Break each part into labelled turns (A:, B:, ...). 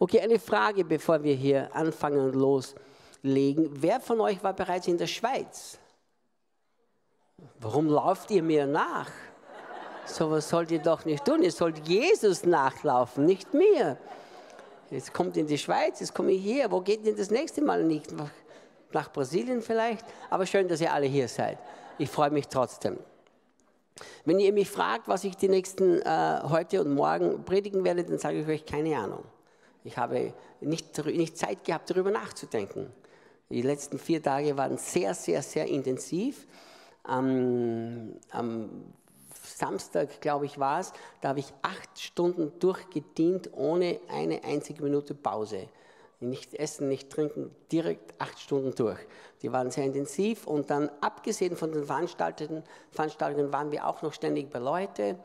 A: Okay, eine Frage, bevor wir hier anfangen und loslegen. Wer von euch war bereits in der Schweiz? Warum lauft ihr mir nach? So was sollt ihr doch nicht tun. Ihr sollt Jesus nachlaufen, nicht mir. Jetzt kommt in die Schweiz, jetzt komme ich hier. Wo geht denn das nächste Mal nicht? Nach Brasilien vielleicht? Aber schön, dass ihr alle hier seid. Ich freue mich trotzdem. Wenn ihr mich fragt, was ich die nächsten äh, heute und morgen predigen werde, dann sage ich euch keine Ahnung. Ich habe nicht, nicht Zeit gehabt, darüber nachzudenken. Die letzten vier Tage waren sehr, sehr, sehr intensiv. Am, am Samstag, glaube ich, war es, da habe ich acht Stunden durchgedient ohne eine einzige Minute Pause. Nicht essen, nicht trinken, direkt acht Stunden durch. Die waren sehr intensiv und dann, abgesehen von den Veranstaltungen, Veranstaltungen waren wir auch noch ständig bei Leuten.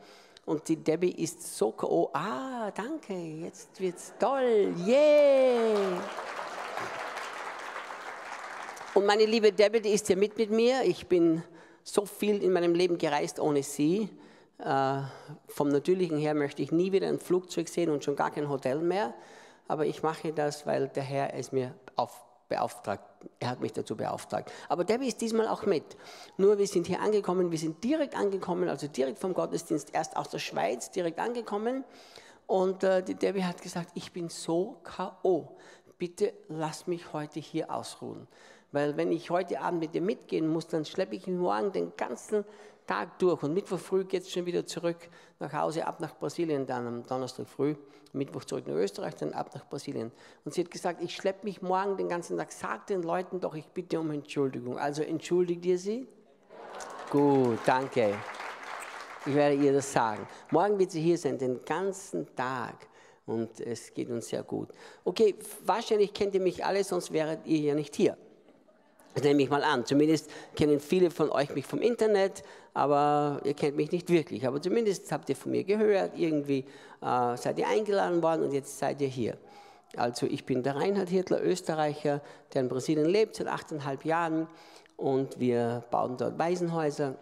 A: Und die Debbie ist so, oh, ah, danke, jetzt wird's toll, yeah! Und meine liebe Debbie, die ist ja mit mit mir. Ich bin so viel in meinem Leben gereist ohne sie. Äh, vom Natürlichen her möchte ich nie wieder ein Flugzeug sehen und schon gar kein Hotel mehr. Aber ich mache das, weil der Herr es mir auf, beauftragt. Er hat mich dazu beauftragt. Aber Debbie ist diesmal auch mit. Nur wir sind hier angekommen, wir sind direkt angekommen, also direkt vom Gottesdienst, erst aus der Schweiz, direkt angekommen. Und äh, die Debbie hat gesagt, ich bin so K.O. Bitte lass mich heute hier ausruhen. Weil wenn ich heute Abend mit dir mitgehen muss, dann schleppe ich morgen den ganzen Tag durch. Und Mittwoch früh geht es schon wieder zurück nach Hause, ab nach Brasilien, dann am Donnerstag früh, Mittwoch zurück nach Österreich, dann ab nach Brasilien. Und sie hat gesagt, ich schleppe mich morgen den ganzen Tag. Sag den Leuten doch, ich bitte um Entschuldigung. Also entschuldigt ihr sie? Gut, danke. Ich werde ihr das sagen. Morgen wird sie hier sein, den ganzen Tag. Und es geht uns sehr gut. Okay, wahrscheinlich kennt ihr mich alle, sonst wäret ihr ja nicht hier. Das nehme ich mal an. Zumindest kennen viele von euch mich vom Internet, aber ihr kennt mich nicht wirklich. Aber zumindest habt ihr von mir gehört, irgendwie äh, seid ihr eingeladen worden und jetzt seid ihr hier. Also ich bin der Reinhard Hirtler, Österreicher, der in Brasilien lebt seit achteinhalb Jahren und wir bauen dort Waisenhäuser.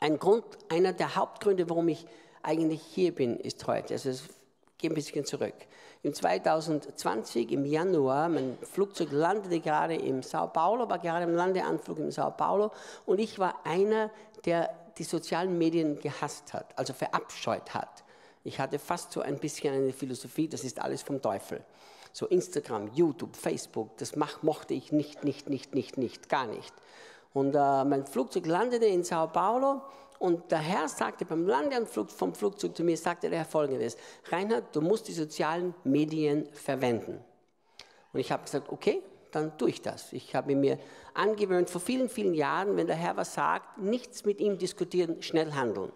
A: Ein Grund, einer der Hauptgründe, warum ich eigentlich hier bin, ist heute. Also es geht ein bisschen zurück. Im 2020, im Januar, mein Flugzeug landete gerade in Sao Paulo, war gerade im Landeanflug in Sao Paulo und ich war einer, der die sozialen Medien gehasst hat, also verabscheut hat. Ich hatte fast so ein bisschen eine Philosophie, das ist alles vom Teufel. So Instagram, YouTube, Facebook, das mach, mochte ich nicht, nicht, nicht, nicht, nicht, gar nicht. Und äh, mein Flugzeug landete in Sao Paulo und der Herr sagte beim Landeanflug vom Flugzeug zu mir, sagte der Herr folgendes, Reinhard, du musst die sozialen Medien verwenden. Und ich habe gesagt, okay, dann tue ich das. Ich habe mir angewöhnt, vor vielen, vielen Jahren, wenn der Herr was sagt, nichts mit ihm diskutieren, schnell handeln.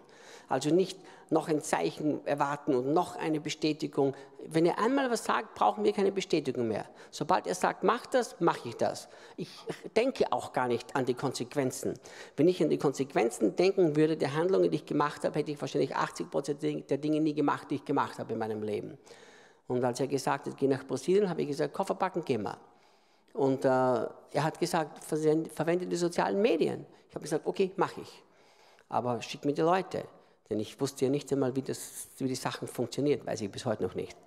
A: Also nicht noch ein Zeichen erwarten und noch eine Bestätigung. Wenn er einmal was sagt, brauchen wir keine Bestätigung mehr. Sobald er sagt, mach das, mache ich das. Ich denke auch gar nicht an die Konsequenzen. Wenn ich an die Konsequenzen denken würde der Handlungen, die ich gemacht habe, hätte ich wahrscheinlich 80 Prozent der Dinge nie gemacht, die ich gemacht habe in meinem Leben. Und als er gesagt hat, geh nach Brasilien, habe ich gesagt, Koffer packen, geh mal. Und äh, er hat gesagt, verwende die sozialen Medien. Ich habe gesagt, okay, mache ich. Aber schick mir die Leute. Denn ich wusste ja nicht einmal, wie, das, wie die Sachen funktionieren, weiß ich bis heute noch nicht.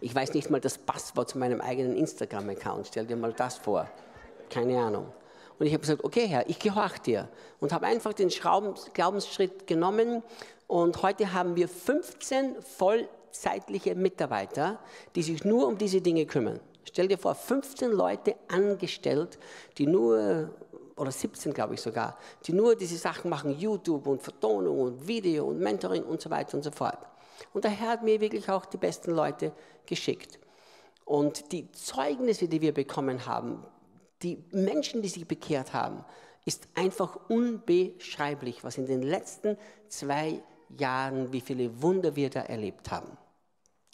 A: Ich weiß nicht mal das Passwort zu meinem eigenen Instagram-Account. Stell dir mal das vor. Keine Ahnung. Und ich habe gesagt, okay Herr, ich gehorche dir. Und habe einfach den Glaubensschritt genommen. Und heute haben wir 15 vollzeitliche Mitarbeiter, die sich nur um diese Dinge kümmern. Stell dir vor, 15 Leute angestellt, die nur oder 17 glaube ich sogar, die nur diese Sachen machen, YouTube und Vertonung und Video und Mentoring und so weiter und so fort. Und der Herr hat mir wirklich auch die besten Leute geschickt. Und die Zeugnisse, die wir bekommen haben, die Menschen, die sich bekehrt haben, ist einfach unbeschreiblich, was in den letzten zwei Jahren, wie viele Wunder wir da erlebt haben.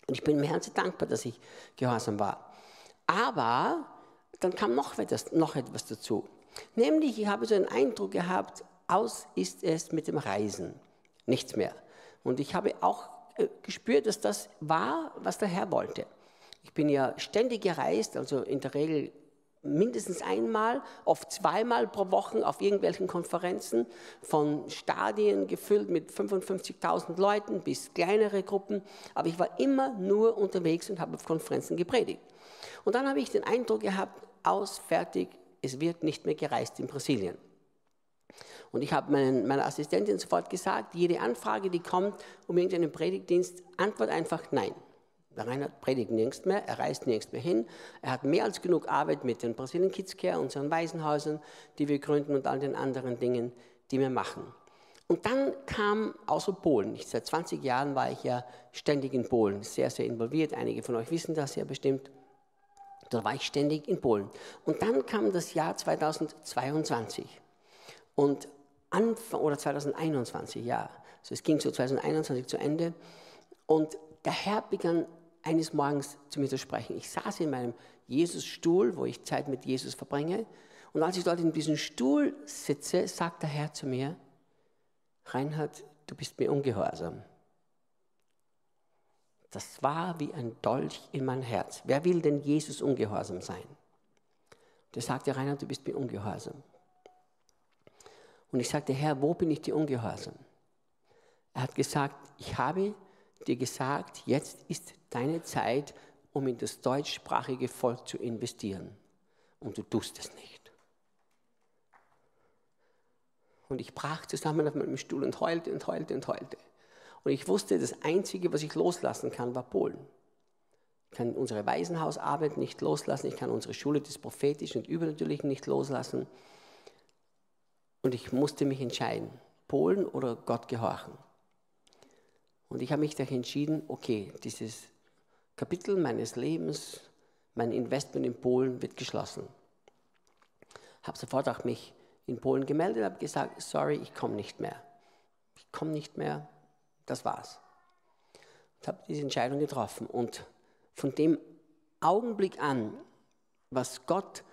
A: Und ich bin mir herzlich dankbar, dass ich gehorsam war. Aber dann kam noch etwas, noch etwas dazu. Nämlich, ich habe so einen Eindruck gehabt, aus ist es mit dem Reisen. Nichts mehr. Und ich habe auch äh, gespürt, dass das war, was der Herr wollte. Ich bin ja ständig gereist, also in der Regel mindestens einmal, oft zweimal pro Woche auf irgendwelchen Konferenzen, von Stadien gefüllt mit 55.000 Leuten bis kleinere Gruppen. Aber ich war immer nur unterwegs und habe auf Konferenzen gepredigt. Und dann habe ich den Eindruck gehabt, aus, fertig, es wird nicht mehr gereist in Brasilien. Und ich habe meiner Assistentin sofort gesagt, jede Anfrage, die kommt um irgendeinen Predigtdienst, antwort einfach nein. Der Reinhard predigt nirgends mehr, er reist nirgends mehr hin. Er hat mehr als genug Arbeit mit den Brasilien Kids Care, unseren Waisenhäusern, die wir gründen und all den anderen Dingen, die wir machen. Und dann kam außer Polen, ich, seit 20 Jahren war ich ja ständig in Polen, sehr, sehr involviert. Einige von euch wissen das ja bestimmt. Da war ich ständig in Polen. Und dann kam das Jahr 2022 und Anfang, oder 2021, ja. Also es ging so 2021 zu Ende. Und der Herr begann eines Morgens zu mir zu sprechen. Ich saß in meinem Jesusstuhl, wo ich Zeit mit Jesus verbringe. Und als ich dort in diesem Stuhl sitze, sagt der Herr zu mir, Reinhard, du bist mir ungehorsam. Das war wie ein Dolch in mein Herz. Wer will denn Jesus ungehorsam sein? Der sagte, Reinhard, du bist mir ungehorsam. Und ich sagte, Herr, wo bin ich dir ungehorsam? Er hat gesagt, ich habe dir gesagt, jetzt ist deine Zeit, um in das deutschsprachige Volk zu investieren. Und du tust es nicht. Und ich brach zusammen auf meinem Stuhl und heulte und heulte und heulte. Und ich wusste, das Einzige, was ich loslassen kann, war Polen. Ich kann unsere Waisenhausarbeit nicht loslassen, ich kann unsere Schule des Prophetischen und Übernatürlichen nicht loslassen. Und ich musste mich entscheiden, Polen oder Gott gehorchen. Und ich habe mich dann entschieden, okay, dieses Kapitel meines Lebens, mein Investment in Polen wird geschlossen. Habe sofort auch mich in Polen gemeldet, habe gesagt, sorry, ich komme nicht mehr. Ich komme nicht mehr, das war's. Ich habe diese Entscheidung getroffen und von dem Augenblick an, was Gott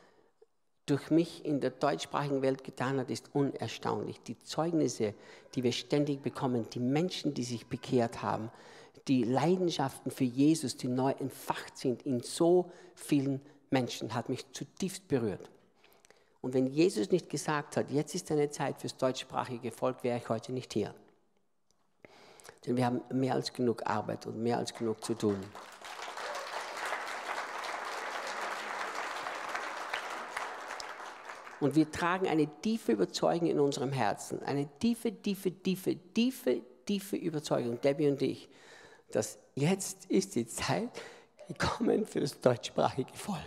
A: durch mich in der deutschsprachigen Welt getan hat, ist unerstaunlich. Die Zeugnisse, die wir ständig bekommen, die Menschen, die sich bekehrt haben, die Leidenschaften für Jesus, die neu entfacht sind in so vielen Menschen, hat mich zutiefst berührt. Und wenn Jesus nicht gesagt hat, jetzt ist eine Zeit fürs deutschsprachige Volk, wäre ich heute nicht hier. Denn wir haben mehr als genug Arbeit und mehr als genug zu tun. Und wir tragen eine tiefe Überzeugung in unserem Herzen, eine tiefe, tiefe, tiefe, tiefe, tiefe Überzeugung, Debbie und ich, dass jetzt ist die Zeit gekommen für das deutschsprachige Volk.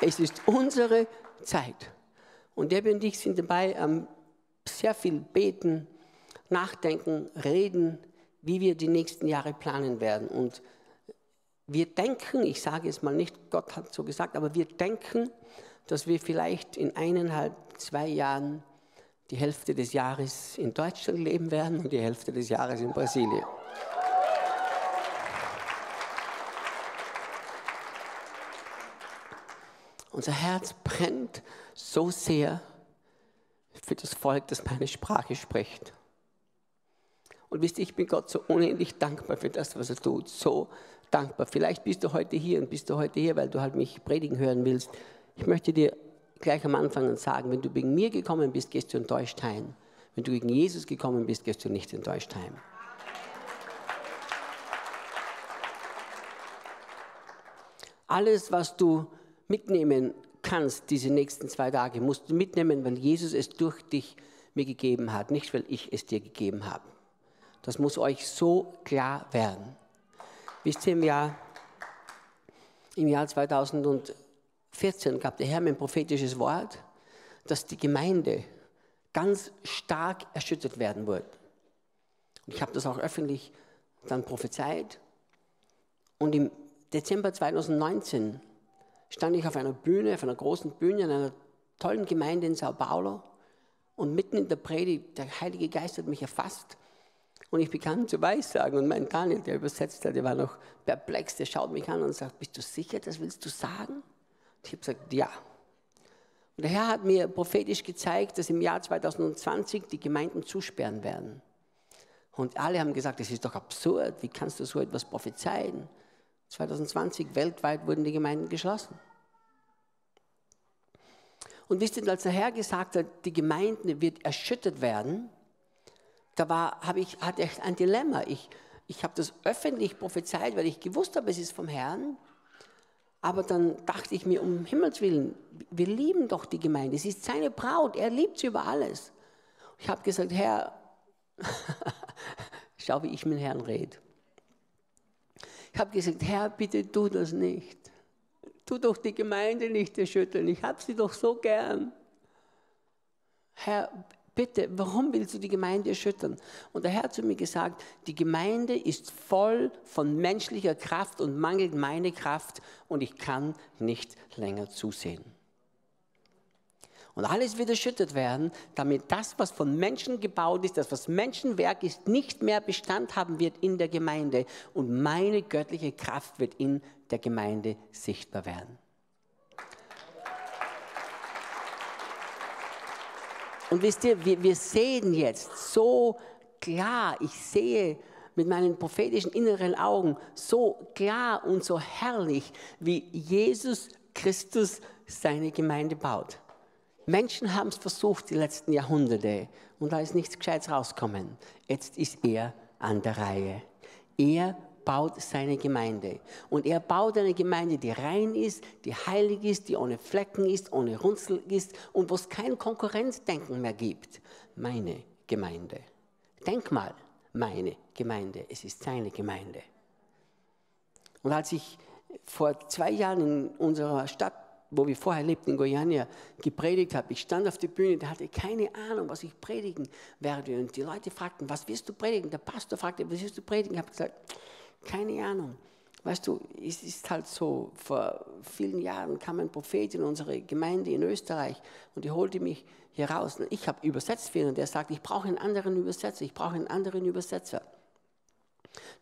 A: Es ist unsere Zeit. Und Debbie und ich sind dabei, am sehr viel beten, nachdenken, reden, wie wir die nächsten Jahre planen werden. Und wir denken, ich sage es mal nicht, Gott hat so gesagt, aber wir denken, dass wir vielleicht in eineinhalb, zwei Jahren die Hälfte des Jahres in Deutschland leben werden und die Hälfte des Jahres in Brasilien. Unser Herz brennt so sehr für das Volk, das meine Sprache spricht. Und wisst ihr, ich bin Gott so unendlich dankbar für das, was er tut. So dankbar. Vielleicht bist du heute hier und bist du heute hier, weil du halt mich predigen hören willst. Ich möchte dir gleich am Anfang sagen, wenn du wegen mir gekommen bist, gehst du enttäuscht heim. Wenn du gegen Jesus gekommen bist, gehst du nicht enttäuscht heim. Alles, was du mitnehmen kannst, diese nächsten zwei Tage, musst du mitnehmen, weil Jesus es durch dich mir gegeben hat, nicht weil ich es dir gegeben habe. Das muss euch so klar werden. Wisst ihr, im Jahr, im Jahr 2014 gab der Herr mir ein prophetisches Wort, dass die Gemeinde ganz stark erschüttert werden wird. Und ich habe das auch öffentlich dann prophezeit. Und im Dezember 2019 stand ich auf einer Bühne, auf einer großen Bühne in einer tollen Gemeinde in Sao Paulo. Und mitten in der Predigt, der Heilige Geist hat mich erfasst und ich begann zu weissagen und mein Daniel, der übersetzt hat, der war noch perplex, der schaut mich an und sagt, bist du sicher, das willst du sagen? Und ich habe gesagt, ja. Und der Herr hat mir prophetisch gezeigt, dass im Jahr 2020 die Gemeinden zusperren werden. Und alle haben gesagt, das ist doch absurd, wie kannst du so etwas prophezeien? 2020 weltweit wurden die Gemeinden geschlossen. Und wisst ihr, als der Herr gesagt hat, die Gemeinde wird erschüttert werden, da war, habe ich, hatte ich ein Dilemma. Ich, ich habe das öffentlich prophezeit, weil ich gewusst habe, es ist vom Herrn. Aber dann dachte ich mir, um Himmels Willen, wir lieben doch die Gemeinde. Es ist seine Braut, er liebt sie über alles. Ich habe gesagt, Herr, schau, wie ich mit Herrn rede. Ich habe gesagt, Herr, bitte tu das nicht. Tu doch die Gemeinde nicht erschüttern. Ich habe sie doch so gern. Herr, bitte, warum willst du die Gemeinde erschüttern? Und der Herr hat zu mir gesagt, die Gemeinde ist voll von menschlicher Kraft und mangelt meine Kraft und ich kann nicht länger zusehen. Und alles wird erschüttert werden, damit das, was von Menschen gebaut ist, das, was Menschenwerk ist, nicht mehr Bestand haben wird in der Gemeinde. Und meine göttliche Kraft wird in der Gemeinde sichtbar werden. Und wisst ihr, wir, wir sehen jetzt so klar, ich sehe mit meinen prophetischen inneren Augen so klar und so herrlich, wie Jesus Christus seine Gemeinde baut. Menschen haben es versucht die letzten Jahrhunderte und da ist nichts Gescheites rausgekommen. Jetzt ist er an der Reihe. Er baut seine Gemeinde. Und er baut eine Gemeinde, die rein ist, die heilig ist, die ohne Flecken ist, ohne Runzel ist und wo es kein Konkurrenzdenken mehr gibt. Meine Gemeinde. Denk mal, meine Gemeinde. Es ist seine Gemeinde. Und als ich vor zwei Jahren in unserer Stadt wo wir vorher lebten, in Guyana, gepredigt habe. Ich stand auf der Bühne, der hatte keine Ahnung, was ich predigen werde. Und die Leute fragten, was wirst du predigen? Der Pastor fragte, was wirst du predigen? Ich habe gesagt, keine Ahnung. Weißt du, es ist halt so, vor vielen Jahren kam ein Prophet in unsere Gemeinde in Österreich und die holte mich hier raus. Ich habe übersetzt für ihn und der sagt, ich brauche einen anderen Übersetzer, ich brauche einen anderen Übersetzer.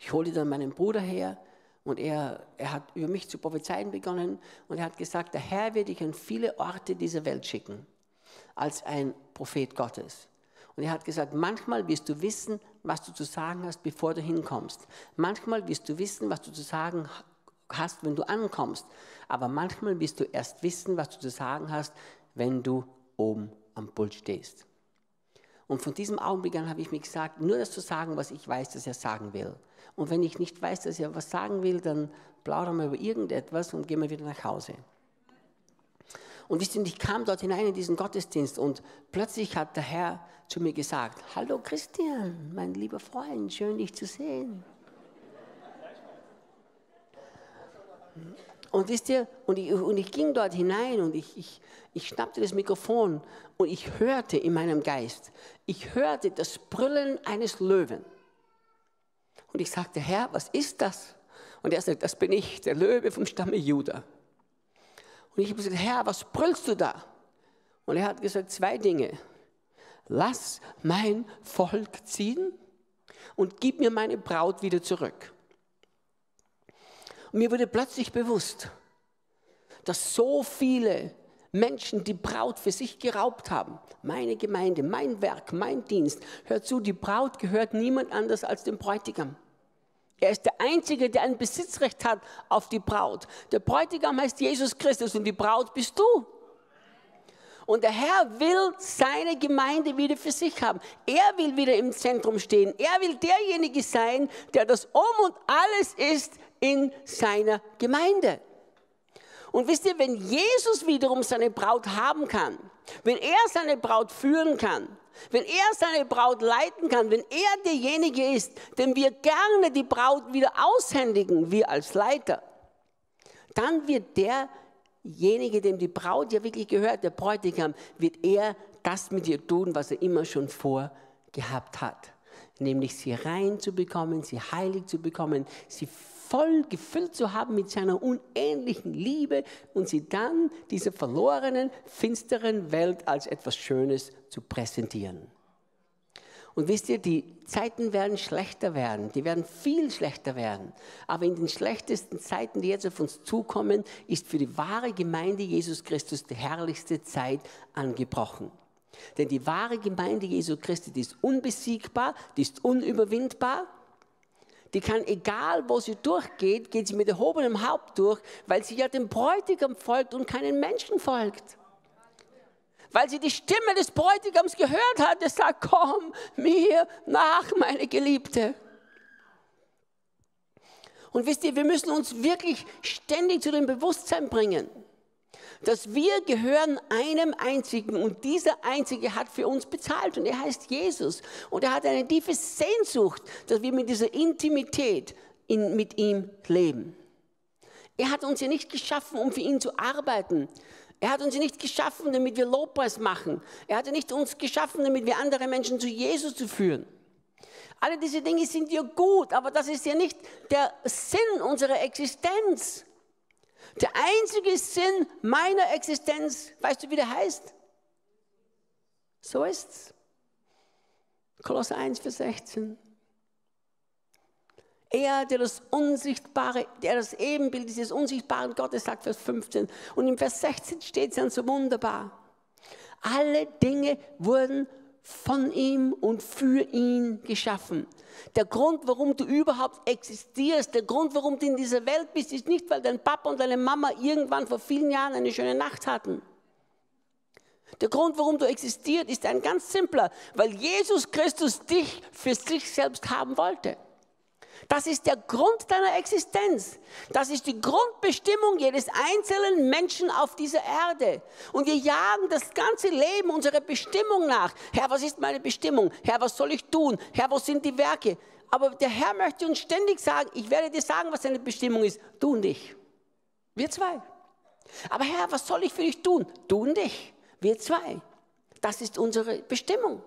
A: Ich holte dann meinen Bruder her und er, er hat über mich zu prophezeien begonnen und er hat gesagt, der Herr wird dich an viele Orte dieser Welt schicken als ein Prophet Gottes. Und er hat gesagt, manchmal wirst du wissen, was du zu sagen hast, bevor du hinkommst. Manchmal wirst du wissen, was du zu sagen hast, wenn du ankommst. Aber manchmal wirst du erst wissen, was du zu sagen hast, wenn du oben am Pult stehst. Und von diesem Augenblick an habe ich mir gesagt, nur das zu sagen, was ich weiß, dass er sagen will. Und wenn ich nicht weiß, dass er was sagen will, dann plaudern wir über irgendetwas und gehen wir wieder nach Hause. Und wisst ihr, ich kam dort hinein in diesen Gottesdienst und plötzlich hat der Herr zu mir gesagt, hallo Christian, mein lieber Freund, schön dich zu sehen. Und wisst ihr, und ich, und ich ging dort hinein und ich, ich, ich schnappte das Mikrofon und ich hörte in meinem Geist, ich hörte das Brüllen eines Löwen. Und ich sagte, Herr, was ist das? Und er sagte, das bin ich, der Löwe vom Stamme Juda. Und ich habe gesagt, Herr, was brüllst du da? Und er hat gesagt, zwei Dinge. Lass mein Volk ziehen und gib mir meine Braut wieder zurück. Und mir wurde plötzlich bewusst, dass so viele Menschen die Braut für sich geraubt haben. Meine Gemeinde, mein Werk, mein Dienst. Hör zu, die Braut gehört niemand anders als dem Bräutigam. Er ist der Einzige, der ein Besitzrecht hat auf die Braut. Der Bräutigam heißt Jesus Christus und die Braut bist du. Und der Herr will seine Gemeinde wieder für sich haben. Er will wieder im Zentrum stehen. Er will derjenige sein, der das Um und Alles ist in seiner Gemeinde. Und wisst ihr, wenn Jesus wiederum seine Braut haben kann, wenn er seine Braut führen kann, wenn er seine Braut leiten kann, wenn er derjenige ist, dem wir gerne die Braut wieder aushändigen, wir als Leiter, dann wird derjenige, dem die Braut ja wirklich gehört, der Bräutigam, wird er das mit ihr tun, was er immer schon vorgehabt hat. Nämlich sie rein zu bekommen, sie heilig zu bekommen, sie voll gefüllt zu haben mit seiner unähnlichen Liebe und sie dann dieser verlorenen, finsteren Welt als etwas Schönes zu präsentieren. Und wisst ihr, die Zeiten werden schlechter werden, die werden viel schlechter werden. Aber in den schlechtesten Zeiten, die jetzt auf uns zukommen, ist für die wahre Gemeinde Jesus Christus die herrlichste Zeit angebrochen. Denn die wahre Gemeinde Jesu Christi, die ist unbesiegbar, die ist unüberwindbar. Die kann, egal wo sie durchgeht, geht sie mit erhobenem Haupt durch, weil sie ja dem Bräutigam folgt und keinen Menschen folgt. Weil sie die Stimme des Bräutigams gehört hat, der sagt, komm mir nach, meine Geliebte. Und wisst ihr, wir müssen uns wirklich ständig zu dem Bewusstsein bringen, dass wir gehören einem einzigen und dieser einzige hat für uns bezahlt und er heißt Jesus und er hat eine tiefe Sehnsucht, dass wir mit dieser Intimität in, mit ihm leben. Er hat uns ja nicht geschaffen, um für ihn zu arbeiten. Er hat uns ja nicht geschaffen, damit wir Lobpreis machen. Er hat ja nicht uns geschaffen, damit wir andere Menschen zu Jesus zu führen. Alle diese Dinge sind ja gut, aber das ist ja nicht der Sinn unserer Existenz. Der einzige Sinn meiner Existenz, weißt du, wie der heißt? So ist's. Kolosser 1, Vers 16. Er, der das Unsichtbare, der das Ebenbild dieses unsichtbaren Gottes sagt, Vers 15. Und im Vers 16 steht es dann so wunderbar. Alle Dinge wurden von ihm und für ihn geschaffen. Der Grund, warum du überhaupt existierst, der Grund, warum du in dieser Welt bist, ist nicht, weil dein Papa und deine Mama irgendwann vor vielen Jahren eine schöne Nacht hatten. Der Grund, warum du existierst, ist ein ganz simpler, weil Jesus Christus dich für sich selbst haben wollte. Das ist der Grund deiner Existenz. Das ist die Grundbestimmung jedes einzelnen Menschen auf dieser Erde. Und wir jagen das ganze Leben unserer Bestimmung nach. Herr, was ist meine Bestimmung? Herr, was soll ich tun? Herr, wo sind die Werke? Aber der Herr möchte uns ständig sagen, ich werde dir sagen, was deine Bestimmung ist. Du und ich. Wir zwei. Aber Herr, was soll ich für dich tun? Du und ich. Wir zwei. Das ist unsere Bestimmung.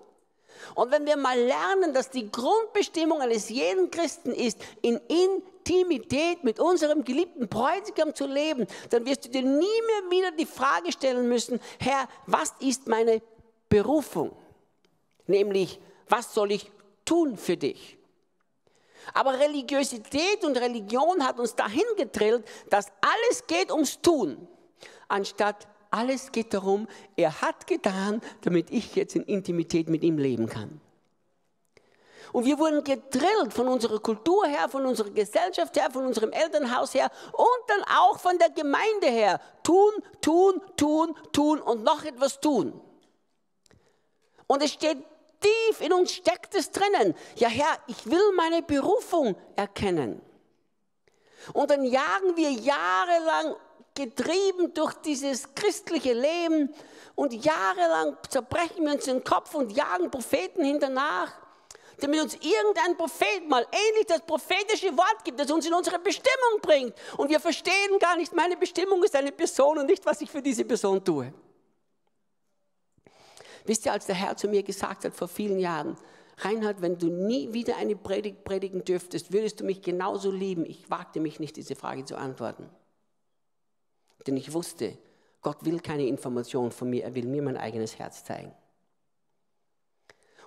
A: Und wenn wir mal lernen, dass die Grundbestimmung eines jeden Christen ist, in Intimität mit unserem geliebten Bräutigam zu leben, dann wirst du dir nie mehr wieder die Frage stellen müssen, Herr, was ist meine Berufung? Nämlich, was soll ich tun für dich? Aber Religiosität und Religion hat uns dahin getrillt, dass alles geht ums Tun, anstatt alles geht darum, er hat getan, damit ich jetzt in Intimität mit ihm leben kann. Und wir wurden gedrillt von unserer Kultur her, von unserer Gesellschaft her, von unserem Elternhaus her und dann auch von der Gemeinde her. Tun, tun, tun, tun und noch etwas tun. Und es steht tief in uns steckt es drinnen. Ja Herr, ich will meine Berufung erkennen. Und dann jagen wir jahrelang getrieben durch dieses christliche Leben und jahrelang zerbrechen wir uns den Kopf und jagen Propheten hinternach, damit uns irgendein Prophet mal ähnlich das prophetische Wort gibt, das uns in unsere Bestimmung bringt. Und wir verstehen gar nicht, meine Bestimmung ist eine Person und nicht, was ich für diese Person tue. Wisst ihr, als der Herr zu mir gesagt hat vor vielen Jahren, Reinhard, wenn du nie wieder eine Predigt predigen dürftest, würdest du mich genauso lieben? Ich wagte mich nicht, diese Frage zu antworten. Denn ich wusste, Gott will keine Information von mir, er will mir mein eigenes Herz zeigen.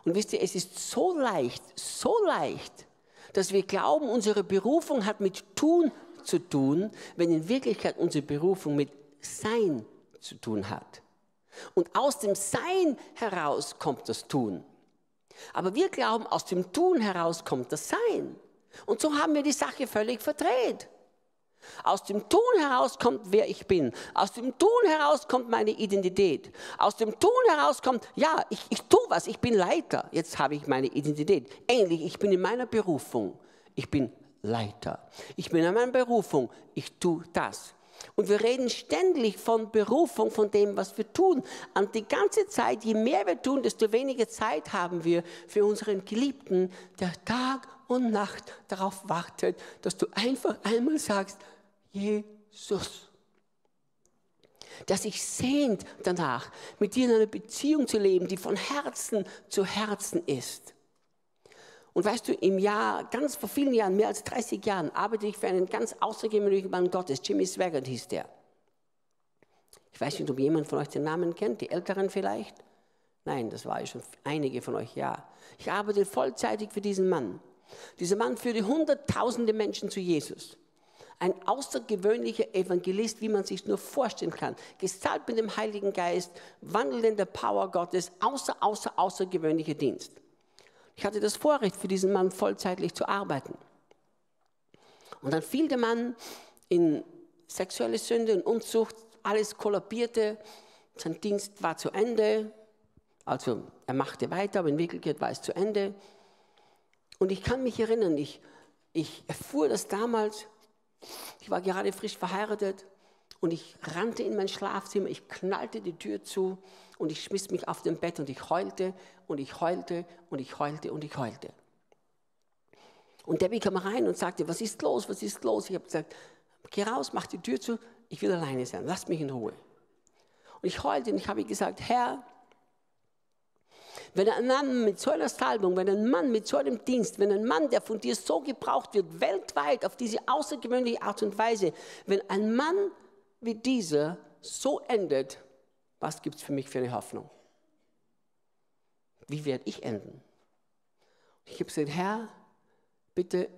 A: Und wisst ihr, es ist so leicht, so leicht, dass wir glauben, unsere Berufung hat mit Tun zu tun, wenn in Wirklichkeit unsere Berufung mit Sein zu tun hat. Und aus dem Sein heraus kommt das Tun. Aber wir glauben, aus dem Tun heraus kommt das Sein. Und so haben wir die Sache völlig verdreht. Aus dem Tun heraus kommt, wer ich bin. Aus dem Tun heraus kommt meine Identität. Aus dem Tun heraus kommt, ja, ich, ich tue was, ich bin Leiter. Jetzt habe ich meine Identität. Ähnlich, ich bin in meiner Berufung. Ich bin Leiter. Ich bin in meiner Berufung. Ich tue das. Und wir reden ständig von Berufung, von dem, was wir tun. Und die ganze Zeit, je mehr wir tun, desto weniger Zeit haben wir für unseren Geliebten, der Tag und Nacht darauf wartet, dass du einfach einmal sagst, Jesus. dass sich sehnt danach, mit dir in einer Beziehung zu leben, die von Herzen zu Herzen ist. Und weißt du, im Jahr, ganz vor vielen Jahren, mehr als 30 Jahren, arbeite ich für einen ganz außergewöhnlichen Mann Gottes. Jimmy Swaggart hieß der. Ich weiß nicht, ob jemand von euch den Namen kennt, die Älteren vielleicht. Nein, das war schon einige von euch, ja. Ich arbeite vollzeitig für diesen Mann. Dieser Mann führte hunderttausende Menschen zu Jesus. ein außergewöhnlicher Evangelist, wie man sich nur vorstellen kann. Gesalbt mit dem Heiligen Geist, wandelt in der Power Gottes, außer, außer, außergewöhnlicher Dienst. Ich hatte das Vorrecht, für diesen Mann vollzeitlich zu arbeiten. Und dann fiel der Mann in sexuelle Sünde und Unzucht, alles kollabierte, sein Dienst war zu Ende, also er machte weiter, aber in Wirklichkeit war es zu Ende. Und ich kann mich erinnern, ich, ich erfuhr das damals, ich war gerade frisch verheiratet und ich rannte in mein Schlafzimmer, ich knallte die Tür zu und ich schmiss mich auf dem Bett und ich heulte und ich heulte und ich heulte und ich heulte. Und Debbie kam rein und sagte, was ist los, was ist los? Ich habe gesagt, geh raus, mach die Tür zu, ich will alleine sein, lass mich in Ruhe. Und ich heulte und ich habe gesagt, Herr, wenn ein Mann mit so einer Salbung, wenn ein Mann mit so einem Dienst, wenn ein Mann, der von dir so gebraucht wird, weltweit auf diese außergewöhnliche Art und Weise, wenn ein Mann wie dieser so endet, was gibt es für mich für eine Hoffnung? Wie werde ich enden? Ich habe gesagt, Herr, bitte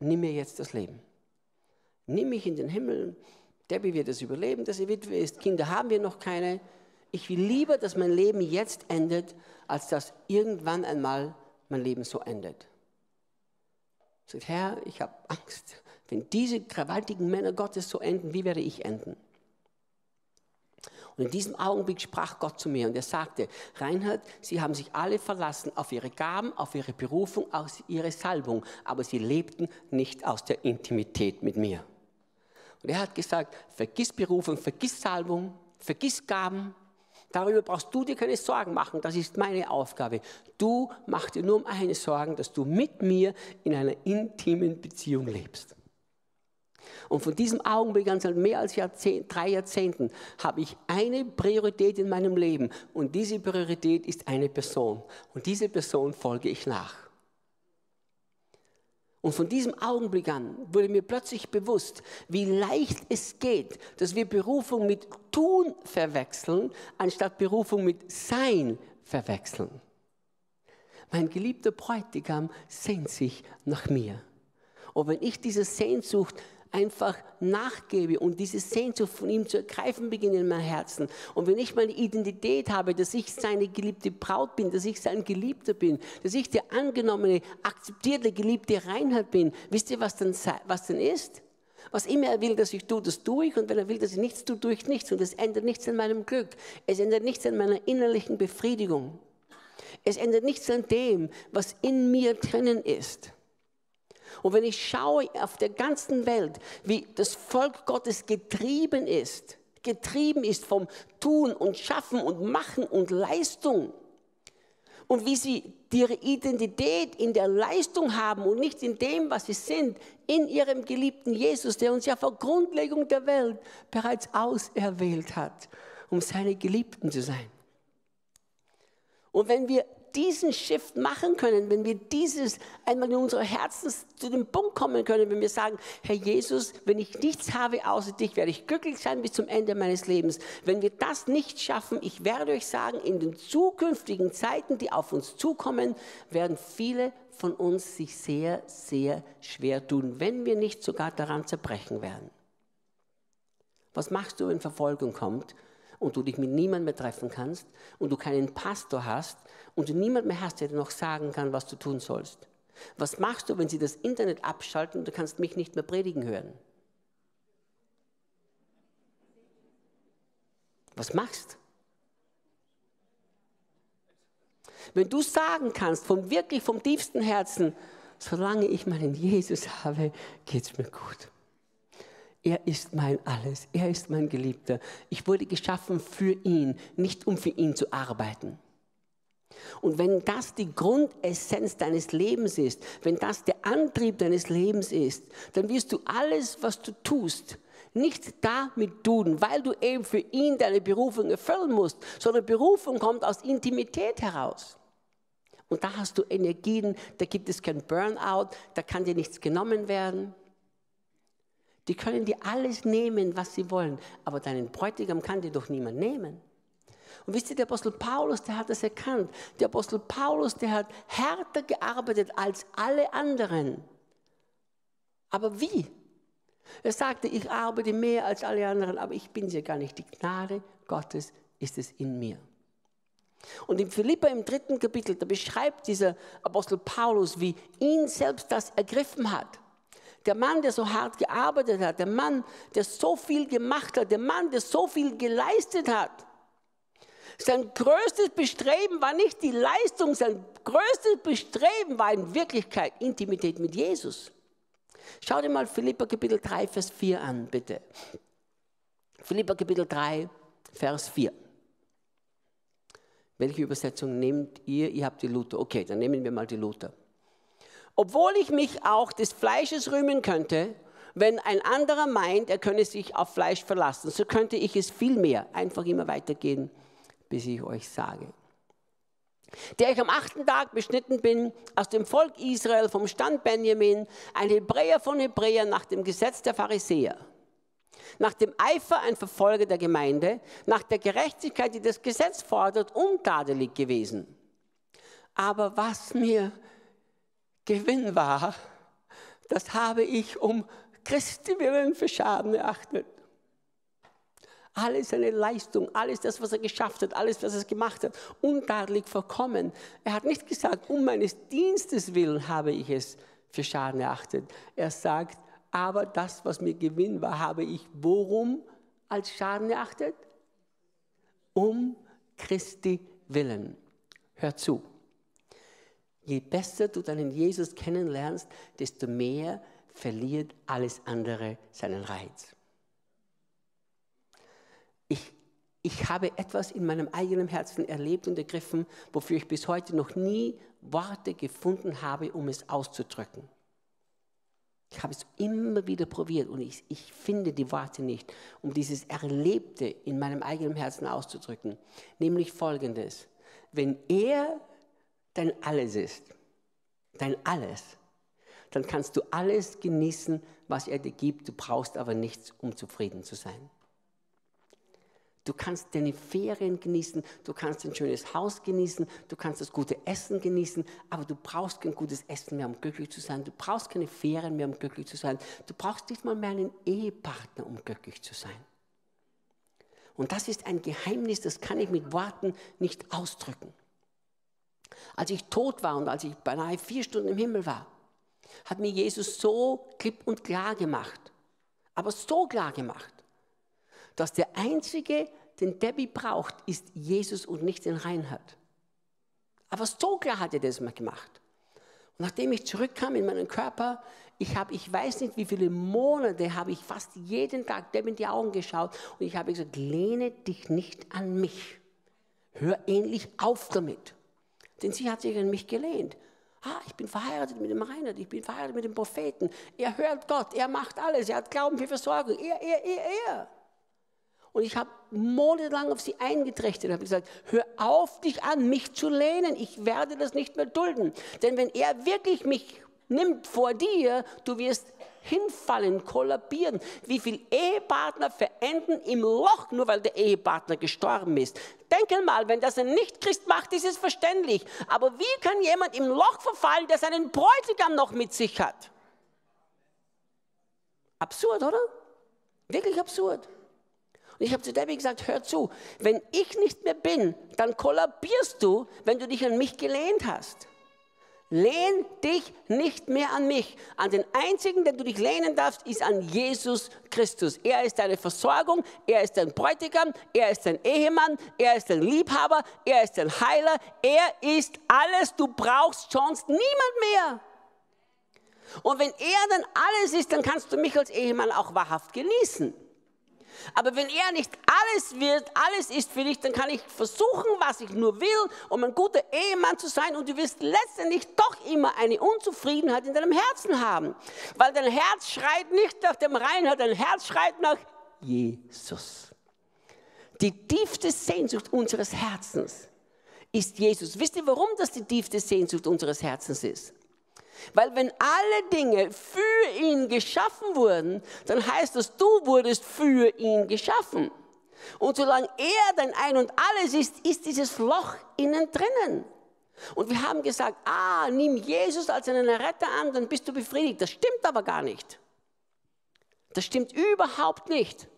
A: nimm mir jetzt das Leben. Nimm mich in den Himmel. Debbie wird es überleben, dass sie Witwe ist. Kinder haben wir noch keine ich will lieber, dass mein Leben jetzt endet, als dass irgendwann einmal mein Leben so endet. Sagt, Herr, ich habe Angst. Wenn diese gewaltigen Männer Gottes so enden, wie werde ich enden? Und in diesem Augenblick sprach Gott zu mir und er sagte, Reinhard, Sie haben sich alle verlassen auf Ihre Gaben, auf Ihre Berufung, auf Ihre Salbung, aber Sie lebten nicht aus der Intimität mit mir. Und er hat gesagt, vergiss Berufung, vergiss Salbung, vergiss Gaben, Darüber brauchst du dir keine Sorgen machen. Das ist meine Aufgabe. Du machst dir nur um eine Sorgen, dass du mit mir in einer intimen Beziehung lebst. Und von diesem Augenblick an, seit mehr als Jahrzehnt, drei Jahrzehnten, habe ich eine Priorität in meinem Leben. Und diese Priorität ist eine Person. Und diese Person folge ich nach. Und von diesem Augenblick an wurde mir plötzlich bewusst, wie leicht es geht, dass wir Berufung mit Tun verwechseln, anstatt Berufung mit Sein verwechseln. Mein geliebter Bräutigam sehnt sich nach mir. Und wenn ich diese Sehnsucht einfach nachgebe und diese Sehnsucht von ihm zu ergreifen beginne in meinem Herzen. Und wenn ich meine Identität habe, dass ich seine geliebte Braut bin, dass ich sein Geliebter bin, dass ich der angenommene, akzeptierte, geliebte Reinhard bin, wisst ihr, was dann, was dann ist? Was immer er will, dass ich tue, das tue ich. Und wenn er will, dass ich nichts tue, tue ich nichts. Und es ändert nichts an meinem Glück. Es ändert nichts an meiner innerlichen Befriedigung. Es ändert nichts an dem, was in mir drinnen ist. Und wenn ich schaue auf der ganzen Welt, wie das Volk Gottes getrieben ist, getrieben ist vom Tun und Schaffen und Machen und Leistung, und wie sie ihre Identität in der Leistung haben und nicht in dem, was sie sind, in ihrem geliebten Jesus, der uns ja vor Grundlegung der Welt bereits auserwählt hat, um seine Geliebten zu sein. Und wenn wir diesen Shift machen können, wenn wir dieses einmal in unserer Herzen zu dem Punkt kommen können, wenn wir sagen, Herr Jesus, wenn ich nichts habe außer dich, werde ich glücklich sein bis zum Ende meines Lebens. Wenn wir das nicht schaffen, ich werde euch sagen, in den zukünftigen Zeiten, die auf uns zukommen, werden viele von uns sich sehr, sehr schwer tun, wenn wir nicht sogar daran zerbrechen werden. Was machst du, wenn Verfolgung kommt? und du dich mit niemandem mehr treffen kannst und du keinen Pastor hast und du niemand mehr hast, der dir noch sagen kann, was du tun sollst. Was machst du, wenn sie das Internet abschalten und du kannst mich nicht mehr predigen hören? Was machst? Wenn du sagen kannst, vom wirklich vom tiefsten Herzen, solange ich meinen Jesus habe, geht es mir gut. Er ist mein Alles. Er ist mein Geliebter. Ich wurde geschaffen für ihn, nicht um für ihn zu arbeiten. Und wenn das die Grundessenz deines Lebens ist, wenn das der Antrieb deines Lebens ist, dann wirst du alles, was du tust, nicht damit tun, weil du eben für ihn deine Berufung erfüllen musst, sondern Berufung kommt aus Intimität heraus. Und da hast du Energien, da gibt es kein Burnout, da kann dir nichts genommen werden. Die können dir alles nehmen, was sie wollen, aber deinen Bräutigam kann dir doch niemand nehmen. Und wisst ihr, der Apostel Paulus, der hat das erkannt. Der Apostel Paulus, der hat härter gearbeitet als alle anderen. Aber wie? Er sagte, ich arbeite mehr als alle anderen, aber ich bin es ja gar nicht. Die Gnade Gottes ist es in mir. Und in Philippa im dritten Kapitel, da beschreibt dieser Apostel Paulus, wie ihn selbst das ergriffen hat. Der Mann, der so hart gearbeitet hat, der Mann, der so viel gemacht hat, der Mann, der so viel geleistet hat. Sein größtes Bestreben war nicht die Leistung, sein größtes Bestreben war in Wirklichkeit Intimität mit Jesus. Schau dir mal Philippa Kapitel 3, Vers 4 an, bitte. Philippa Kapitel 3, Vers 4. Welche Übersetzung nehmt ihr? Ihr habt die Luther. Okay, dann nehmen wir mal die Luther. Obwohl ich mich auch des Fleisches rühmen könnte, wenn ein anderer meint, er könne sich auf Fleisch verlassen, so könnte ich es vielmehr einfach immer weitergehen, bis ich euch sage. Der ich am achten Tag beschnitten bin, aus dem Volk Israel, vom Stand Benjamin, ein Hebräer von Hebräern nach dem Gesetz der Pharisäer nach dem Eifer ein Verfolger der Gemeinde, nach der Gerechtigkeit, die das Gesetz fordert, untadelig gewesen. Aber was mir Gewinn war, das habe ich um Christi willen für Schaden erachtet. Alles seine Leistung, alles das, was er geschafft hat, alles, was er gemacht hat, untadelig verkommen. Er hat nicht gesagt, um meines Dienstes willen habe ich es für Schaden erachtet. Er sagt, aber das, was mir Gewinn war, habe ich worum als Schaden erachtet? Um Christi willen. Hör zu. Je besser du deinen Jesus kennenlernst, desto mehr verliert alles andere seinen Reiz. Ich, ich habe etwas in meinem eigenen Herzen erlebt und ergriffen, wofür ich bis heute noch nie Worte gefunden habe, um es auszudrücken. Ich habe es immer wieder probiert und ich, ich finde die Worte nicht, um dieses Erlebte in meinem eigenen Herzen auszudrücken. Nämlich folgendes. Wenn er dein Alles ist, dein Alles, dann kannst du alles genießen, was er dir gibt. Du brauchst aber nichts, um zufrieden zu sein. Du kannst deine Ferien genießen, du kannst ein schönes Haus genießen, du kannst das gute Essen genießen, aber du brauchst kein gutes Essen mehr, um glücklich zu sein. Du brauchst keine Ferien mehr, um glücklich zu sein. Du brauchst nicht mal mehr einen Ehepartner, um glücklich zu sein. Und das ist ein Geheimnis, das kann ich mit Worten nicht ausdrücken. Als ich tot war und als ich beinahe vier Stunden im Himmel war, hat mir Jesus so klipp und klar gemacht, aber so klar gemacht, dass der einzige, den Debbie braucht, ist Jesus und nicht den Reinhard. Aber so klar hat er das mal gemacht. Und nachdem ich zurückkam in meinen Körper, ich habe, ich weiß nicht wie viele Monate, habe ich fast jeden Tag Debbie in die Augen geschaut und ich habe gesagt, lehne dich nicht an mich. Hör ähnlich auf damit. Denn sie hat sich an mich gelehnt. Ah, ich bin verheiratet mit dem Reinhard, ich bin verheiratet mit dem Propheten. Er hört Gott, er macht alles, er hat Glauben für Versorgung. Er, er, er, er. Und ich habe monatelang auf sie eingetrechtet und habe gesagt, hör auf, dich an, mich zu lehnen. Ich werde das nicht mehr dulden. Denn wenn er wirklich mich nimmt vor dir, du wirst hinfallen, kollabieren. Wie viele Ehepartner verenden im Loch, nur weil der Ehepartner gestorben ist. Denke mal, wenn das ein Nicht-Christ macht, ist es verständlich. Aber wie kann jemand im Loch verfallen, der seinen Bräutigam noch mit sich hat? Absurd, oder? Wirklich absurd. Und ich habe zu Debbie gesagt, hör zu, wenn ich nicht mehr bin, dann kollabierst du, wenn du dich an mich gelehnt hast. Lehn dich nicht mehr an mich. An den einzigen, den du dich lehnen darfst, ist an Jesus Christus. Er ist deine Versorgung, er ist dein Bräutigam, er ist dein Ehemann, er ist dein Liebhaber, er ist dein Heiler, er ist alles, du brauchst sonst niemand mehr. Und wenn er dann alles ist, dann kannst du mich als Ehemann auch wahrhaft genießen. Aber wenn er nicht alles wird, alles ist für dich, dann kann ich versuchen, was ich nur will, um ein guter Ehemann zu sein und du wirst letztendlich doch immer eine Unzufriedenheit in deinem Herzen haben. Weil dein Herz schreit nicht nach dem Reinhard, dein Herz schreit nach Jesus. Die tiefste Sehnsucht unseres Herzens ist Jesus. Wisst ihr, warum das die tiefste Sehnsucht unseres Herzens ist? Weil wenn alle Dinge für ihn geschaffen wurden, dann heißt das, du wurdest für ihn geschaffen. Und solange er dein Ein und alles ist, ist dieses Loch innen drinnen. Und wir haben gesagt, ah, nimm Jesus als einen Retter an, dann bist du befriedigt. Das stimmt aber gar nicht. Das stimmt überhaupt nicht.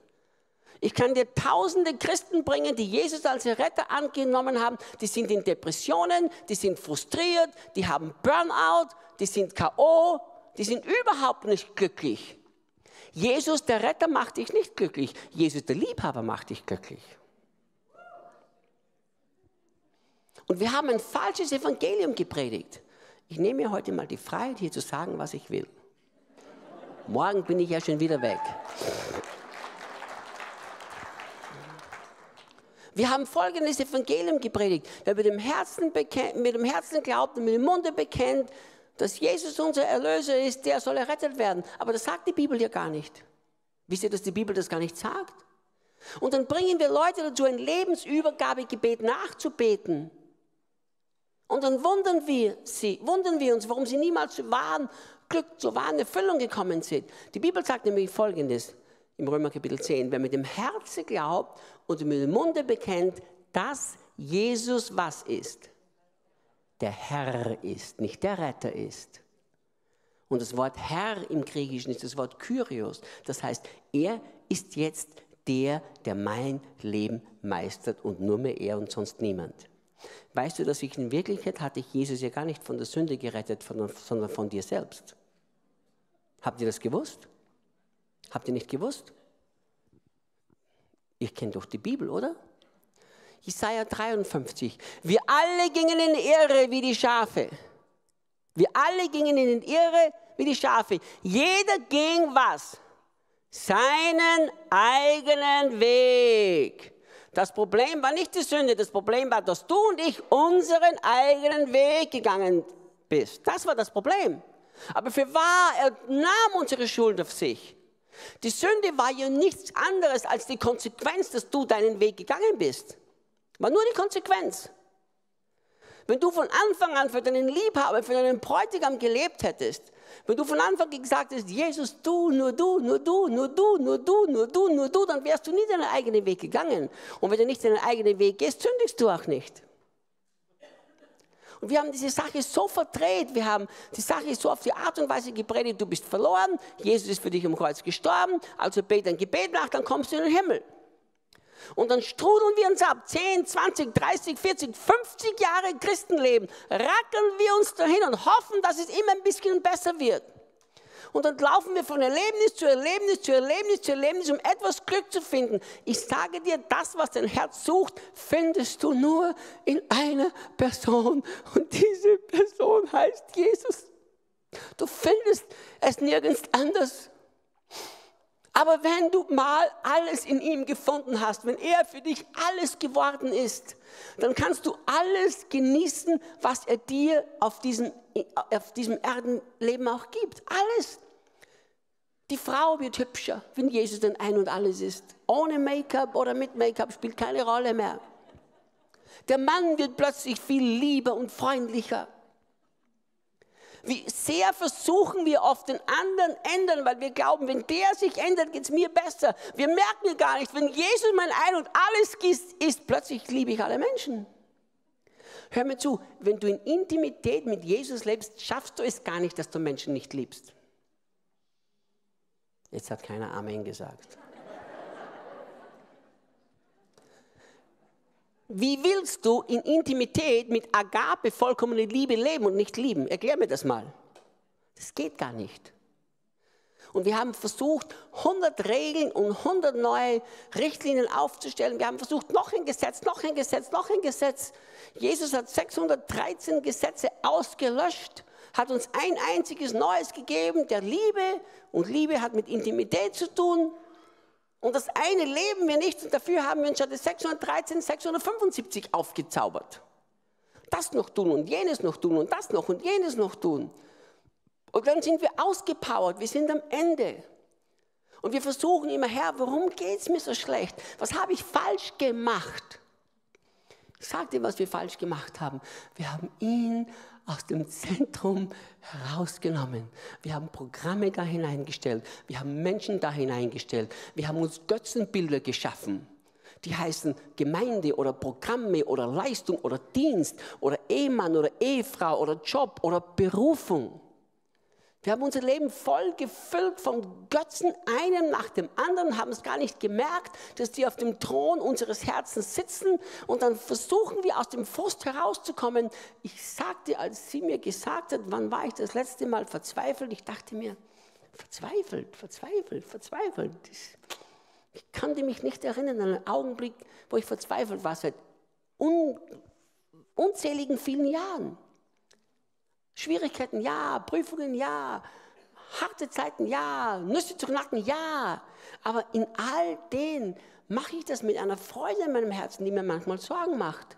A: Ich kann dir tausende Christen bringen, die Jesus als Retter angenommen haben. Die sind in Depressionen, die sind frustriert, die haben Burnout, die sind KO, die sind überhaupt nicht glücklich. Jesus, der Retter, macht dich nicht glücklich. Jesus, der Liebhaber, macht dich glücklich. Und wir haben ein falsches Evangelium gepredigt. Ich nehme mir heute mal die Freiheit, hier zu sagen, was ich will. Morgen bin ich ja schon wieder weg. Wir haben folgendes Evangelium gepredigt. Wer mit dem Herzen, bekennt, mit dem Herzen glaubt und mit dem Munde bekennt, dass Jesus unser Erlöser ist, der soll errettet werden. Aber das sagt die Bibel ja gar nicht. Wisst ihr, dass die Bibel das gar nicht sagt? Und dann bringen wir Leute dazu, ein Lebensübergabegebet nachzubeten. Und dann wundern wir sie, wundern wir uns, warum sie niemals zu wahren Glück, zur wahren Erfüllung gekommen sind. Die Bibel sagt nämlich Folgendes im Römer Kapitel 10, wer mit dem Herzen glaubt und mit dem Munde bekennt, dass Jesus was ist? Der Herr ist, nicht der Retter ist. Und das Wort Herr im Griechischen ist das Wort Kyrios. Das heißt, er ist jetzt der, der mein Leben meistert und nur mehr er und sonst niemand. Weißt du, dass ich in Wirklichkeit hatte ich Jesus ja gar nicht von der Sünde gerettet, sondern von dir selbst. Habt ihr das gewusst? Habt ihr nicht gewusst? Ihr kennt doch die Bibel, oder? Jesaja 53. Wir alle gingen in Irre wie die Schafe. Wir alle gingen in Irre wie die Schafe. Jeder ging was? Seinen eigenen Weg. Das Problem war nicht die Sünde, das Problem war, dass du und ich unseren eigenen Weg gegangen bist. Das war das Problem. Aber für wahr, er nahm unsere Schuld auf sich. Die Sünde war ja nichts anderes als die Konsequenz, dass du deinen Weg gegangen bist. War nur die Konsequenz. Wenn du von Anfang an für deinen Liebhaber, für deinen Bräutigam gelebt hättest, wenn du von Anfang an gesagt hast, Jesus, du, nur du, nur du, nur du, nur du, nur du, nur du, dann wärst du nie deinen eigenen Weg gegangen. Und wenn du nicht deinen eigenen Weg gehst, sündigst du auch nicht. Und wir haben diese Sache so verdreht, wir haben die Sache so auf die Art und Weise gepredigt, du bist verloren, Jesus ist für dich am Kreuz gestorben, also bete ein Gebet nach, dann kommst du in den Himmel. Und dann strudeln wir uns ab, 10, 20, 30, 40, 50 Jahre Christenleben, rackern wir uns dahin und hoffen, dass es immer ein bisschen besser wird. Und dann laufen wir von Erlebnis zu Erlebnis zu Erlebnis zu Erlebnis, um etwas Glück zu finden. Ich sage dir, das, was dein Herz sucht, findest du nur in einer Person. Und diese Person heißt Jesus. Du findest es nirgends anders. Aber wenn du mal alles in ihm gefunden hast, wenn er für dich alles geworden ist, dann kannst du alles genießen, was er dir auf diesem, auf diesem Erdenleben auch gibt. Alles. Die Frau wird hübscher, wenn Jesus dann ein und alles ist. Ohne Make-up oder mit Make-up spielt keine Rolle mehr. Der Mann wird plötzlich viel lieber und freundlicher. Wie sehr versuchen wir oft den anderen ändern, weil wir glauben, wenn der sich ändert, geht es mir besser. Wir merken gar nicht, wenn Jesus mein Ein und alles ist, ist, plötzlich liebe ich alle Menschen. Hör mir zu, wenn du in Intimität mit Jesus lebst, schaffst du es gar nicht, dass du Menschen nicht liebst. Jetzt hat keiner Amen gesagt. Wie willst du in Intimität mit Agape vollkommene Liebe leben und nicht lieben? Erklär mir das mal. Das geht gar nicht. Und wir haben versucht, 100 Regeln und 100 neue Richtlinien aufzustellen. Wir haben versucht, noch ein Gesetz, noch ein Gesetz, noch ein Gesetz. Jesus hat 613 Gesetze ausgelöscht, hat uns ein einziges Neues gegeben, der Liebe. Und Liebe hat mit Intimität zu tun. Und das eine leben wir nicht und dafür haben wir uns schon das 613, 675 aufgezaubert. Das noch tun und jenes noch tun und das noch und jenes noch tun. Und dann sind wir ausgepowert, wir sind am Ende. Und wir versuchen immer, Herr, warum geht es mir so schlecht? Was habe ich falsch gemacht? Sage dir, was wir falsch gemacht haben. Wir haben ihn aus dem Zentrum herausgenommen. Wir haben Programme da hineingestellt. Wir haben Menschen da hineingestellt. Wir haben uns Götzenbilder geschaffen. Die heißen Gemeinde oder Programme oder Leistung oder Dienst oder Ehemann oder Ehefrau oder Job oder Berufung. Wir haben unser Leben voll gefüllt von Götzen, einem nach dem anderen, haben es gar nicht gemerkt, dass die auf dem Thron unseres Herzens sitzen und dann versuchen wir aus dem Frust herauszukommen. Ich sagte, als sie mir gesagt hat, wann war ich das letzte Mal verzweifelt, ich dachte mir, verzweifelt, verzweifelt, verzweifelt. Ich konnte mich nicht erinnern an einen Augenblick, wo ich verzweifelt war, seit un, unzähligen vielen Jahren. Schwierigkeiten, ja. Prüfungen, ja. Harte Zeiten, ja. Nüsse zu knacken, ja. Aber in all dem mache ich das mit einer Freude in meinem Herzen, die mir manchmal Sorgen macht.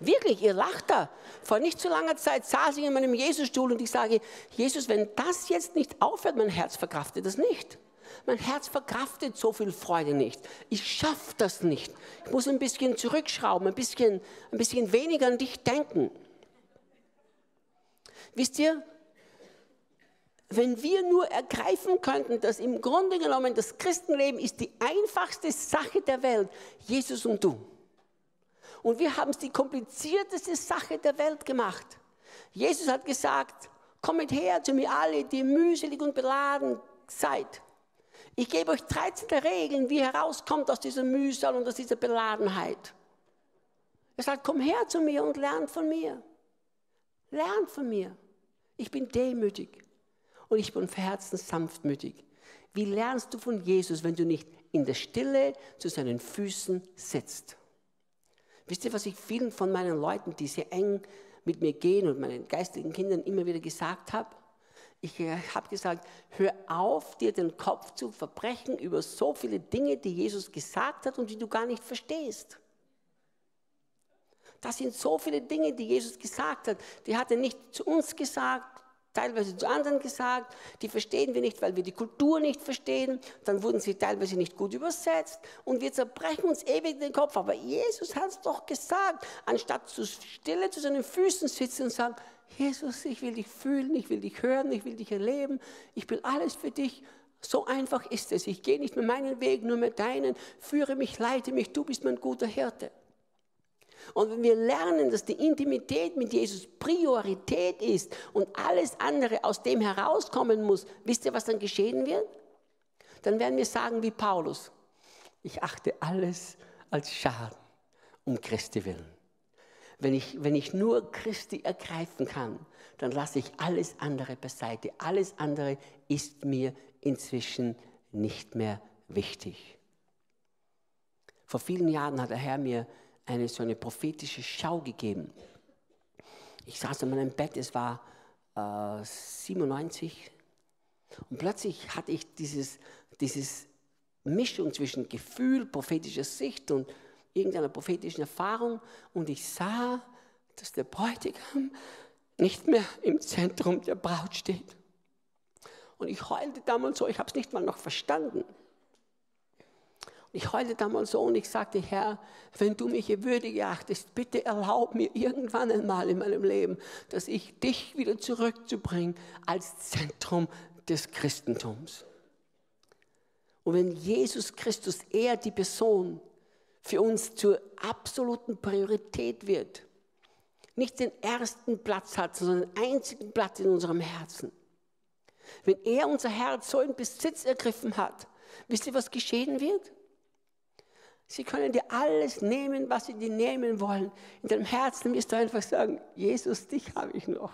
A: Wirklich, ihr lacht da. Vor nicht so langer Zeit saß ich in meinem Jesusstuhl und ich sage, Jesus, wenn das jetzt nicht aufhört, mein Herz verkraftet das nicht. Mein Herz verkraftet so viel Freude nicht. Ich schaffe das nicht. Ich muss ein bisschen zurückschrauben, ein bisschen, ein bisschen weniger an dich denken. Wisst ihr, wenn wir nur ergreifen könnten, dass im Grunde genommen das Christenleben ist die einfachste Sache der Welt, Jesus und du. Und wir haben es die komplizierteste Sache der Welt gemacht. Jesus hat gesagt, kommt her zu mir alle, die mühselig und beladen seid. Ich gebe euch 13 Regeln, wie ihr herauskommt aus dieser Mühsal und aus dieser Beladenheit. Er sagt, komm her zu mir und lernt von mir. Lernt von mir. Ich bin demütig und ich bin von Herzen sanftmütig. Wie lernst du von Jesus, wenn du nicht in der Stille zu seinen Füßen sitzt? Wisst ihr, was ich vielen von meinen Leuten, die sehr eng mit mir gehen und meinen geistigen Kindern immer wieder gesagt habe? Ich äh, habe gesagt, hör auf, dir den Kopf zu verbrechen über so viele Dinge, die Jesus gesagt hat und die du gar nicht verstehst. Das sind so viele Dinge, die Jesus gesagt hat. Die hat er nicht zu uns gesagt, teilweise zu anderen gesagt. Die verstehen wir nicht, weil wir die Kultur nicht verstehen. Dann wurden sie teilweise nicht gut übersetzt. Und wir zerbrechen uns ewig den Kopf. Aber Jesus hat es doch gesagt. Anstatt zu stille zu seinen Füßen sitzen und sagen, Jesus, ich will dich fühlen, ich will dich hören, ich will dich erleben. Ich will alles für dich. So einfach ist es. Ich gehe nicht mit meinen Weg, nur mit deinen. Führe mich, leite mich. Du bist mein guter Hirte. Und wenn wir lernen, dass die Intimität mit Jesus Priorität ist und alles andere aus dem herauskommen muss, wisst ihr, was dann geschehen wird? Dann werden wir sagen wie Paulus, ich achte alles als Schaden um Christi willen. Wenn ich, wenn ich nur Christi ergreifen kann, dann lasse ich alles andere beiseite. Alles andere ist mir inzwischen nicht mehr wichtig. Vor vielen Jahren hat der Herr mir eine so eine prophetische Schau gegeben. Ich saß in meinem Bett, es war äh, 97 und plötzlich hatte ich dieses, dieses Mischung zwischen Gefühl, prophetischer Sicht und irgendeiner prophetischen Erfahrung und ich sah, dass der Bräutigam nicht mehr im Zentrum der Braut steht. Und ich heulte damals so, ich habe es nicht mal noch verstanden. Ich heulte damals so und ich sagte, Herr, wenn du mich würdig erachtest, bitte erlaub mir irgendwann einmal in meinem Leben, dass ich dich wieder zurückzubringen als Zentrum des Christentums. Und wenn Jesus Christus, er die Person für uns zur absoluten Priorität wird, nicht den ersten Platz hat, sondern den einzigen Platz in unserem Herzen. Wenn er unser Herz so in Besitz ergriffen hat, wisst ihr, was geschehen wird? Sie können dir alles nehmen, was sie dir nehmen wollen. In deinem Herzen wirst du einfach sagen, Jesus, dich habe ich noch.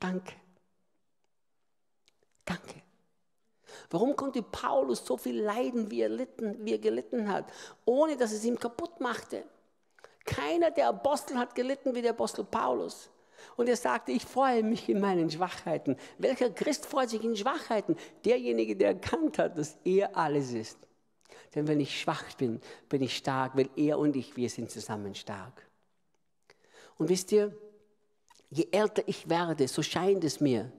A: Danke. Danke. Warum konnte Paulus so viel leiden, wie er, litten, wie er gelitten hat, ohne dass es ihm kaputt machte? Keiner der Apostel hat gelitten wie der Apostel Paulus. Und er sagte, ich freue mich in meinen Schwachheiten. Welcher Christ freut sich in Schwachheiten? Derjenige, der erkannt hat, dass er alles ist. Denn wenn ich schwach bin, bin ich stark, weil er und ich, wir sind zusammen stark. Und wisst ihr, je älter ich werde, so scheint es mir,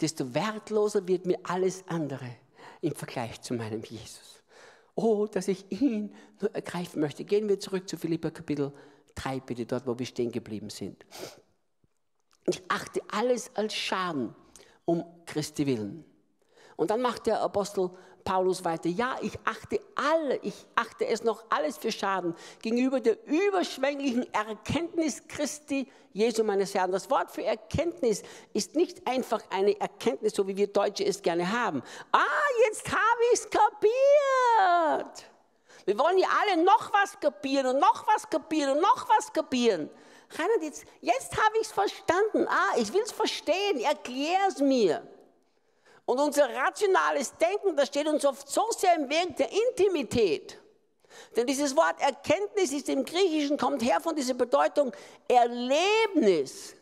A: desto wertloser wird mir alles andere im Vergleich zu meinem Jesus. Oh, dass ich ihn nur ergreifen möchte. Gehen wir zurück zu Philippa Kapitel 3, bitte, dort, wo wir stehen geblieben sind. Ich achte alles als Schaden um Christi willen. Und dann macht der Apostel Paulus weiter, ja, ich achte alle, ich achte es noch alles für Schaden gegenüber der überschwänglichen Erkenntnis Christi Jesu meines Herrn. Das Wort für Erkenntnis ist nicht einfach eine Erkenntnis, so wie wir Deutsche es gerne haben. Ah, jetzt habe ich es kapiert. Wir wollen ja alle noch was kapieren und noch was kapieren und noch was kapieren. Reinhard, jetzt, jetzt habe ich es verstanden. Ah, ich will es verstehen. Erklär es mir. Und unser rationales Denken, das steht uns oft so sehr im Weg der Intimität. Denn dieses Wort Erkenntnis ist im Griechischen, kommt her von dieser Bedeutung Erlebnis.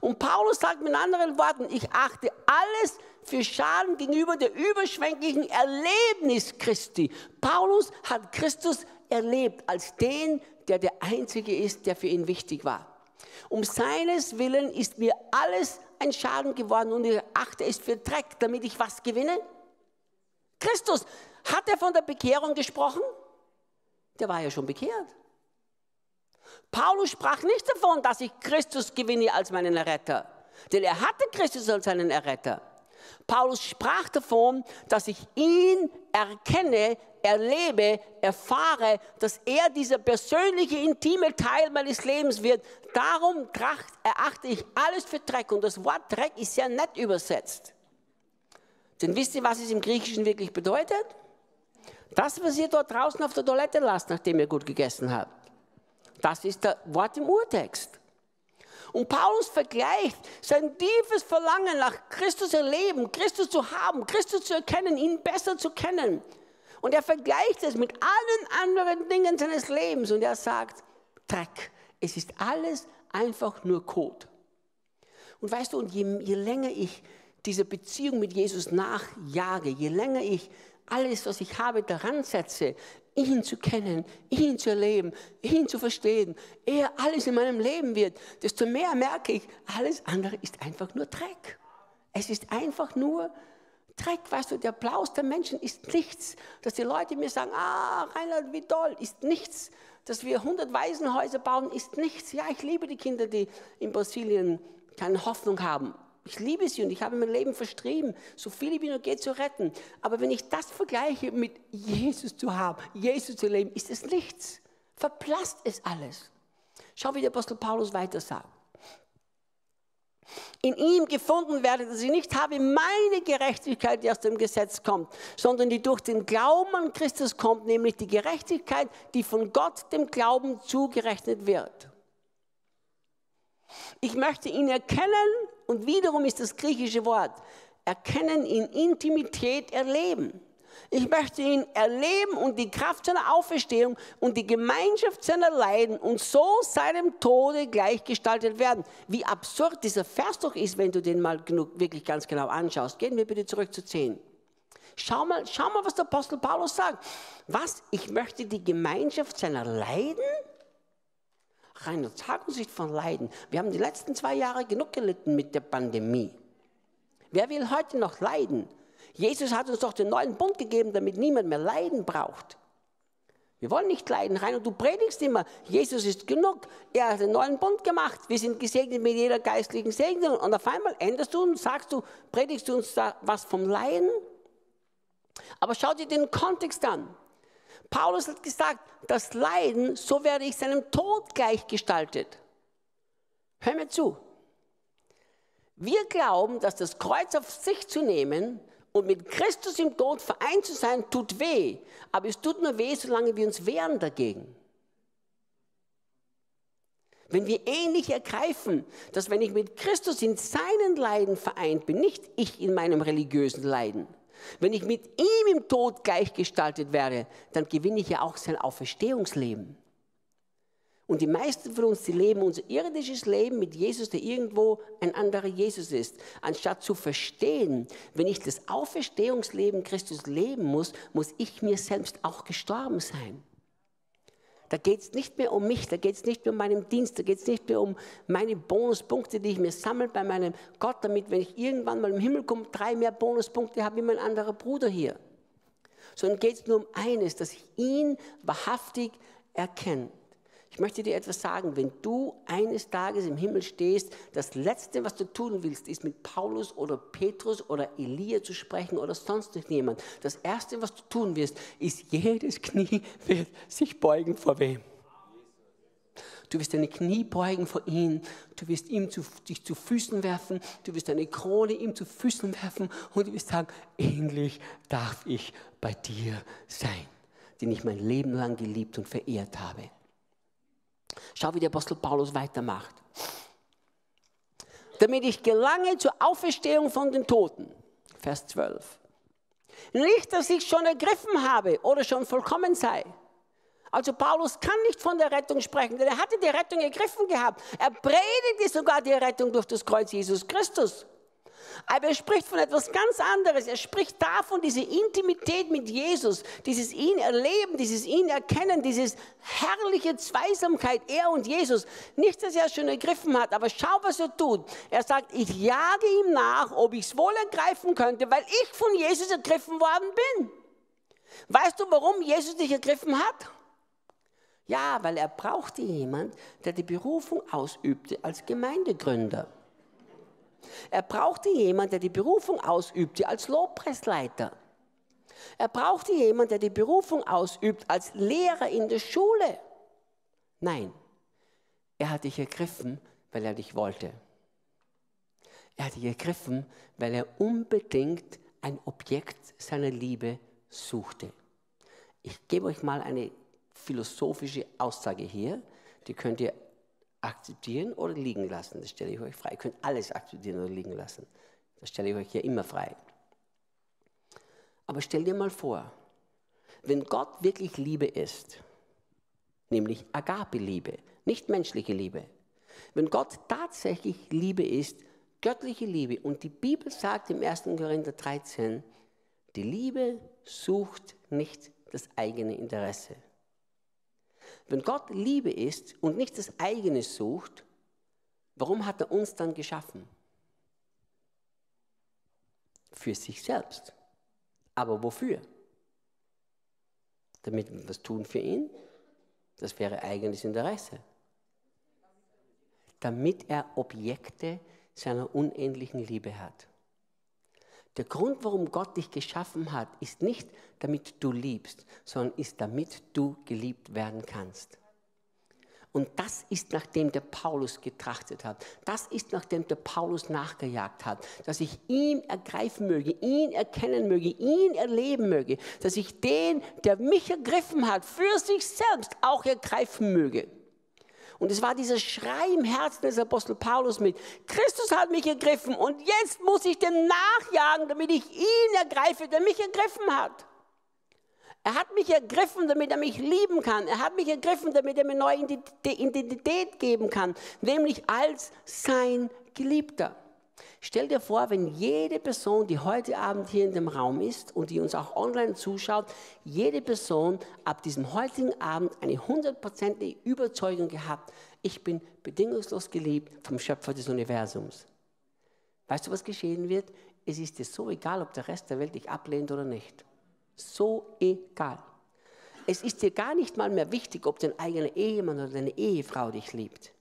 A: Und Paulus sagt mit anderen Worten, ich achte alles für Schaden gegenüber der überschwänglichen Erlebnis Christi. Paulus hat Christus erlebt als den, der der Einzige ist, der für ihn wichtig war. Um seines Willen ist mir alles ein Schaden geworden und ich achte es für Dreck, damit ich was gewinne? Christus, hat er von der Bekehrung gesprochen? Der war ja schon bekehrt. Paulus sprach nicht davon, dass ich Christus gewinne als meinen Erretter, denn er hatte Christus als seinen Erretter. Paulus sprach davon, dass ich ihn erkenne, erlebe, erfahre, dass er dieser persönliche, intime Teil meines Lebens wird. Darum tracht, erachte ich alles für Dreck. Und das Wort Dreck ist sehr nett übersetzt. Denn wisst ihr, was es im Griechischen wirklich bedeutet? Das, was ihr dort draußen auf der Toilette lasst, nachdem ihr gut gegessen habt. Das ist das Wort im Urtext. Und Paulus vergleicht sein tiefes Verlangen nach Christus erleben, Christus zu haben, Christus zu erkennen, ihn besser zu kennen. Und er vergleicht es mit allen anderen Dingen seines Lebens und er sagt, Dreck, es ist alles einfach nur Kot. Und weißt du, und je, je länger ich diese Beziehung mit Jesus nachjage, je länger ich alles, was ich habe, daran setze, ihn zu kennen, ihn zu erleben, ihn zu verstehen, er alles in meinem Leben wird, desto mehr merke ich, alles andere ist einfach nur Dreck. Es ist einfach nur Dreck, weißt du, der Applaus der Menschen ist nichts. Dass die Leute mir sagen, ah, Reinhard, wie toll, ist nichts. Dass wir 100 Waisenhäuser bauen, ist nichts. Ja, ich liebe die Kinder, die in Brasilien keine Hoffnung haben. Ich liebe sie und ich habe mein Leben verstrieben, so viel wie nur geht zu retten. Aber wenn ich das vergleiche mit Jesus zu haben, Jesus zu leben, ist es nichts. Verblasst es alles. Schau, wie der Apostel Paulus weiter sagt. In ihm gefunden werde, dass ich nicht habe meine Gerechtigkeit, die aus dem Gesetz kommt, sondern die durch den Glauben an Christus kommt, nämlich die Gerechtigkeit, die von Gott dem Glauben zugerechnet wird. Ich möchte ihn erkennen und wiederum ist das griechische Wort erkennen in Intimität erleben. Ich möchte ihn erleben und die Kraft seiner Auferstehung und die Gemeinschaft seiner Leiden und so seinem Tode gleichgestaltet werden. Wie absurd dieser Vers doch ist, wenn du den mal genug, wirklich ganz genau anschaust. Gehen wir bitte zurück zu 10. Schau mal, schau mal, was der Apostel Paulus sagt. Was? Ich möchte die Gemeinschaft seiner Leiden? reiner Tagensicht von Leiden. Wir haben die letzten zwei Jahre genug gelitten mit der Pandemie. Wer will heute noch leiden? Jesus hat uns doch den neuen Bund gegeben, damit niemand mehr leiden braucht. Wir wollen nicht leiden, rein. Und du predigst immer, Jesus ist genug. Er hat den neuen Bund gemacht. Wir sind gesegnet mit jeder geistlichen Segnung. Und auf einmal änderst du und sagst du, predigst du uns da was vom Leiden? Aber schau dir den Kontext an. Paulus hat gesagt, das Leiden, so werde ich seinem Tod gleichgestaltet. Hör mir zu. Wir glauben, dass das Kreuz auf sich zu nehmen und mit Christus im Tod vereint zu sein, tut weh. Aber es tut nur weh, solange wir uns wehren dagegen. Wenn wir ähnlich ergreifen, dass wenn ich mit Christus in seinen Leiden vereint bin, nicht ich in meinem religiösen Leiden, wenn ich mit ihm im Tod gleichgestaltet werde, dann gewinne ich ja auch sein Auferstehungsleben. Und die meisten von uns, die leben unser irdisches Leben mit Jesus, der irgendwo ein anderer Jesus ist. Anstatt zu verstehen, wenn ich das Auferstehungsleben Christus leben muss, muss ich mir selbst auch gestorben sein. Da geht es nicht mehr um mich, da geht es nicht mehr um meinen Dienst, da geht es nicht mehr um meine Bonuspunkte, die ich mir sammle bei meinem Gott, damit, wenn ich irgendwann mal im Himmel komme, drei mehr Bonuspunkte habe wie mein anderer Bruder hier. Sondern geht es nur um eines, dass ich ihn wahrhaftig erkenne. Ich möchte dir etwas sagen, wenn du eines Tages im Himmel stehst, das Letzte, was du tun willst, ist mit Paulus oder Petrus oder Elia zu sprechen oder sonst jemand. Das Erste, was du tun wirst, ist, jedes Knie wird sich beugen vor wem? Du wirst deine Knie beugen vor ihm. Du wirst ihm zu, dich zu Füßen werfen. Du wirst deine Krone ihm zu Füßen werfen. Und du wirst sagen, ähnlich darf ich bei dir sein, den ich mein Leben lang geliebt und verehrt habe. Schau, wie der Apostel Paulus weitermacht. Damit ich gelange zur Auferstehung von den Toten. Vers 12. Nicht, dass ich schon ergriffen habe oder schon vollkommen sei. Also Paulus kann nicht von der Rettung sprechen, denn er hatte die Rettung ergriffen gehabt. Er predigte sogar die Rettung durch das Kreuz Jesus Christus. Aber er spricht von etwas ganz anderes. Er spricht davon, diese Intimität mit Jesus, dieses ihn erleben, dieses ihn erkennen, dieses herrliche Zweisamkeit, er und Jesus. Nicht, dass er es schon ergriffen hat, aber schau, was er tut. Er sagt, ich jage ihm nach, ob ich es wohl ergreifen könnte, weil ich von Jesus ergriffen worden bin. Weißt du, warum Jesus dich ergriffen hat? Ja, weil er brauchte jemand, der die Berufung ausübte als Gemeindegründer. Er brauchte jemanden, der die Berufung ausübte als Lobpreisleiter. Er brauchte jemanden, der die Berufung ausübt als Lehrer in der Schule. Nein, er hat dich ergriffen, weil er dich wollte. Er hat dich ergriffen, weil er unbedingt ein Objekt seiner Liebe suchte. Ich gebe euch mal eine philosophische Aussage hier, die könnt ihr akzeptieren oder liegen lassen. Das stelle ich euch frei. Ihr könnt alles akzeptieren oder liegen lassen. Das stelle ich euch hier immer frei. Aber stell dir mal vor, wenn Gott wirklich Liebe ist, nämlich Agape-Liebe, nicht menschliche Liebe, wenn Gott tatsächlich Liebe ist, göttliche Liebe, und die Bibel sagt im 1. Korinther 13, die Liebe sucht nicht das eigene Interesse. Wenn Gott Liebe ist und nicht das eigene sucht, warum hat er uns dann geschaffen? Für sich selbst. Aber wofür? Damit wir was tun für ihn? Das wäre eigenes Interesse. Damit er Objekte seiner unendlichen Liebe hat. Der Grund, warum Gott dich geschaffen hat, ist nicht, damit du liebst, sondern ist, damit du geliebt werden kannst. Und das ist, nachdem der Paulus getrachtet hat. Das ist, nachdem der Paulus nachgejagt hat. Dass ich ihn ergreifen möge, ihn erkennen möge, ihn erleben möge. Dass ich den, der mich ergriffen hat, für sich selbst auch ergreifen möge. Und es war dieser Schrei im Herzen des Apostel Paulus mit, Christus hat mich ergriffen und jetzt muss ich dem nachjagen, damit ich ihn ergreife, der mich ergriffen hat. Er hat mich ergriffen, damit er mich lieben kann. Er hat mich ergriffen, damit er mir neue Identität geben kann, nämlich als sein Geliebter. Stell dir vor, wenn jede Person, die heute Abend hier in dem Raum ist und die uns auch online zuschaut, jede Person ab diesem heutigen Abend eine hundertprozentige Überzeugung gehabt, ich bin bedingungslos geliebt vom Schöpfer des Universums. Weißt du, was geschehen wird? Es ist dir so egal, ob der Rest der Welt dich ablehnt oder nicht. So egal. Es ist dir gar nicht mal mehr wichtig, ob dein eigener Ehemann oder deine Ehefrau dich liebt.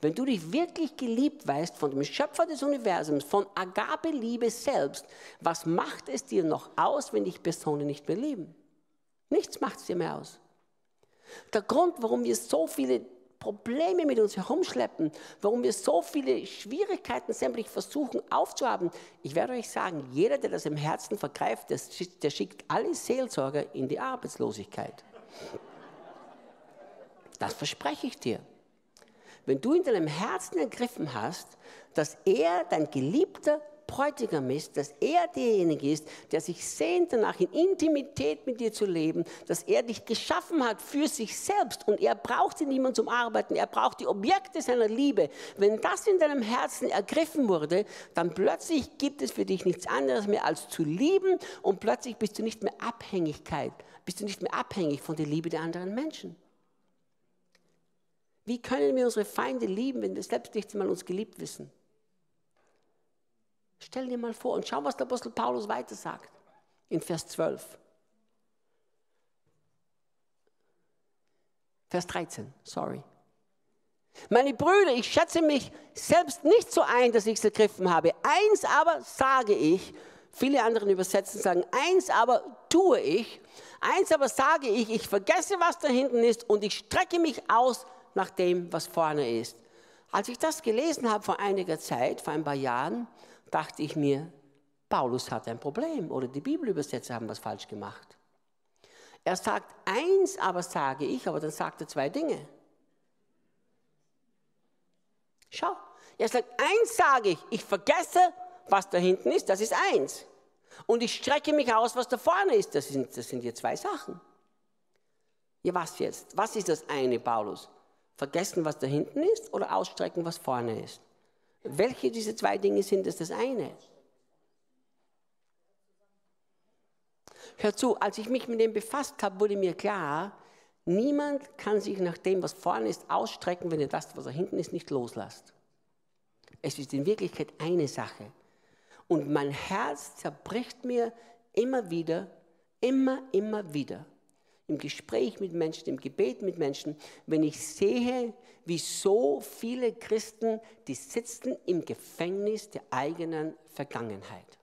A: Wenn du dich wirklich geliebt weißt von dem Schöpfer des Universums, von Agape-Liebe selbst, was macht es dir noch aus, wenn dich Personen nicht mehr lieben? Nichts macht es dir mehr aus. Der Grund, warum wir so viele Probleme mit uns herumschleppen, warum wir so viele Schwierigkeiten sämtlich versuchen aufzuhaben, ich werde euch sagen, jeder, der das im Herzen vergreift, der schickt alle Seelsorger in die Arbeitslosigkeit. Das verspreche ich dir wenn du in deinem Herzen ergriffen hast, dass er dein geliebter Bräutigam ist, dass er derjenige ist, der sich sehnt danach, in Intimität mit dir zu leben, dass er dich geschaffen hat für sich selbst und er brauchte niemanden zum Arbeiten, er braucht die Objekte seiner Liebe. Wenn das in deinem Herzen ergriffen wurde, dann plötzlich gibt es für dich nichts anderes mehr als zu lieben und plötzlich bist du nicht mehr Abhängigkeit, bist du nicht mehr abhängig von der Liebe der anderen Menschen. Wie können wir unsere Feinde lieben, wenn wir selbst nicht mal uns geliebt wissen? Stell dir mal vor und schau, was der Apostel Paulus weiter sagt in Vers 12. Vers 13, sorry. Meine Brüder, ich schätze mich selbst nicht so ein, dass ich es ergriffen habe. Eins aber sage ich, viele andere übersetzen sagen, eins aber tue ich, eins aber sage ich, ich vergesse, was da hinten ist und ich strecke mich aus nach dem, was vorne ist. Als ich das gelesen habe vor einiger Zeit, vor ein paar Jahren, dachte ich mir, Paulus hat ein Problem oder die Bibelübersetzer haben was falsch gemacht. Er sagt, eins aber sage ich, aber dann sagt er zwei Dinge. Schau, er sagt, eins sage ich, ich vergesse, was da hinten ist, das ist eins. Und ich strecke mich aus, was da vorne ist, das sind, das sind hier zwei Sachen. Ja, was jetzt? Was ist das eine, Paulus? Vergessen, was da hinten ist oder ausstrecken, was vorne ist? Welche dieser zwei Dinge sind es das eine? Hör zu, als ich mich mit dem befasst habe, wurde mir klar, Niemand kann sich nach dem, was vorne ist, ausstrecken, wenn er das, was da hinten ist, nicht loslässt. Es ist in Wirklichkeit eine Sache. Und mein Herz zerbricht mir immer wieder, immer, immer wieder. Im Gespräch mit Menschen, im Gebet mit Menschen, wenn ich sehe, wie so viele Christen, die sitzen im Gefängnis der eigenen Vergangenheit.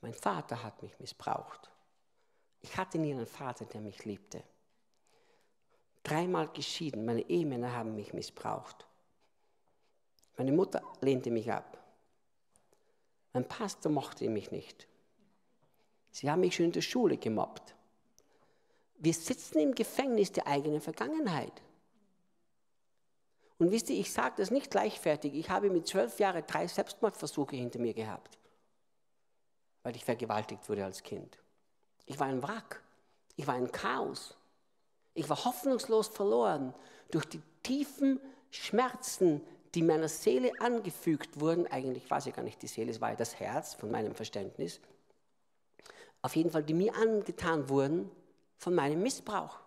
A: Mein Vater hat mich missbraucht. Ich hatte nie einen Vater, der mich liebte. Dreimal geschieden, meine Ehemänner haben mich missbraucht. Meine Mutter lehnte mich ab. Mein Pastor mochte mich nicht. Sie haben mich schon in der Schule gemobbt. Wir sitzen im Gefängnis der eigenen Vergangenheit. Und wisst ihr, ich sage das nicht leichtfertig. Ich habe mit zwölf Jahren drei Selbstmordversuche hinter mir gehabt, weil ich vergewaltigt wurde als Kind. Ich war ein Wrack. Ich war ein Chaos. Ich war hoffnungslos verloren durch die tiefen Schmerzen, die meiner Seele angefügt wurden. Eigentlich war es ja gar nicht die Seele, es war ja das Herz von meinem Verständnis. Auf jeden Fall, die mir angetan wurden von meinem Missbrauch.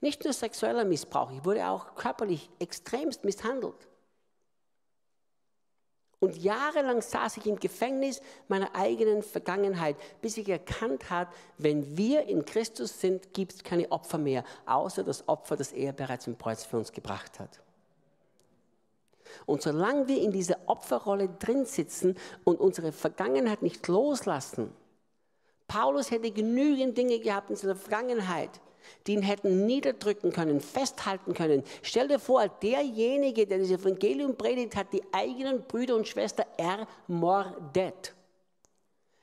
A: Nicht nur sexueller Missbrauch, ich wurde auch körperlich extremst misshandelt. Und jahrelang saß ich im Gefängnis meiner eigenen Vergangenheit, bis ich erkannt habe, wenn wir in Christus sind, gibt es keine Opfer mehr, außer das Opfer, das er bereits im Kreuz für uns gebracht hat. Und solange wir in dieser Opferrolle drin sitzen und unsere Vergangenheit nicht loslassen, Paulus hätte genügend Dinge gehabt in seiner Vergangenheit, die ihn hätten niederdrücken können, festhalten können. Stell dir vor, derjenige, der das Evangelium predigt, hat die eigenen Brüder und Schwestern ermordet.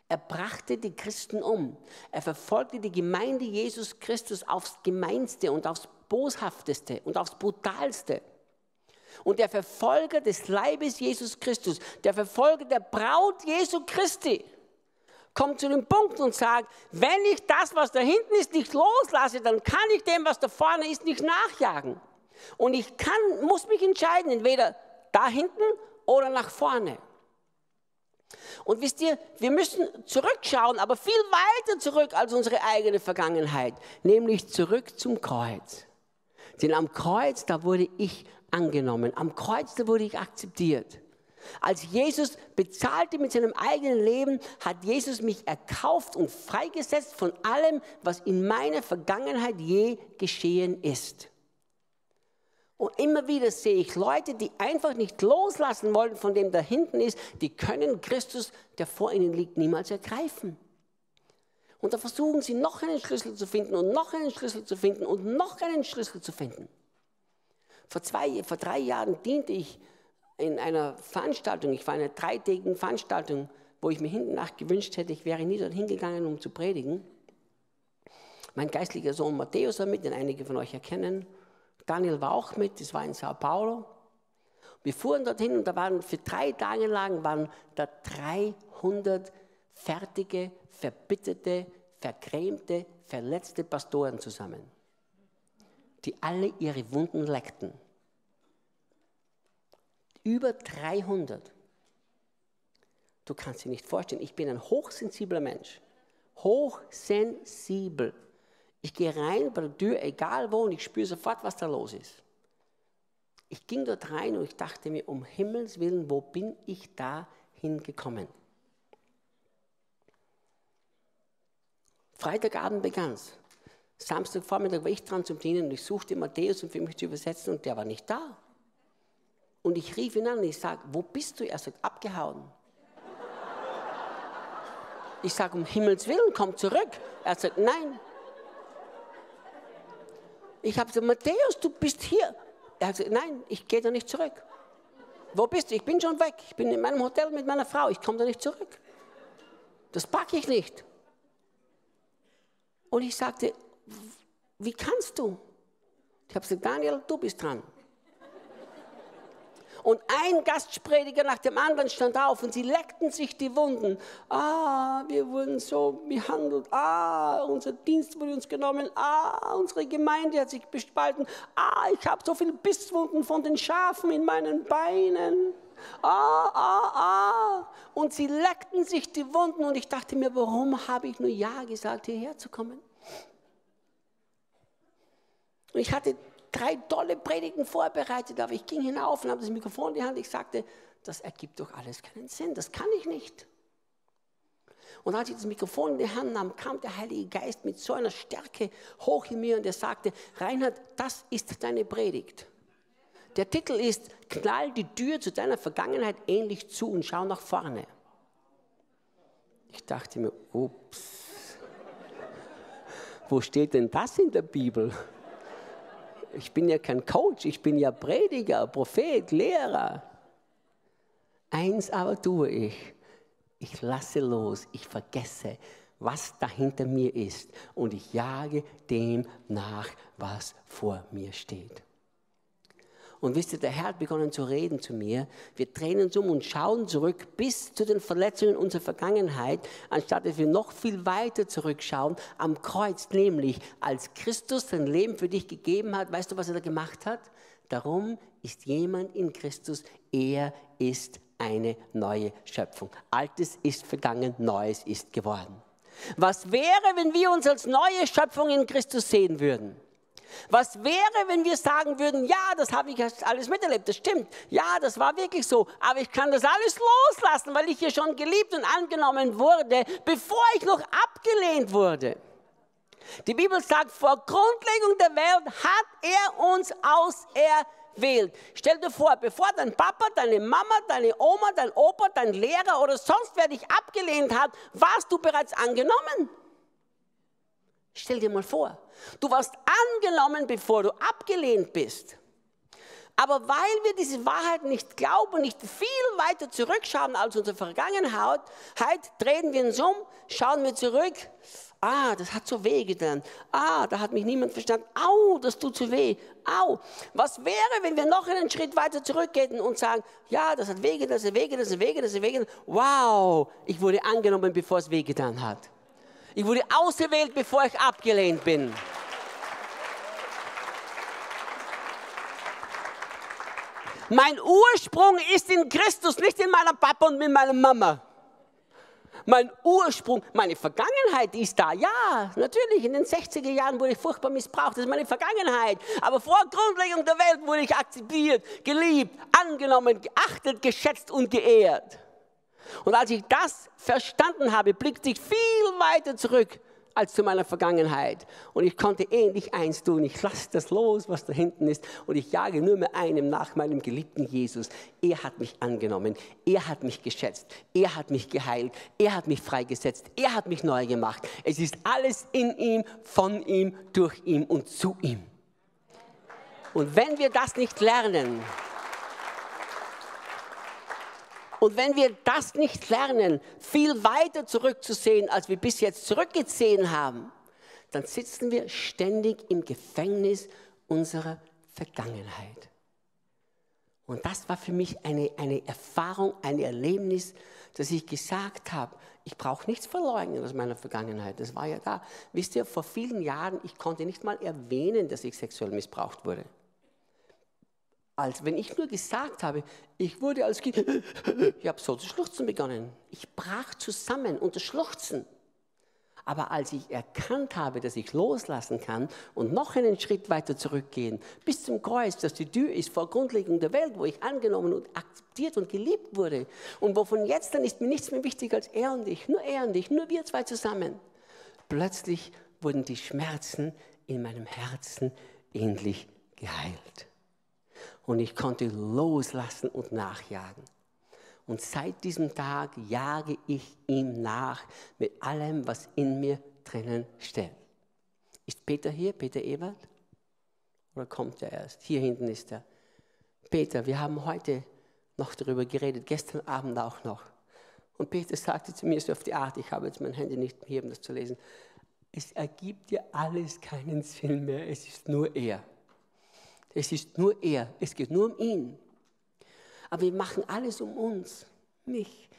A: Er brachte die Christen um. Er verfolgte die Gemeinde Jesus Christus aufs Gemeinste und aufs Boshafteste und aufs Brutalste. Und der Verfolger des Leibes Jesus Christus, der Verfolger der Braut Jesu Christi, kommt zu dem Punkt und sagt, wenn ich das, was da hinten ist, nicht loslasse, dann kann ich dem, was da vorne ist, nicht nachjagen. Und ich kann, muss mich entscheiden, entweder da hinten oder nach vorne. Und wisst ihr, wir müssen zurückschauen, aber viel weiter zurück als unsere eigene Vergangenheit, nämlich zurück zum Kreuz. Denn am Kreuz, da wurde ich angenommen, am Kreuz, da wurde ich akzeptiert. Als Jesus bezahlte mit seinem eigenen Leben, hat Jesus mich erkauft und freigesetzt von allem, was in meiner Vergangenheit je geschehen ist. Und immer wieder sehe ich Leute, die einfach nicht loslassen wollen von dem da hinten ist, die können Christus, der vor ihnen liegt, niemals ergreifen. Und da versuchen sie noch einen Schlüssel zu finden und noch einen Schlüssel zu finden und noch einen Schlüssel zu finden. Vor, zwei, vor drei Jahren diente ich in einer Veranstaltung, ich war in einer dreitägigen Veranstaltung, wo ich mir hinten nach gewünscht hätte, ich wäre nie dorthin gegangen, um zu predigen. Mein geistlicher Sohn Matthäus war mit, den einige von euch erkennen. Daniel war auch mit, das war in Sao Paulo. Wir fuhren dorthin und da waren für drei Tage lang waren da 300 fertige, verbitterte, vergrämte, verletzte Pastoren zusammen, die alle ihre Wunden leckten. Über 300. Du kannst dir nicht vorstellen, ich bin ein hochsensibler Mensch. Hochsensibel. Ich gehe rein bei der Tür, egal wo, und ich spüre sofort, was da los ist. Ich ging dort rein und ich dachte mir, um Himmels Willen, wo bin ich da hingekommen? Freitagabend begann es. Samstagvormittag war ich dran zum Dienen und ich suchte Matthäus, um für mich zu übersetzen und der war nicht da. Und ich rief ihn an und ich sage, wo bist du? Er sagt, abgehauen. Ich sage, um Himmels Willen, komm zurück. Er sagt, nein. Ich habe gesagt, Matthäus, du bist hier. Er gesagt, nein, ich gehe da nicht zurück. Wo bist du? Ich bin schon weg. Ich bin in meinem Hotel mit meiner Frau. Ich komme da nicht zurück. Das packe ich nicht. Und ich sagte, wie kannst du? Ich habe gesagt, Daniel, du bist dran. Und ein Gastprediger nach dem anderen stand auf und sie leckten sich die Wunden. Ah, wir wurden so behandelt. Ah, unser Dienst wurde uns genommen. Ah, unsere Gemeinde hat sich bespalten. Ah, ich habe so viele Bisswunden von den Schafen in meinen Beinen. Ah, ah, ah. Und sie leckten sich die Wunden und ich dachte mir, warum habe ich nur Ja gesagt, hierher zu kommen? Und ich hatte drei tolle Predigten vorbereitet, aber ich ging hinauf und habe das Mikrofon in die Hand. Ich sagte, das ergibt doch alles keinen Sinn, das kann ich nicht. Und als ich das Mikrofon in die Hand nahm, kam der Heilige Geist mit so einer Stärke hoch in mir und er sagte, Reinhard, das ist deine Predigt. Der Titel ist, knall die Tür zu deiner Vergangenheit ähnlich zu und schau nach vorne. Ich dachte mir, ups, wo steht denn das in der Bibel? Ich bin ja kein Coach, ich bin ja Prediger, Prophet, Lehrer. Eins aber tue ich, ich lasse los, ich vergesse, was dahinter mir ist und ich jage dem nach, was vor mir steht. Und wisst ihr, der Herr hat begonnen zu reden zu mir. Wir drehen uns um und schauen zurück bis zu den Verletzungen unserer Vergangenheit, anstatt dass wir noch viel weiter zurückschauen am Kreuz, nämlich als Christus sein Leben für dich gegeben hat. Weißt du, was er da gemacht hat? Darum ist jemand in Christus, er ist eine neue Schöpfung. Altes ist vergangen, Neues ist geworden. Was wäre, wenn wir uns als neue Schöpfung in Christus sehen würden? Was wäre, wenn wir sagen würden, ja, das habe ich alles miterlebt, das stimmt, ja, das war wirklich so, aber ich kann das alles loslassen, weil ich hier schon geliebt und angenommen wurde, bevor ich noch abgelehnt wurde. Die Bibel sagt, vor Grundlegung der Welt hat er uns auserwählt. Stell dir vor, bevor dein Papa, deine Mama, deine Oma, dein Opa, dein Lehrer oder sonst wer dich abgelehnt hat, warst du bereits angenommen. Stell dir mal vor, du warst angenommen, bevor du abgelehnt bist. Aber weil wir diese Wahrheit nicht glauben, nicht viel weiter zurückschauen als unsere Vergangenheit, drehen wir uns um, schauen wir zurück. Ah, das hat so weh getan. Ah, da hat mich niemand verstanden. Au, das tut so weh. Au. Was wäre, wenn wir noch einen Schritt weiter zurückgehen und sagen, ja, das hat weh getan, das hat weh getan, das hat weh getan, das hat weh getan. Wow, ich wurde angenommen, bevor es weh getan hat. Ich wurde auserwählt, bevor ich abgelehnt bin. Mein Ursprung ist in Christus, nicht in meiner Papa und in meiner Mama. Mein Ursprung, meine Vergangenheit ist da. Ja, natürlich, in den 60er Jahren wurde ich furchtbar missbraucht. Das ist meine Vergangenheit. Aber vor Grundlegung der Welt wurde ich akzeptiert, geliebt, angenommen, geachtet, geschätzt und geehrt. Und als ich das verstanden habe, blickte ich viel weiter zurück als zu meiner Vergangenheit. Und ich konnte ähnlich eins tun. Ich lasse das los, was da hinten ist. Und ich jage nur mehr einem nach meinem geliebten Jesus. Er hat mich angenommen. Er hat mich geschätzt. Er hat mich geheilt. Er hat mich freigesetzt. Er hat mich neu gemacht. Es ist alles in ihm, von ihm, durch ihn und zu ihm. Und wenn wir das nicht lernen, und wenn wir das nicht lernen, viel weiter zurückzusehen, als wir bis jetzt zurückgesehen haben, dann sitzen wir ständig im Gefängnis unserer Vergangenheit. Und das war für mich eine, eine Erfahrung, ein Erlebnis, dass ich gesagt habe, ich brauche nichts verleugnen aus meiner Vergangenheit. Das war ja da. Wisst ihr, vor vielen Jahren, ich konnte nicht mal erwähnen, dass ich sexuell missbraucht wurde als wenn ich nur gesagt habe, ich wurde als Kind, ich habe so zu schluchzen begonnen. Ich brach zusammen unter Schluchzen. Aber als ich erkannt habe, dass ich loslassen kann und noch einen Schritt weiter zurückgehen, bis zum Kreuz, dass die Tür ist vor Grundlegung der Welt, wo ich angenommen und akzeptiert und geliebt wurde und wovon jetzt dann ist mir nichts mehr wichtig als er und ich, nur er und ich, nur wir zwei zusammen. Plötzlich wurden die Schmerzen in meinem Herzen endlich geheilt. Und ich konnte loslassen und nachjagen. Und seit diesem Tag jage ich ihm nach mit allem, was in mir drinnen steckt. Ist Peter hier, Peter Ebert? Oder kommt er erst? Hier hinten ist er. Peter, wir haben heute noch darüber geredet, gestern Abend auch noch. Und Peter sagte zu mir so auf die Art, ich habe jetzt mein Handy nicht hier, um das zu lesen, es ergibt dir alles keinen Sinn mehr, es ist nur er. Es ist nur er, es geht nur um ihn. Aber wir machen alles um uns. Mich,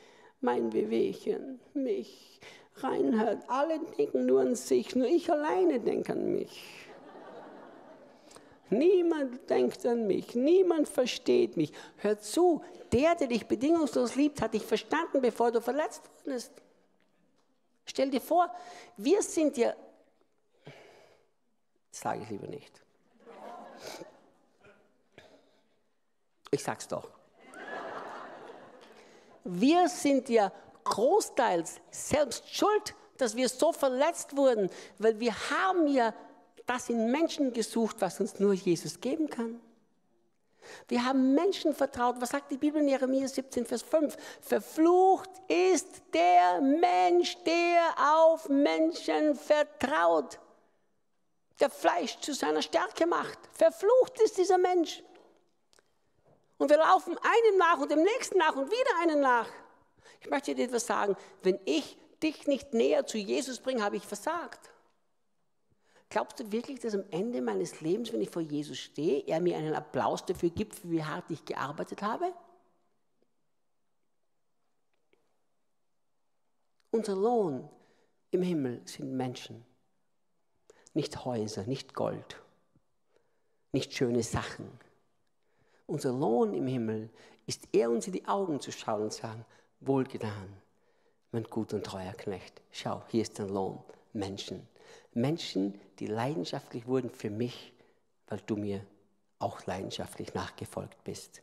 A: mein Wehwehchen, mich, Reinhard, alle denken nur an sich, nur ich alleine denke an mich. Niemand denkt an mich, niemand versteht mich. Hör zu, der, der dich bedingungslos liebt, hat dich verstanden, bevor du verletzt wurdest. Stell dir vor, wir sind ja, das sage ich lieber nicht. Ich sag's doch. Wir sind ja großteils selbst schuld, dass wir so verletzt wurden, weil wir haben ja das in Menschen gesucht, was uns nur Jesus geben kann. Wir haben Menschen vertraut. Was sagt die Bibel in Jeremia 17, Vers 5? Verflucht ist der Mensch, der auf Menschen vertraut, der Fleisch zu seiner Stärke macht. Verflucht ist dieser Mensch. Und wir laufen einem nach und dem nächsten nach und wieder einen nach. Ich möchte dir etwas sagen. Wenn ich dich nicht näher zu Jesus bringe, habe ich versagt. Glaubst du wirklich, dass am Ende meines Lebens, wenn ich vor Jesus stehe, er mir einen Applaus dafür gibt, wie hart ich gearbeitet habe? Unser Lohn im Himmel sind Menschen, nicht Häuser, nicht Gold, nicht schöne Sachen. Unser Lohn im Himmel ist, er uns in die Augen zu schauen und sagen, wohlgetan, mein gut und treuer Knecht. Schau, hier ist dein Lohn, Menschen. Menschen, die leidenschaftlich wurden für mich, weil du mir auch leidenschaftlich nachgefolgt bist.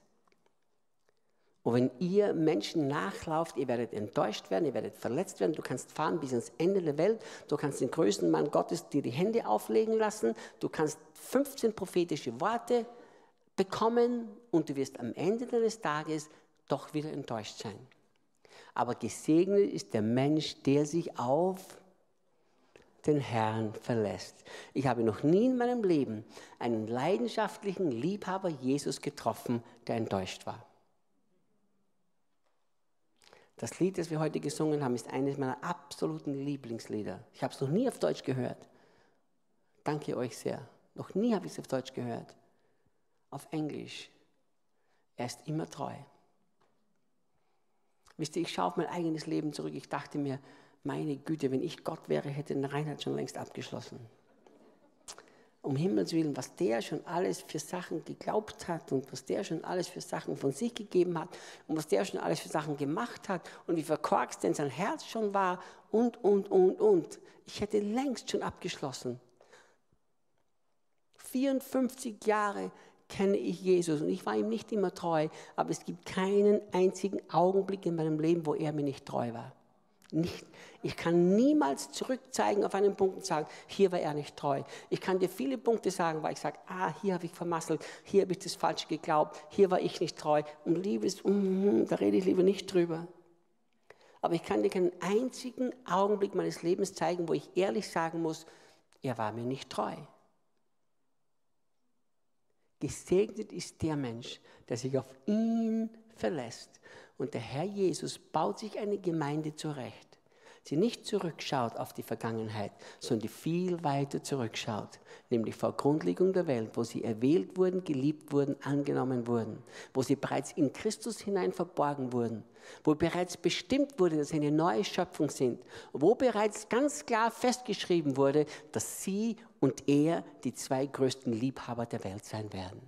A: Und wenn ihr Menschen nachlauft, ihr werdet enttäuscht werden, ihr werdet verletzt werden, du kannst fahren bis ans Ende der Welt, du kannst den größten Mann Gottes dir die Hände auflegen lassen, du kannst 15 prophetische Worte bekommen und du wirst am Ende deines Tages doch wieder enttäuscht sein. Aber gesegnet ist der Mensch, der sich auf den Herrn verlässt. Ich habe noch nie in meinem Leben einen leidenschaftlichen Liebhaber Jesus getroffen, der enttäuscht war. Das Lied, das wir heute gesungen haben, ist eines meiner absoluten Lieblingslieder. Ich habe es noch nie auf Deutsch gehört. Danke euch sehr. Noch nie habe ich es auf Deutsch gehört. Auf Englisch. Er ist immer treu. Wisst ihr, ich schaue auf mein eigenes Leben zurück. Ich dachte mir, meine Güte, wenn ich Gott wäre, hätte den Reinhard schon längst abgeschlossen. Um Himmels Willen, was der schon alles für Sachen geglaubt hat und was der schon alles für Sachen von sich gegeben hat und was der schon alles für Sachen gemacht hat und wie verkorkst denn sein Herz schon war und, und, und, und. Ich hätte längst schon abgeschlossen. 54 Jahre kenne ich Jesus und ich war ihm nicht immer treu, aber es gibt keinen einzigen Augenblick in meinem Leben, wo er mir nicht treu war. Nicht, ich kann niemals zurückzeigen auf einen Punkt und sagen, hier war er nicht treu. Ich kann dir viele Punkte sagen, weil ich sage, ah, hier habe ich vermasselt, hier habe ich das Falsche geglaubt, hier war ich nicht treu. Und Liebe ist, mm, da rede ich lieber nicht drüber. Aber ich kann dir keinen einzigen Augenblick meines Lebens zeigen, wo ich ehrlich sagen muss, er war mir nicht treu. Gesegnet ist der Mensch, der sich auf ihn verlässt. Und der Herr Jesus baut sich eine Gemeinde zurecht, die nicht zurückschaut auf die Vergangenheit, sondern die viel weiter zurückschaut, nämlich vor Grundlegung der Welt, wo sie erwählt wurden, geliebt wurden, angenommen wurden, wo sie bereits in Christus hinein verborgen wurden, wo bereits bestimmt wurde, dass sie eine neue Schöpfung sind, wo bereits ganz klar festgeschrieben wurde, dass sie und er die zwei größten Liebhaber der Welt sein werden.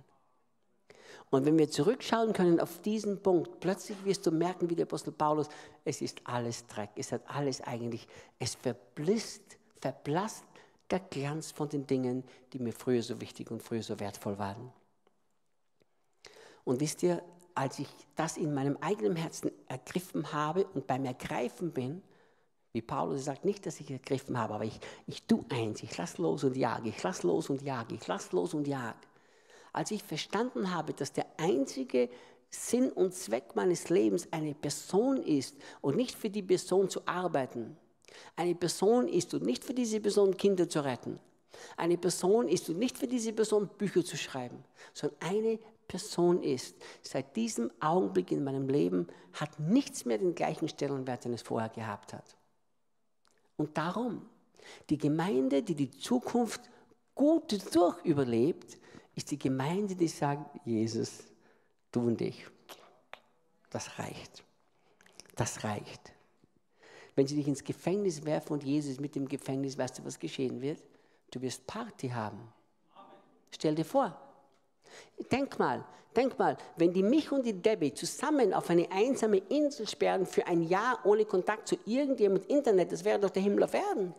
A: Und wenn wir zurückschauen können auf diesen Punkt, plötzlich wirst du merken, wie der Apostel Paulus, es ist alles Dreck, es hat alles eigentlich, es verblisst, verblasst der Glanz von den Dingen, die mir früher so wichtig und früher so wertvoll waren. Und wisst ihr, als ich das in meinem eigenen Herzen ergriffen habe und beim Ergreifen bin, Wie Paulus sagt, nicht, dass ich ergriffen habe, aber ich, ich tue eins, ich lass los und jage, ich lass los und jage, ich lass los und jage. Als ich verstanden habe, dass der einzige Sinn und Zweck meines Lebens eine Person ist und nicht für die Person zu arbeiten, eine Person ist und nicht für diese Person Kinder zu retten, eine Person ist und nicht für diese Person Bücher zu schreiben, sondern eine Person ist, seit diesem Augenblick in meinem Leben hat nichts mehr den gleichen Stellenwert, den es vorher gehabt hat. Und darum, die Gemeinde, die die Zukunft gut durch überlebt, ist die Gemeinde, die sagt, Jesus, du und ich, das reicht. Das reicht. Wenn sie dich ins Gefängnis werfen und Jesus mit dem Gefängnis, weißt du, was geschehen wird? Du wirst Party haben. Stell dir vor. Denk mal, denk mal, wenn die mich und die Debbie zusammen auf eine einsame Insel sperren für ein Jahr ohne Kontakt zu irgendjemandem Internet, das wäre doch der Himmel auf Erden.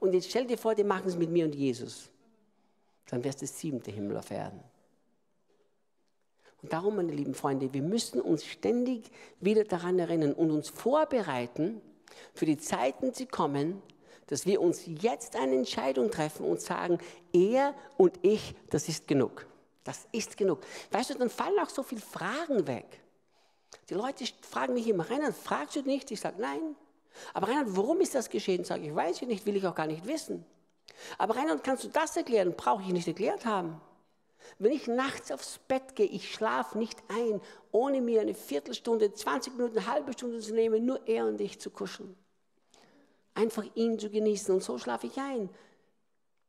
A: Und jetzt stell dir vor, die machen es mit mir und Jesus. Dann wäre es das siebte Himmel auf Erden. Und darum, meine lieben Freunde, wir müssen uns ständig wieder daran erinnern und uns vorbereiten für die Zeiten, die kommen, dass wir uns jetzt eine Entscheidung treffen und sagen, er und ich, das ist genug. Das ist genug. Weißt du, dann fallen auch so viele Fragen weg. Die Leute fragen mich immer, Reinhard, fragst du nicht? Ich sage, nein. Aber Reinhard, warum ist das geschehen? Sage ich, weiß ich nicht, will ich auch gar nicht wissen. Aber Reinhard, kannst du das erklären? Brauche ich nicht erklärt haben. Wenn ich nachts aufs Bett gehe, ich schlafe nicht ein, ohne mir eine Viertelstunde, 20 Minuten, eine halbe Stunde zu nehmen, nur er und ich zu kuscheln einfach ihn zu genießen. Und so schlafe ich ein.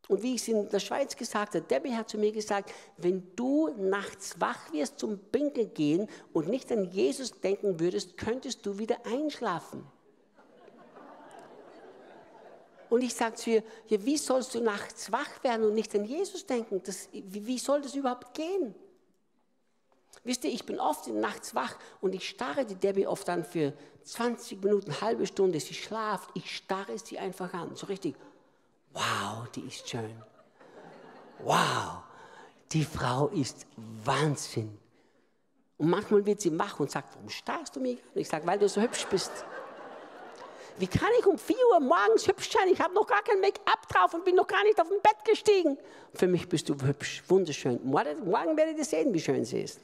A: Und wie ich es in der Schweiz gesagt habe, Debbie hat zu mir gesagt, wenn du nachts wach wirst zum Pinkel gehen und nicht an Jesus denken würdest, könntest du wieder einschlafen. Und ich sage zu ihr, ja, wie sollst du nachts wach werden und nicht an Jesus denken? Das, wie, wie soll das überhaupt gehen? Wisst ihr, ich bin oft nachts wach und ich starre die Debbie oft an für 20 Minuten, halbe Stunde. Sie schlaft, ich starre sie einfach an. So richtig, wow, die ist schön. Wow, die Frau ist Wahnsinn. Und manchmal wird sie wach und sagt, warum starrst du mich an? Ich sage, weil du so hübsch bist. Wie kann ich um 4 Uhr morgens hübsch sein? Ich habe noch gar kein Make-up drauf und bin noch gar nicht auf dem Bett gestiegen. Für mich bist du hübsch, wunderschön. Morgen, morgen werdet ihr sehen, wie schön sie ist.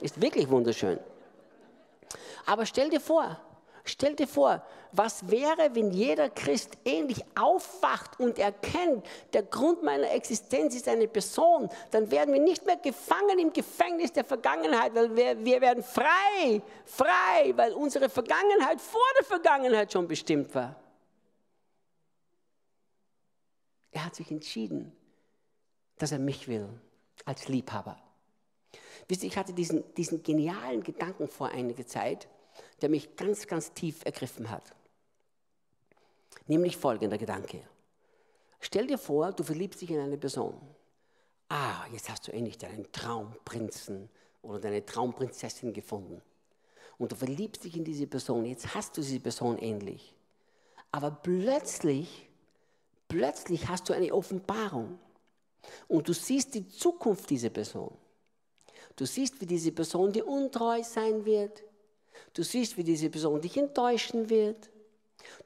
A: Ist wirklich wunderschön. Aber stell dir vor, stell dir vor, was wäre, wenn jeder Christ ähnlich aufwacht und erkennt, der Grund meiner Existenz ist eine Person, dann werden wir nicht mehr gefangen im Gefängnis der Vergangenheit, weil wir, wir werden frei, frei, weil unsere Vergangenheit vor der Vergangenheit schon bestimmt war. Er hat sich entschieden, dass er mich will als Liebhaber. Wisst ihr, ich hatte diesen, diesen genialen Gedanken vor einiger Zeit, der mich ganz, ganz tief ergriffen hat. Nämlich folgender Gedanke. Stell dir vor, du verliebst dich in eine Person. Ah, jetzt hast du endlich deinen Traumprinzen oder deine Traumprinzessin gefunden. Und du verliebst dich in diese Person. Jetzt hast du diese Person ähnlich. Aber plötzlich, plötzlich hast du eine Offenbarung. Und du siehst die Zukunft dieser Person. Du siehst, wie diese Person dir untreu sein wird. Du siehst, wie diese Person dich enttäuschen wird.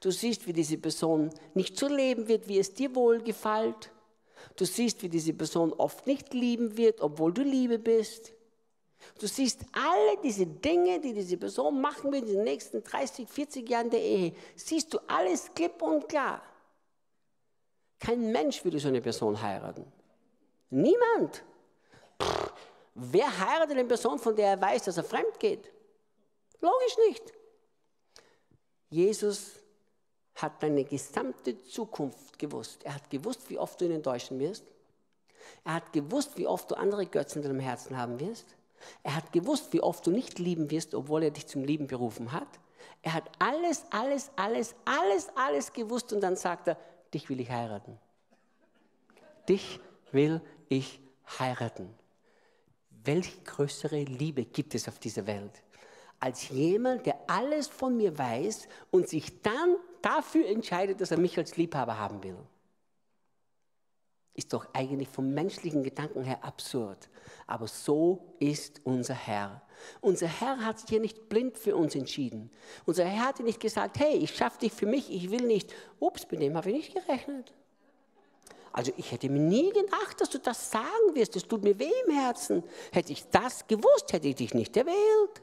A: Du siehst, wie diese Person nicht so leben wird, wie es dir wohlgefällt. Du siehst, wie diese Person oft nicht lieben wird, obwohl du Liebe bist. Du siehst alle diese Dinge, die diese Person machen wird in den nächsten 30, 40 Jahren der Ehe. Siehst du alles klipp und klar. Kein Mensch würde so eine Person heiraten. Niemand. Wer heiratet eine Person, von der er weiß, dass er fremd geht? Logisch nicht. Jesus hat deine gesamte Zukunft gewusst. Er hat gewusst, wie oft du ihn enttäuschen wirst. Er hat gewusst, wie oft du andere Götzen in deinem Herzen haben wirst. Er hat gewusst, wie oft du nicht lieben wirst, obwohl er dich zum Lieben berufen hat. Er hat alles, alles, alles, alles, alles gewusst und dann sagt er, dich will ich heiraten. Dich will ich heiraten welche größere Liebe gibt es auf dieser Welt, als jemand, der alles von mir weiß und sich dann dafür entscheidet, dass er mich als Liebhaber haben will. ist doch eigentlich vom menschlichen Gedanken her absurd. Aber so ist unser Herr. Unser Herr hat sich hier nicht blind für uns entschieden. Unser Herr hat nicht gesagt, hey, ich schaffe dich für mich, ich will nicht. Ups, mit dem habe ich nicht gerechnet. Also ich hätte mir nie gedacht, dass du das sagen wirst. Das tut mir weh im Herzen. Hätte ich das gewusst, hätte ich dich nicht erwählt.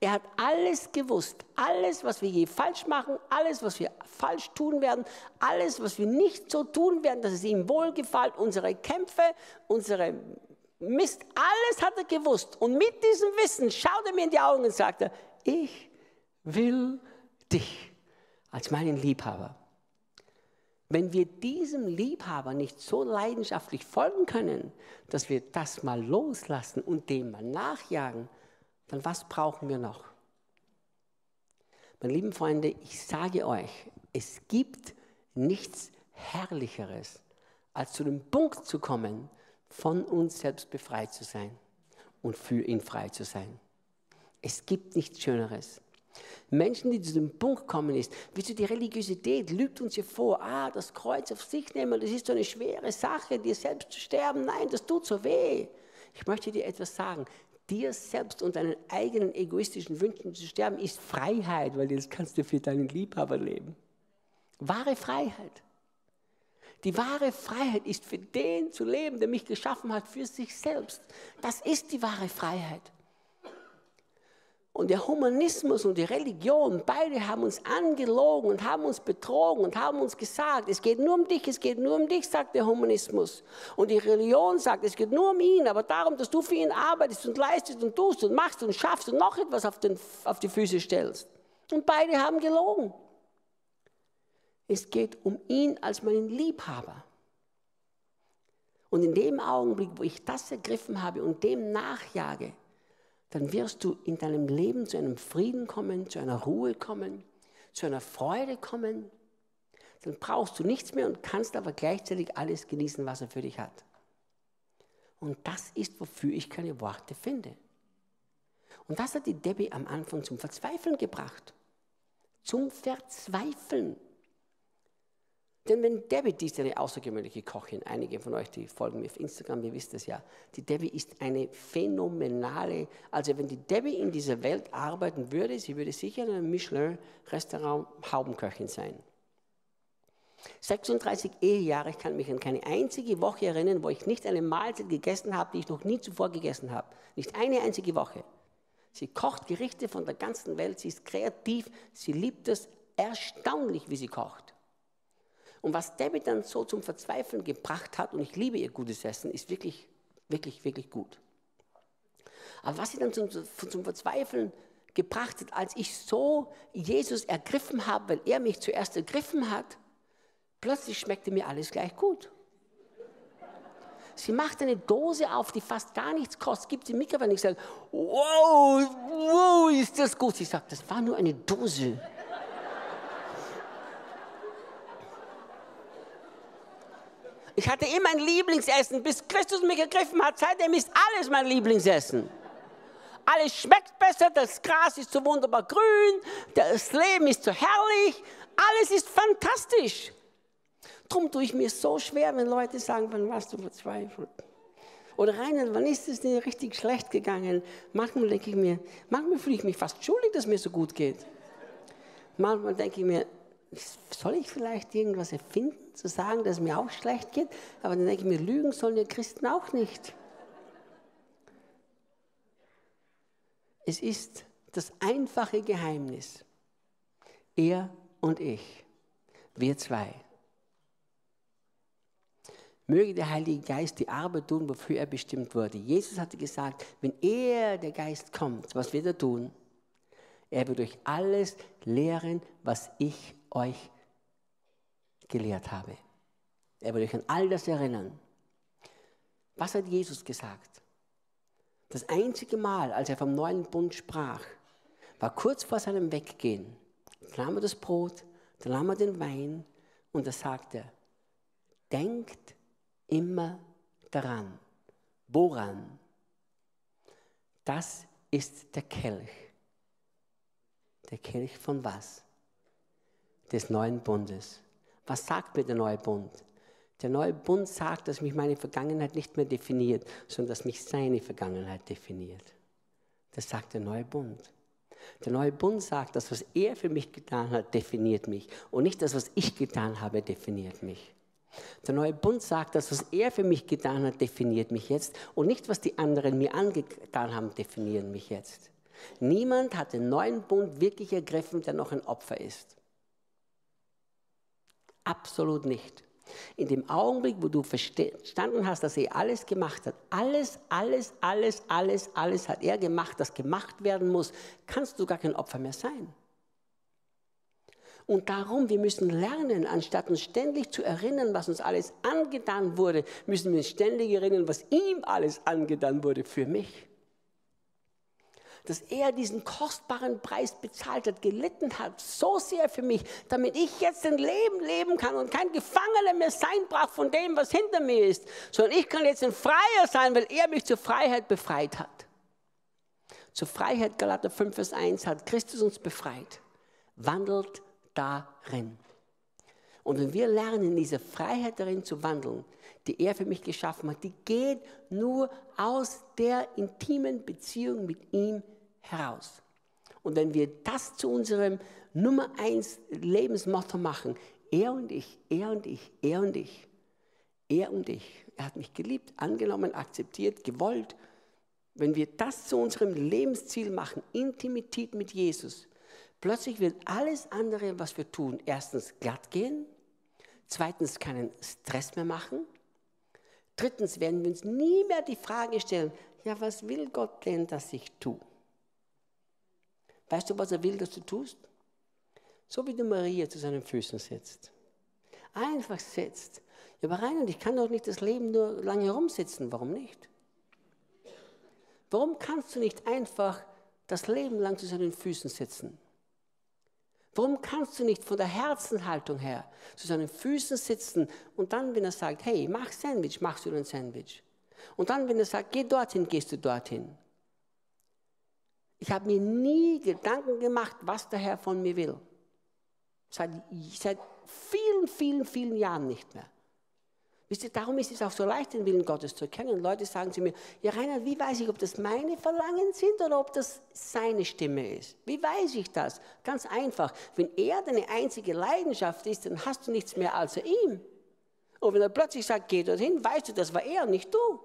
A: Er hat alles gewusst, alles, was wir je falsch machen, alles, was wir falsch tun werden, alles, was wir nicht so tun werden, dass es ihm wohlgefällt, unsere Kämpfe, unsere Mist, alles hat er gewusst. Und mit diesem Wissen schaut er mir in die Augen und sagte, ich will dich als meinen Liebhaber. Wenn wir diesem Liebhaber nicht so leidenschaftlich folgen können, dass wir das mal loslassen und dem mal nachjagen, dann was brauchen wir noch? Meine lieben Freunde, ich sage euch, es gibt nichts Herrlicheres, als zu dem Punkt zu kommen, von uns selbst befreit zu sein und für ihn frei zu sein. Es gibt nichts Schöneres. Menschen, die zu dem Punkt kommen ist, wie du, die Religiosität lügt uns ja vor, ah, das Kreuz auf sich nehmen, das ist so eine schwere Sache, dir selbst zu sterben, nein, das tut so weh. Ich möchte dir etwas sagen, dir selbst und deinen eigenen egoistischen Wünschen zu sterben, ist Freiheit, weil das kannst du für deinen Liebhaber leben. Wahre Freiheit. Die wahre Freiheit ist für den zu leben, der mich geschaffen hat, für sich selbst. Das ist die wahre Freiheit. Und der Humanismus und die Religion, beide haben uns angelogen und haben uns betrogen und haben uns gesagt, es geht nur um dich, es geht nur um dich, sagt der Humanismus. Und die Religion sagt, es geht nur um ihn, aber darum, dass du für ihn arbeitest und leistest und tust und machst und schaffst und noch etwas auf, den, auf die Füße stellst. Und beide haben gelogen. Es geht um ihn als meinen Liebhaber. Und in dem Augenblick, wo ich das ergriffen habe und dem nachjage, dann wirst du in deinem Leben zu einem Frieden kommen, zu einer Ruhe kommen, zu einer Freude kommen. Dann brauchst du nichts mehr und kannst aber gleichzeitig alles genießen, was er für dich hat. Und das ist, wofür ich keine Worte finde. Und das hat die Debbie am Anfang zum Verzweifeln gebracht. Zum Verzweifeln. Denn wenn Debbie, die ist eine außergewöhnliche Kochin, einige von euch, die folgen mir auf Instagram, ihr wisst es ja, die Debbie ist eine phänomenale, also wenn die Debbie in dieser Welt arbeiten würde, sie würde sicher in einem Michelin-Restaurant Haubenköchin sein. 36 Ehejahre, ich kann mich an keine einzige Woche erinnern, wo ich nicht eine Mahlzeit gegessen habe, die ich noch nie zuvor gegessen habe. Nicht eine einzige Woche. Sie kocht Gerichte von der ganzen Welt, sie ist kreativ, sie liebt es erstaunlich, wie sie kocht. Und was Debbie dann so zum Verzweifeln gebracht hat, und ich liebe ihr gutes Essen, ist wirklich, wirklich, wirklich gut. Aber was sie dann zum, zum Verzweifeln gebracht hat, als ich so Jesus ergriffen habe, weil er mich zuerst ergriffen hat, plötzlich schmeckte mir alles gleich gut. Sie macht eine Dose auf, die fast gar nichts kostet, gibt sie Mikrowelle und ich sage, wow, wow, ist das gut. Sie sagt, das war nur eine Dose. Ich hatte immer ein Lieblingsessen, bis Christus mich ergriffen hat. Seitdem ist alles mein Lieblingsessen. Alles schmeckt besser, das Gras ist so wunderbar grün, das Leben ist so herrlich, alles ist fantastisch. Darum tue ich mir so schwer, wenn Leute sagen, wann warst du verzweifelt? Oder Reinhard, wann ist es dir richtig schlecht gegangen? Manchmal denke ich mir, manchmal fühle ich mich fast schuldig, dass mir so gut geht. Manchmal denke ich mir, soll ich vielleicht irgendwas erfinden, zu sagen, dass es mir auch schlecht geht? Aber dann denke ich mir, lügen sollen ja Christen auch nicht. Es ist das einfache Geheimnis. Er und ich, wir zwei. Möge der Heilige Geist die Arbeit tun, wofür er bestimmt wurde. Jesus hatte gesagt, wenn er, der Geist, kommt, was wird er tun? Er wird euch alles lehren, was ich euch gelehrt habe. Er wird euch an all das erinnern. Was hat Jesus gesagt? Das einzige Mal, als er vom neuen Bund sprach, war kurz vor seinem Weggehen. Dann nahm er das Brot, dann nahm er den Wein und er sagte, denkt immer daran. Woran? Das ist der Kelch. Der Kelch von was? des neuen Bundes. Was sagt mir der neue Bund? Der neue Bund sagt, dass mich meine Vergangenheit nicht mehr definiert, sondern dass mich seine Vergangenheit definiert. Das sagt der neue Bund. Der neue Bund sagt, dass was er für mich getan hat, definiert mich. Und nicht das, was ich getan habe, definiert mich. Der neue Bund sagt, dass was er für mich getan hat, definiert mich jetzt. Und nicht, was die anderen mir angetan haben, definieren mich jetzt. Niemand hat den neuen Bund wirklich ergriffen, der noch ein Opfer ist. Absolut nicht. In dem Augenblick, wo du verstanden hast, dass er alles gemacht hat, alles, alles, alles, alles, alles hat er gemacht, das gemacht werden muss, kannst du gar kein Opfer mehr sein. Und darum, wir müssen lernen, anstatt uns ständig zu erinnern, was uns alles angetan wurde, müssen wir uns ständig erinnern, was ihm alles angetan wurde für mich dass er diesen kostbaren Preis bezahlt hat, gelitten hat, so sehr für mich, damit ich jetzt ein Leben leben kann und kein Gefangener mehr sein braucht von dem, was hinter mir ist, sondern ich kann jetzt ein Freier sein, weil er mich zur Freiheit befreit hat. Zur Freiheit, Galater 5, Vers 1, hat Christus uns befreit. Wandelt darin. Und wenn wir lernen, in dieser Freiheit darin zu wandeln, die er für mich geschaffen hat, die geht nur aus der intimen Beziehung mit ihm heraus. Und wenn wir das zu unserem Nummer eins Lebensmotto machen, er und ich, er und ich, er und ich, er und ich, er hat mich geliebt, angenommen, akzeptiert, gewollt. Wenn wir das zu unserem Lebensziel machen, Intimität mit Jesus, plötzlich wird alles andere, was wir tun, erstens glatt gehen, zweitens keinen Stress mehr machen, drittens werden wir uns nie mehr die Frage stellen, ja, was will Gott denn, dass ich tue? Weißt du, was er will, dass du tust? So wie du Maria zu seinen Füßen setzt. Einfach setzt. Ja, aber Reinhard, ich kann doch nicht das Leben nur lange herumsitzen. Warum nicht? Warum kannst du nicht einfach das Leben lang zu seinen Füßen sitzen? Warum kannst du nicht von der Herzenhaltung her zu seinen Füßen sitzen und dann, wenn er sagt, hey, mach Sandwich, machst du ein Sandwich. Und dann, wenn er sagt, geh dorthin, gehst du dorthin. Ich habe mir nie Gedanken gemacht, was der Herr von mir will. Seit, seit vielen, vielen, vielen Jahren nicht mehr. Wisst ihr, darum ist es auch so leicht, den Willen Gottes zu erkennen. Leute sagen zu mir, ja Reinhard, wie weiß ich, ob das meine Verlangen sind oder ob das seine Stimme ist? Wie weiß ich das? Ganz einfach. Wenn er deine einzige Leidenschaft ist, dann hast du nichts mehr als ihm. Und wenn er plötzlich sagt, geh dorthin, weißt du, das war er, nicht du.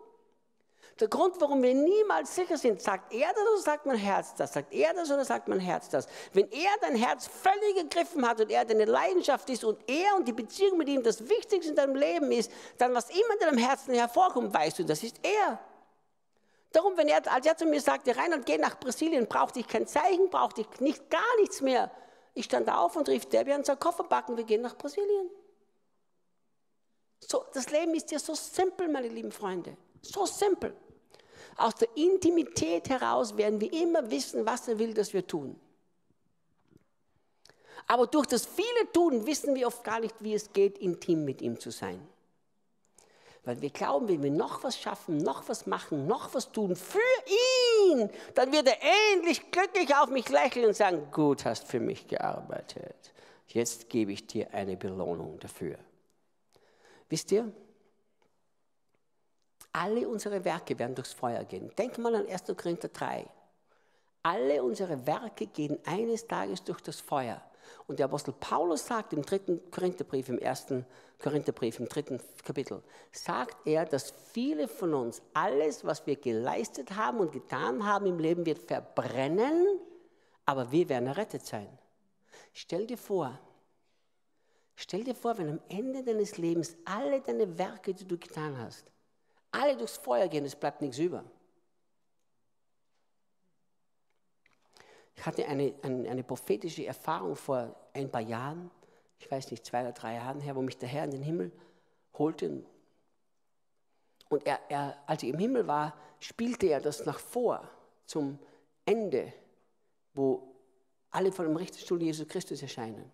A: Der Grund, warum wir niemals sicher sind, sagt er das oder sagt mein Herz das? Sagt er das oder sagt mein Herz das? Wenn er dein Herz völlig gegriffen hat und er deine Leidenschaft ist und er und die Beziehung mit ihm das Wichtigste in deinem Leben ist, dann was immer in deinem Herzen hervorkommt, weißt du, das ist er. Darum, wenn er, als er zu mir sagte, Reinhard, geh nach Brasilien, brauchte ich kein Zeichen, brauchte ich nicht, gar nichts mehr. Ich stand auf und rief Debbie an, sag, Koffer backen, wir gehen nach Brasilien. So, das Leben ist ja so simpel, meine lieben Freunde. So simpel. Aus der Intimität heraus werden wir immer wissen, was er will, dass wir tun. Aber durch das viele Tun wissen wir oft gar nicht, wie es geht, intim mit ihm zu sein. Weil wir glauben, wenn wir noch was schaffen, noch was machen, noch was tun für ihn, dann wird er endlich glücklich auf mich lächeln und sagen, gut hast für mich gearbeitet. Jetzt gebe ich dir eine Belohnung dafür. Wisst ihr, alle unsere Werke werden durchs Feuer gehen. Denk mal an 1. Korinther 3. Alle unsere Werke gehen eines Tages durch das Feuer. Und der Apostel Paulus sagt im dritten Korintherbrief, im ersten Korintherbrief, im dritten Kapitel, sagt er, dass viele von uns alles, was wir geleistet haben und getan haben im Leben, wird verbrennen, aber wir werden errettet sein. Stell dir vor, stell dir vor, wenn am Ende deines Lebens alle deine Werke, die du getan hast, alle durchs Feuer gehen, es bleibt nichts über. Ich hatte eine, eine, eine, prophetische Erfahrung vor ein paar Jahren, ich weiß nicht, zwei oder drei Jahren her, wo mich der Herr in den Himmel holte. Und er, er, als ich im Himmel war, spielte er das nach vor zum Ende, wo alle vor dem Richterstuhl Jesus Christus erscheinen.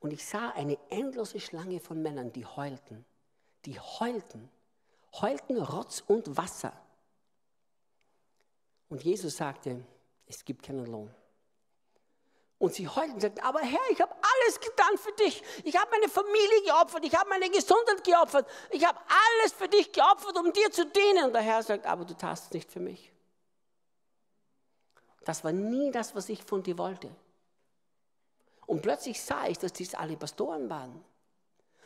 A: Und ich sah eine endlose Schlange von Männern, die heulten, die heulten heulten Rotz und Wasser. Und Jesus sagte, es gibt keinen Lohn. Und sie heulten und sagten, aber Herr, ich habe alles getan für dich. Ich habe meine Familie geopfert, ich habe meine Gesundheit geopfert, ich habe alles für dich geopfert, um dir zu dienen. Und der Herr sagt, aber du tast es nicht für mich. Das war nie das, was ich von dir wollte. Und plötzlich sah ich, dass dies alle Pastoren waren.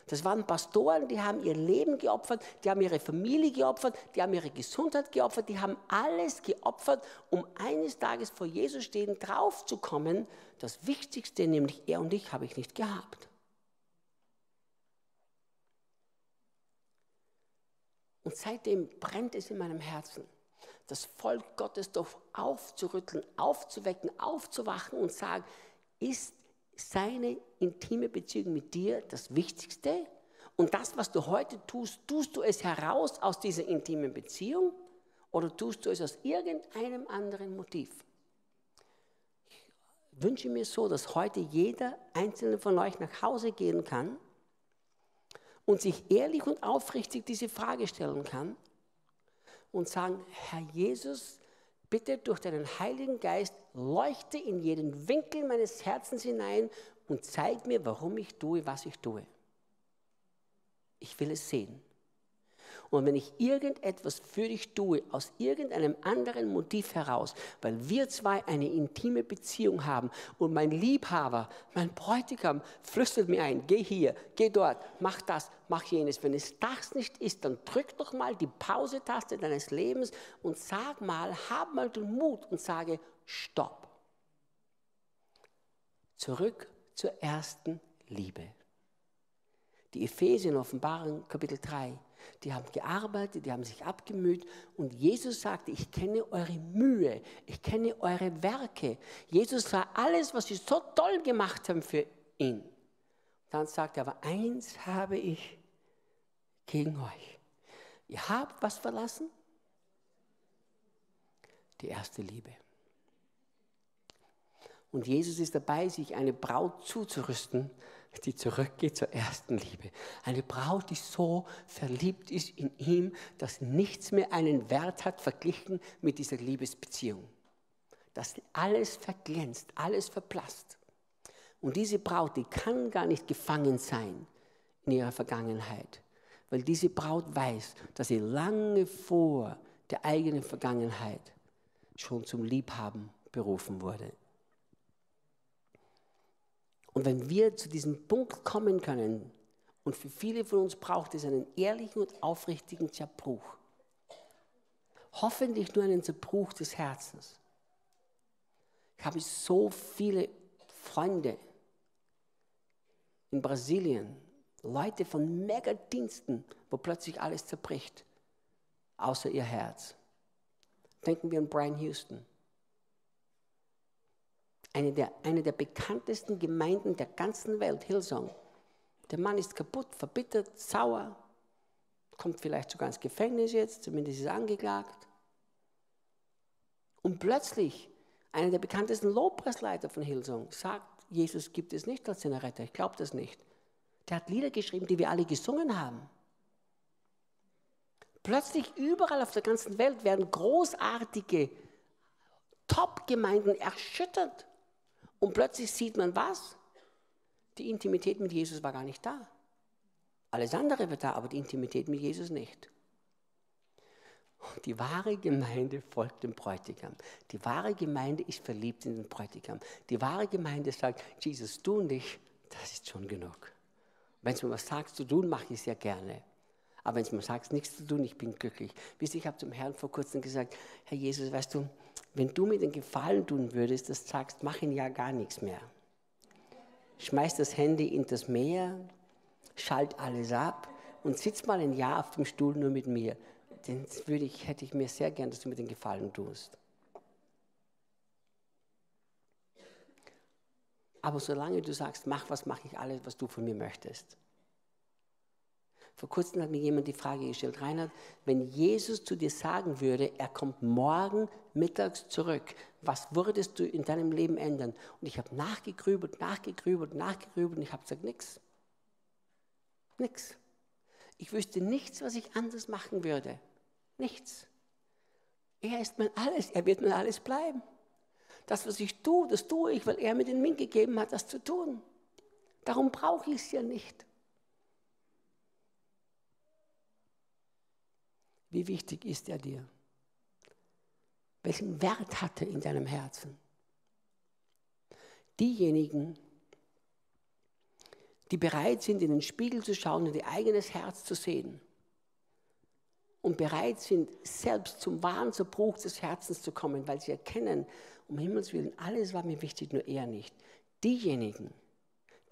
A: Das waren Pastoren, die haben ihr Leben geopfert, die haben ihre Familie geopfert, die haben ihre Gesundheit geopfert, die haben alles geopfert, um eines Tages vor Jesus stehen, draufzukommen. Das Wichtigste, nämlich er und ich, habe ich nicht gehabt. Und seitdem brennt es in meinem Herzen, das Volk Gottes doch aufzurütteln, aufzuwecken, aufzuwachen und sagen, ist seine intime Beziehung mit dir das Wichtigste? Und das, was du heute tust, tust du es heraus aus dieser intimen Beziehung oder tust du es aus irgendeinem anderen Motiv? Ich wünsche mir so, dass heute jeder einzelne von euch nach Hause gehen kann und sich ehrlich und aufrichtig diese Frage stellen kann und sagen, Herr Jesus, bitte durch deinen Heiligen Geist leuchte in jeden Winkel meines Herzens hinein und zeig mir, warum ich tue, was ich tue. Ich will es sehen. Und wenn ich irgendetwas für dich tue, aus irgendeinem anderen Motiv heraus, weil wir zwei eine intime Beziehung haben und mein Liebhaber, mein Bräutigam flüstert mir ein, geh hier, geh dort, mach das, mach jenes. Wenn es das nicht ist, dann drück doch mal die Pause-Taste deines Lebens und sag mal, hab mal den Mut und sage, stopp. Zurück zur ersten Liebe. Die Epheser in Offenbarung Kapitel 3 die haben gearbeitet, die haben sich abgemüht und Jesus sagte, ich kenne eure Mühe, ich kenne eure Werke. Jesus sah alles, was sie so toll gemacht haben für ihn. Dann sagte er, aber eins habe ich gegen euch. Ihr habt was verlassen? Die erste Liebe. Und Jesus ist dabei, sich eine Braut zuzurüsten, die zurückgeht zur ersten Liebe. Eine Braut, die so verliebt ist in ihm, dass nichts mehr einen Wert hat verglichen mit dieser Liebesbeziehung. Dass alles verglänzt, alles verblasst. Und diese Braut, die kann gar nicht gefangen sein in ihrer Vergangenheit, weil diese Braut weiß, dass sie lange vor der eigenen Vergangenheit schon zum Liebhaben berufen wurde. Und wenn wir zu diesem Punkt kommen können, und für viele von uns braucht es einen ehrlichen und aufrichtigen Zerbruch, hoffentlich nur einen Zerbruch des Herzens. Ich habe so viele Freunde in Brasilien, Leute von Megadiensten, wo plötzlich alles zerbricht, außer ihr Herz. Denken wir an Brian Houston eine der, eine der bekanntesten Gemeinden der ganzen Welt, Hillsong. Der Mann ist kaputt, verbittert, sauer, kommt vielleicht sogar ins Gefängnis jetzt, zumindest ist er angeklagt. Und plötzlich, einer der bekanntesten Lobpreisleiter von Hillsong sagt, Jesus gibt es nicht als seinen Retter, ich glaube das nicht. Der hat Lieder geschrieben, die wir alle gesungen haben. Plötzlich überall auf der ganzen Welt werden großartige Top-Gemeinden erschüttert. Und plötzlich sieht man was? Die Intimität mit Jesus war gar nicht da. Alles andere war da, aber die Intimität mit Jesus nicht. Die wahre Gemeinde folgt dem Bräutigam. Die wahre Gemeinde ist verliebt in den Bräutigam. Die wahre Gemeinde sagt, Jesus, du und ich, das ist schon genug. Wenn du mir was sagst zu tun, mache ich es ja gerne. Aber wenn du mir sagst, nichts zu tun, ich bin glücklich. Wisst ich habe zum Herrn vor kurzem gesagt, Herr Jesus, weißt du, wenn du mir den Gefallen tun würdest, dass du sagst, mach ihn ja gar nichts mehr. Schmeiß das Handy in das Meer, schalt alles ab und sitz mal ein Jahr auf dem Stuhl nur mit mir. Den würde ich, hätte ich mir sehr gern, dass du mir den Gefallen tust. Aber solange du sagst, mach was, mache ich alles, was du von mir möchtest. Vor kurzem hat mir jemand die Frage gestellt, Reinhard, wenn Jesus zu dir sagen würde, er kommt morgen mittags zurück, was würdest du in deinem Leben ändern? Und ich habe nachgegrübelt, nachgegrübelt, nachgegrübelt und ich habe gesagt, nichts. Nichts. Ich wüsste nichts, was ich anders machen würde. Nichts. Er ist mein Alles, er wird mein Alles bleiben. Das, was ich tue, das tue ich, weil er mir den Wind gegeben hat, das zu tun. Darum brauche ich es ja nicht. Wie wichtig ist er dir? Welchen Wert hat er in deinem Herzen? Diejenigen, die bereit sind, in den Spiegel zu schauen und ihr eigenes Herz zu sehen und bereit sind, selbst zum wahren Zerbruch des Herzens zu kommen, weil sie erkennen, um Himmels Willen, alles war mir wichtig, nur er nicht. Diejenigen,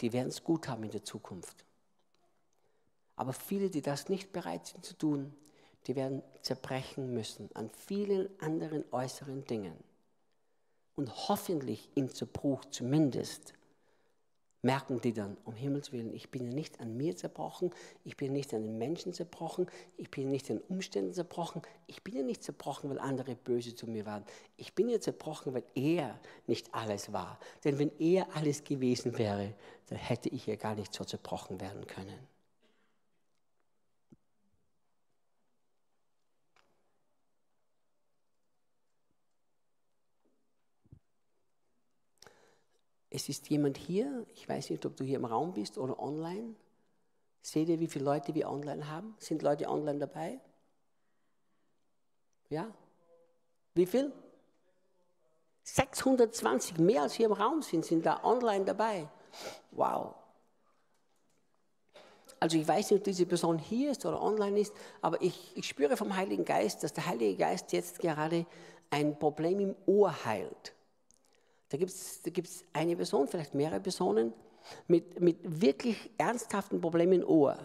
A: die werden es gut haben in der Zukunft. Aber viele, die das nicht bereit sind zu tun, die werden zerbrechen müssen an vielen anderen äußeren Dingen. Und hoffentlich im Zerbruch zumindest merken die dann, um Himmels Willen, ich bin ja nicht an mir zerbrochen, ich bin nicht an den Menschen zerbrochen, ich bin nicht an den Umständen zerbrochen, ich bin ja nicht zerbrochen, weil andere böse zu mir waren. Ich bin ja zerbrochen, weil er nicht alles war. Denn wenn er alles gewesen wäre, dann hätte ich ja gar nicht so zerbrochen werden können. Es ist jemand hier, ich weiß nicht, ob du hier im Raum bist oder online. Seht ihr, wie viele Leute wir online haben? Sind Leute online dabei? Ja? Wie viel? 620, mehr als hier im Raum sind, sind da online dabei. Wow. Also ich weiß nicht, ob diese Person hier ist oder online ist, aber ich, ich spüre vom Heiligen Geist, dass der Heilige Geist jetzt gerade ein Problem im Ohr heilt. Da gibt es eine Person, vielleicht mehrere Personen, mit, mit wirklich ernsthaften Problemen im Ohr.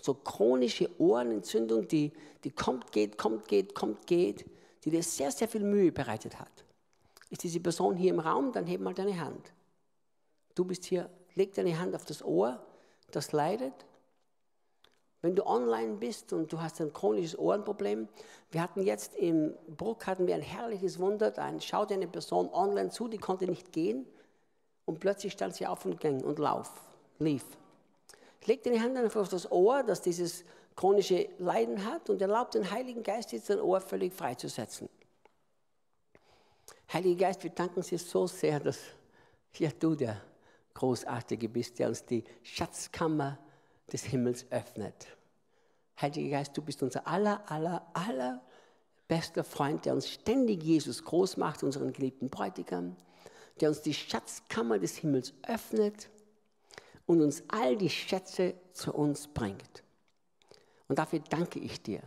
A: So chronische Ohrenentzündung, die, die kommt, geht, kommt, geht, kommt, geht, die dir sehr, sehr viel Mühe bereitet hat. Ist diese Person hier im Raum, dann heb mal deine Hand. Du bist hier, leg deine Hand auf das Ohr, das leidet. Wenn du online bist und du hast ein chronisches Ohrenproblem, wir hatten jetzt im Bruck hatten wir ein herrliches Wunder, da schaute eine Person online zu, die konnte nicht gehen und plötzlich stand sie auf und ging und lauf, lief. Leg deine Hand einfach auf das Ohr, das dieses chronische Leiden hat und erlaubt den Heiligen Geist jetzt dein Ohr völlig freizusetzen. Heiliger Geist, wir danken dir so sehr, dass ja, du der Großartige bist, der uns die Schatzkammer des Himmels öffnet. Heiliger Geist, du bist unser aller, aller, aller bester Freund, der uns ständig Jesus groß macht, unseren geliebten Bräutigam, der uns die Schatzkammer des Himmels öffnet und uns all die Schätze zu uns bringt. Und dafür danke ich dir.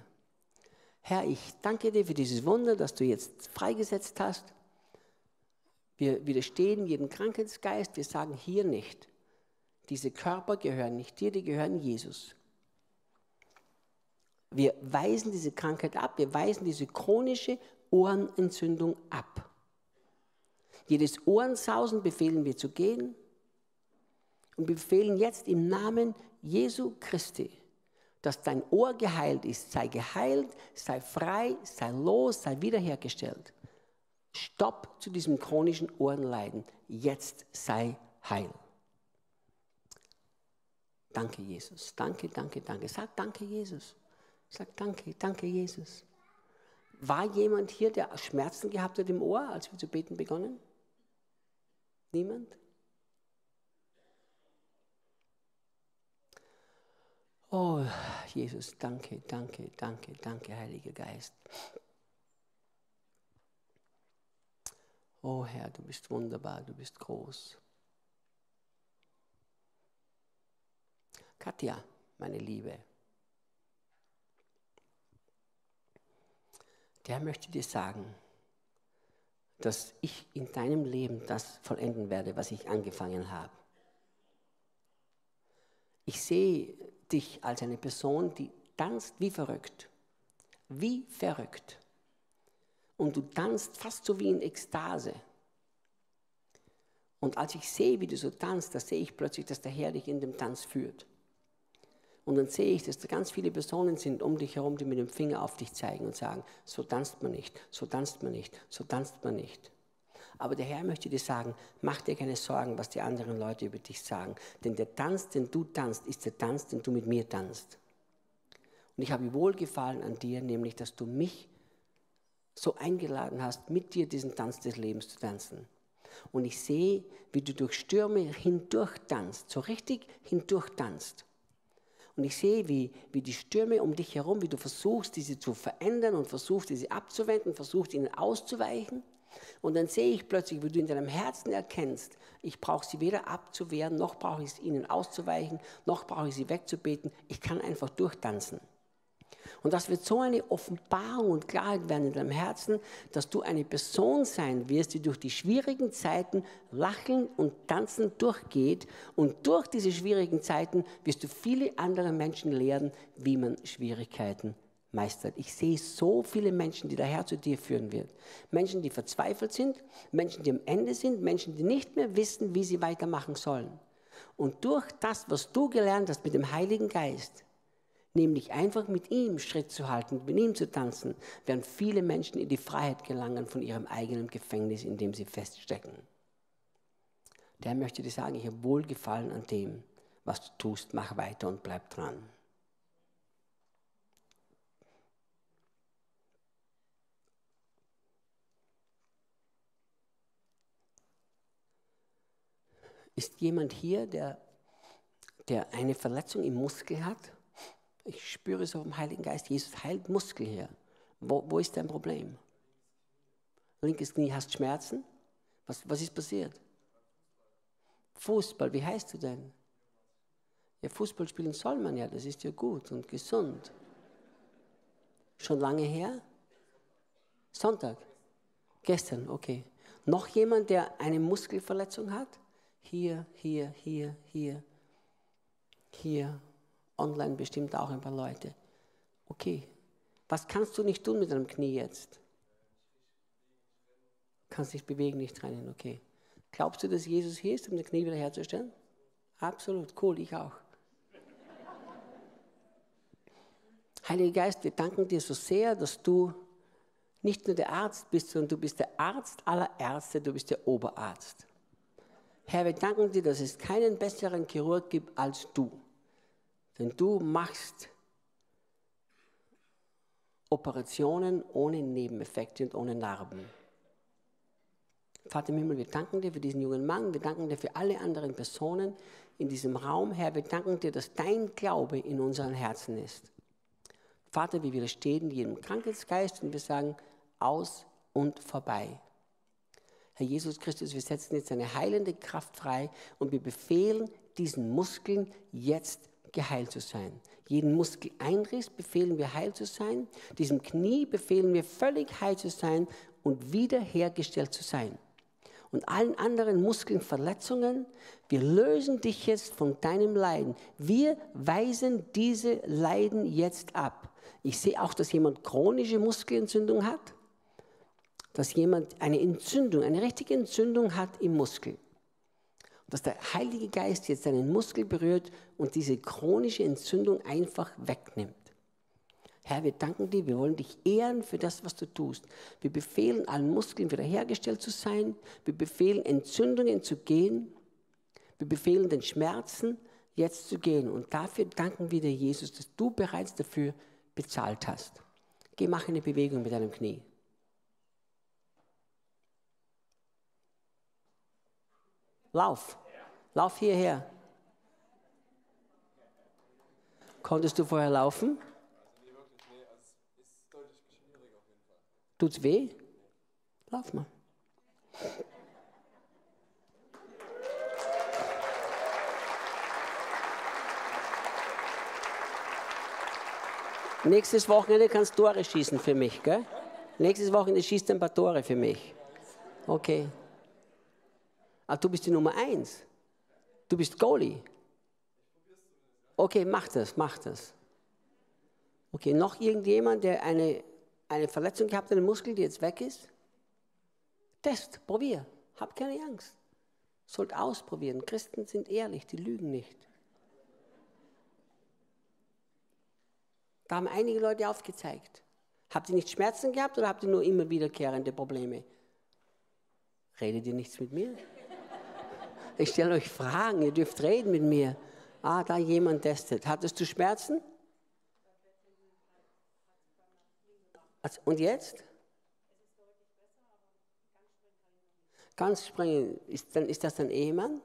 A: Herr, ich danke dir für dieses Wunder, das du jetzt freigesetzt hast. Wir widerstehen jedem Krankheitsgeist. Wir sagen hier nicht, diese Körper gehören nicht dir, die gehören Jesus. Wir weisen diese Krankheit ab, wir weisen diese chronische Ohrenentzündung ab. Jedes Ohrensausen befehlen wir zu gehen und befehlen jetzt im Namen Jesu Christi, dass dein Ohr geheilt ist. Sei geheilt, sei frei, sei los, sei wiederhergestellt. Stopp zu diesem chronischen Ohrenleiden. Jetzt sei heil. Danke, Jesus. Danke, danke, danke. Sag danke, Jesus. Sag danke, danke, Jesus. War jemand hier, der Schmerzen gehabt hat im Ohr, als wir zu beten begonnen? Niemand? Oh, Jesus, danke, danke, danke, danke, Heiliger Geist. Oh Herr, du bist wunderbar, du bist groß. Katja, meine Liebe, der möchte dir sagen, dass ich in deinem Leben das vollenden werde, was ich angefangen habe. Ich sehe dich als eine Person, die tanzt wie verrückt. Wie verrückt. Und du tanzt fast so wie in Ekstase. Und als ich sehe, wie du so tanzt, da sehe ich plötzlich, dass der Herr dich in dem Tanz führt. Und dann sehe ich, dass da ganz viele Personen sind um dich herum, die mit dem Finger auf dich zeigen und sagen, so tanzt man nicht, so tanzt man nicht, so tanzt man nicht. Aber der Herr möchte dir sagen, mach dir keine Sorgen, was die anderen Leute über dich sagen. Denn der Tanz, den du tanzt, ist der Tanz, den du mit mir tanzt. Und ich habe Wohlgefallen an dir, nämlich, dass du mich so eingeladen hast, mit dir diesen Tanz des Lebens zu tanzen. Und ich sehe, wie du durch Stürme hindurch tanzt, so richtig hindurch tanzt. Und ich sehe, wie, wie die Stürme um dich herum, wie du versuchst, diese zu verändern und versuchst, diese abzuwenden, versuchst, ihnen auszuweichen. Und dann sehe ich plötzlich, wie du in deinem Herzen erkennst, ich brauche sie weder abzuwehren, noch brauche ich es ihnen auszuweichen, noch brauche ich sie wegzubeten. Ich kann einfach durchtanzen. Und das wird so eine Offenbarung und Klarheit werden in deinem Herzen, dass du eine Person sein wirst, die durch die schwierigen Zeiten lachen und tanzen durchgeht. Und durch diese schwierigen Zeiten wirst du viele andere Menschen lehren, wie man Schwierigkeiten meistert. Ich sehe so viele Menschen, die der Herr zu dir führen wird. Menschen, die verzweifelt sind, Menschen, die am Ende sind, Menschen, die nicht mehr wissen, wie sie weitermachen sollen. Und durch das, was du gelernt hast mit dem Heiligen Geist, nämlich einfach mit ihm Schritt zu halten, mit ihm zu tanzen, werden viele Menschen in die Freiheit gelangen von ihrem eigenen Gefängnis, in dem sie feststecken. Der möchte dir sagen, ich habe Wohlgefallen an dem, was du tust, mach weiter und bleib dran. Ist jemand hier, der, der eine Verletzung im Muskel hat? Ich spüre es auf dem Heiligen Geist. Jesus heilt Muskel hier. Wo, wo ist dein Problem? Linkes Knie, hast Schmerzen? Was, was ist passiert? Fußball, wie heißt du denn? Ja, Fußball spielen soll man ja, das ist ja gut und gesund. Schon lange her? Sonntag? Gestern, okay. Noch jemand, der eine Muskelverletzung hat? Hier, hier, hier, hier, hier online bestimmt auch ein paar Leute. Okay, was kannst du nicht tun mit deinem Knie jetzt? Kannst dich bewegen, nicht trennen, okay. Glaubst du, dass Jesus hier ist, um das Knie wiederherzustellen? Absolut, cool, ich auch. Heiliger Geist, wir danken dir so sehr, dass du nicht nur der Arzt bist, sondern du bist der Arzt aller Ärzte, du bist der Oberarzt. Herr, wir danken dir, dass es keinen besseren Chirurg gibt als du. Denn du machst Operationen ohne Nebeneffekte und ohne Narben. Vater im Himmel, wir danken dir für diesen jungen Mann, wir danken dir für alle anderen Personen in diesem Raum. Herr, wir danken dir, dass dein Glaube in unseren Herzen ist. Vater, wir widerstehen jedem Krankheitsgeist und wir sagen, aus und vorbei. Herr Jesus Christus, wir setzen jetzt eine heilende Kraft frei und wir befehlen diesen Muskeln jetzt geheilt zu sein. Jeden Muskeleinriss befehlen wir heil zu sein. Diesem Knie befehlen wir völlig heil zu sein und wiederhergestellt zu sein. Und allen anderen Muskelverletzungen, wir lösen dich jetzt von deinem Leiden. Wir weisen diese Leiden jetzt ab. Ich sehe auch, dass jemand chronische Muskelentzündung hat, dass jemand eine Entzündung, eine richtige Entzündung hat im Muskel dass der Heilige Geist jetzt deinen Muskel berührt und diese chronische Entzündung einfach wegnimmt. Herr, wir danken dir, wir wollen dich ehren für das, was du tust. Wir befehlen allen Muskeln wiederhergestellt zu sein. Wir befehlen Entzündungen zu gehen. Wir befehlen den Schmerzen jetzt zu gehen. Und dafür danken wir dir, Jesus, dass du bereits dafür bezahlt hast. Geh, mach eine Bewegung mit deinem Knie. Lauf. Lauf hierher. Konntest du vorher laufen? Tut's weh? Lauf mal. Nächstes Wochenende kannst du Tore schießen für mich, gell? Nächstes Wochenende schießt ein paar Tore für mich. Okay. Aber du bist die Nummer eins. Du bist Goalie. Okay, mach das, mach das. Okay, noch irgendjemand, der eine, eine Verletzung gehabt hat, einen Muskel, die jetzt weg ist? Test, probier. Hab keine Angst. Sollt ausprobieren. Christen sind ehrlich, die lügen nicht. Da haben einige Leute aufgezeigt. Habt ihr nicht Schmerzen gehabt oder habt ihr nur immer wiederkehrende Probleme? Redet ihr nichts mit mir? Ich stelle euch Fragen, ihr dürft reden mit mir. Ah, da jemand testet. Hattest du Schmerzen? Und jetzt? Ganz springen, ist, dann, ist das ein Ehemann?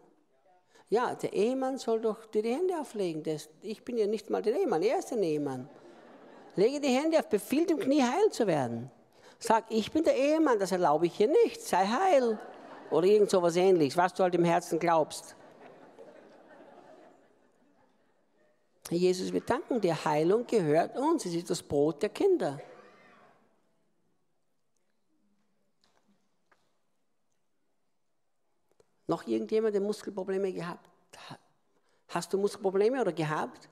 A: Ja, der Ehemann soll doch dir die Hände auflegen. Das, ich bin ja nicht mal der Ehemann, er ist der Ehemann. Lege die Hände auf, befiehl dem Knie heil zu werden. Sag, ich bin der Ehemann, das erlaube ich hier nicht, sei heil. Oder irgend so was ähnliches, was du halt im Herzen glaubst. Jesus, wir danken dir, Heilung gehört uns, es ist das Brot der Kinder. Noch irgendjemand, der Muskelprobleme gehabt hat? Hast du Muskelprobleme oder gehabt?